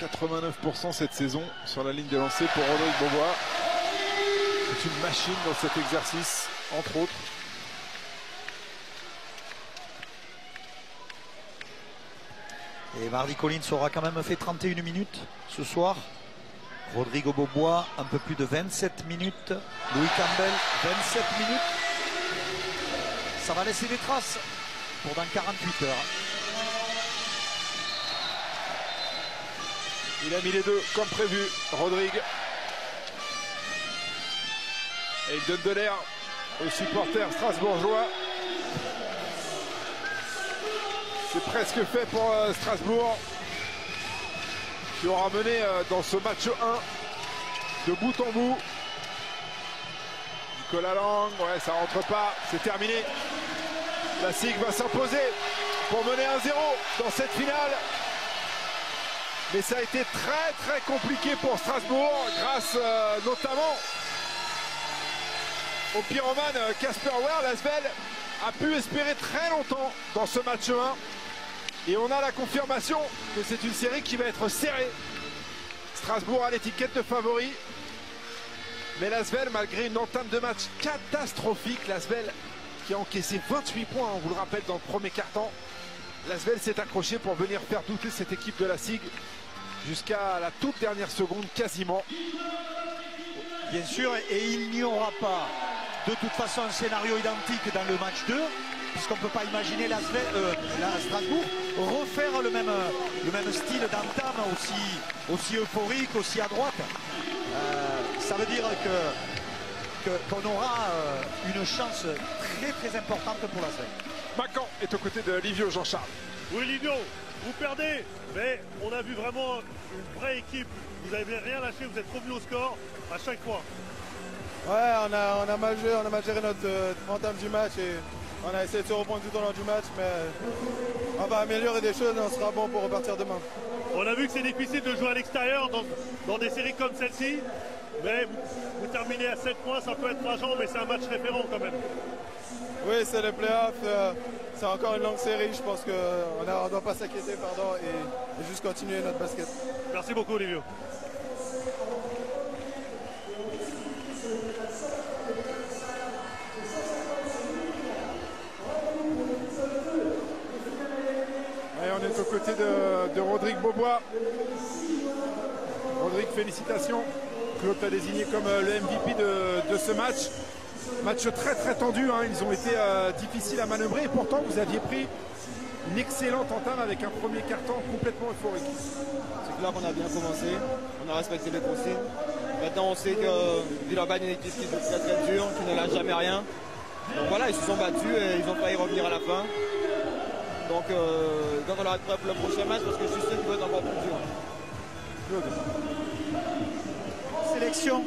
89% cette saison sur la ligne de lancer pour Rodrigue Beaubois. C'est une machine dans cet exercice, entre autres. Et Mardi Collins aura quand même fait 31 minutes ce soir. Rodrigo Bobois, un peu plus de 27 minutes. Louis Campbell, 27 minutes. Ça va laisser des traces pour dans 48 heures. Il a mis les deux comme prévu, Rodrigue. Et il donne de l'air aux supporters strasbourgeois. C'est presque fait pour euh, Strasbourg qui aura mené euh, dans ce match 1 de bout en bout. Nicolas Lang, ouais, ça rentre pas, c'est terminé. La SIG va s'imposer pour mener 1-0 dans cette finale. Mais ça a été très très compliqué pour Strasbourg, grâce euh, notamment au pyromane euh, Casper Ware. Lasvel a pu espérer très longtemps dans ce match 1. Et on a la confirmation que c'est une série qui va être serrée. Strasbourg a l'étiquette de favori. Mais Lasvel, malgré une entame de match catastrophique, Lasvel qui a encaissé 28 points, on vous le rappelle, dans le premier quart-temps. Lasvel s'est accroché pour venir faire douter cette équipe de la SIG jusqu'à la toute dernière seconde quasiment. Bien sûr, et il n'y aura pas de toute façon un scénario identique dans le match 2, puisqu'on ne peut pas imaginer la, euh, la Strasbourg refaire le même, le même style d'entame aussi, aussi euphorique, aussi à droite. Euh, ça veut dire que qu'on aura euh, une chance très très importante pour la SVEL. Macan est aux côtés de Livio Jean-Charles. Oui, Livio, vous perdez, mais on a vu vraiment une vraie équipe. Vous n'avez rien lâché, vous êtes revenu au score à chaque fois. Ouais, on a, on a mal joué, on a mal géré notre euh, entame du match et on a essayé de se reprendre tout au long du match, mais on va améliorer des choses et on sera bon pour repartir demain. On a vu que c'est difficile de jouer à l'extérieur dans, dans des séries comme celle-ci, mais vous, vous terminez à 7 points, ça peut être rageant, mais c'est un match référent quand même. Oui, c'est les playoffs, euh, c'est encore une longue série, je pense qu'on ne doit pas s'inquiéter pardon, et, et juste continuer notre basket. Merci beaucoup, Olivio. Et on est aux côtés de, de Rodrigue Beaubois. Rodrigue, félicitations. Claude t'a désigné comme euh, le MVP de, de ce match. Match très très tendu, hein. ils ont été euh, difficiles à manœuvrer et pourtant vous aviez pris une excellente entame avec un premier carton complètement euphorique. C'est clair qu'on a bien commencé, on a respecté les consignes. Maintenant on sait que Villeurbanne est une équipe qui très très dure, qui ne lâche jamais rien. Donc voilà, ils se sont battus et ils ont failli revenir à la fin. Donc euh, quand on être prêt pour le prochain match, parce que je suis sûr qu'il va être encore plus dur. Sélection,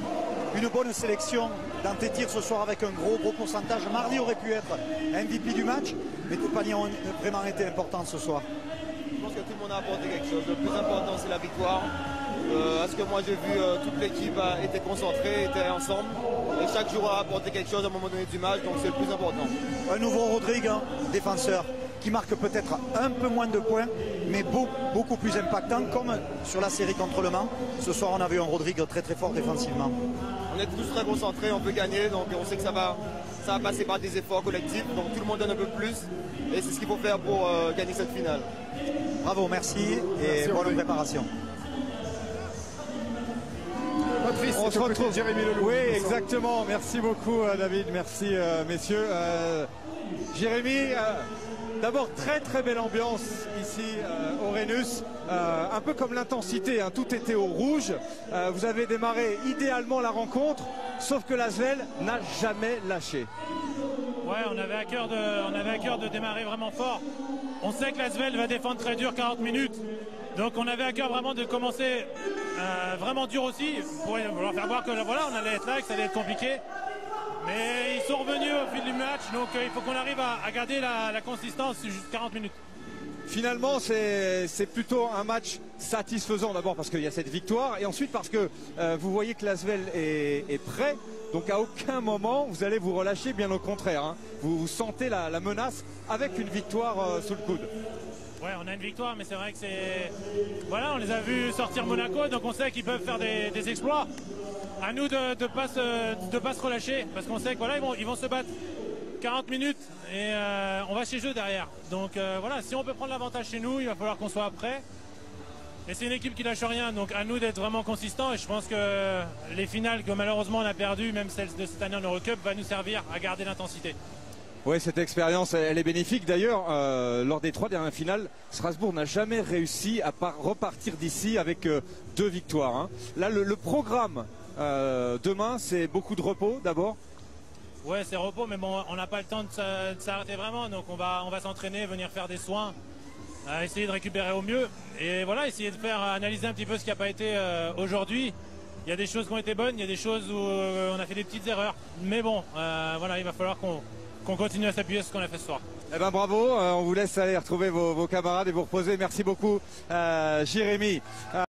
une bonne sélection dans tes tirs ce soir avec un gros gros pourcentage. Mardi aurait pu être MVP du match, mais tes paniers ont vraiment été importants ce soir. Je pense que tout le monde a apporté quelque chose. Le plus important, c'est la victoire. Euh, à ce que moi j'ai vu, euh, toute l'équipe été concentrée, était ensemble. Et chaque joueur a apporté quelque chose à un moment donné du match, donc c'est le plus important. Un nouveau Rodrigue, hein, défenseur, qui marque peut-être un peu moins de points, mais beau- beaucoup plus impactant, comme sur la série contre Le Mans. Ce soir, on a vu un Rodrigue très très fort défensivement. On est tous très concentrés, on peut gagner, donc on sait que ça va, ça va passer par des efforts collectifs. Donc tout le monde donne un peu plus. Et c'est ce qu'il faut faire pour euh, gagner cette finale. Bravo, merci et Merci, bonne préparation. Patrice, On se retrouve. Jérémy Leloup. Oui, exactement. Merci beaucoup, euh, David. Merci, euh, messieurs. Euh, Jérémy, euh, D'abord, très très belle ambiance ici euh, au Rhenus. Euh, un peu comme l'intensité, hein, tout était au rouge. Euh, vous avez démarré idéalement la rencontre, sauf que l'Asvel n'a jamais lâché. Ouais, on avait, à cœur de, cœur de démarrer vraiment fort. On sait que l'Asvel va défendre très dur 40 minutes. Donc on avait à cœur vraiment de commencer vraiment dur aussi pour leur faire voir que voilà, on allait être là, que ça allait être compliqué. Mais ils sont revenus au fil du match, donc euh, il faut qu'on arrive à, garder la, consistance jusqu'à 40 minutes. Finalement, c'est plutôt un match satisfaisant d'abord parce qu'il y a cette victoire et ensuite parce que euh, vous voyez que l'Asvel est, est prêt. Donc à aucun moment vous allez vous relâcher, bien au contraire. hein. Vous, vous sentez la, la menace avec une victoire euh, sous le coude. Ouais, on a une victoire, mais c'est vrai que c'est. Voilà, on les a vus sortir Monaco, donc on sait qu'ils peuvent faire des, exploits. À nous de ne pas, se- relâcher, parce qu'on sait que voilà, vont se battre 40 minutes et euh, on va chez eux derrière. Donc euh, voilà, si on peut prendre l'avantage chez nous, il va falloir qu'on soit prêt. Et c'est une équipe qui lâche rien, donc à nous d'être vraiment consistants. Et je pense que les finales que malheureusement on a perdues, même celles de cette année en Eurocup, va nous servir à garder l'intensité. Oui, cette expérience, elle est bénéfique. D'ailleurs, euh, lors des trois dernières finales, Strasbourg n'a jamais réussi à par- repartir d'ici avec euh, deux victoires. hein. Là, le, programme euh, demain, c'est beaucoup de repos d'abord? Ouais, c'est repos, mais bon, on n'a pas le temps de de s'arrêter vraiment, donc on va, on va s'entraîner, venir faire des soins, essayer de récupérer au mieux, et voilà, essayer de faire analyser un petit peu ce qui n'a pas été aujourd'hui. Il y a des choses qui ont été bonnes, il y a des choses où on a fait des petites erreurs, mais bon, voilà, il va falloir qu'on qu'on continue à s'appuyer sur ce qu'on a fait ce soir. Eh ben bravo, euh, on vous laisse aller retrouver vos, vos camarades et vous reposer. Merci beaucoup, euh, Jérémy. Euh,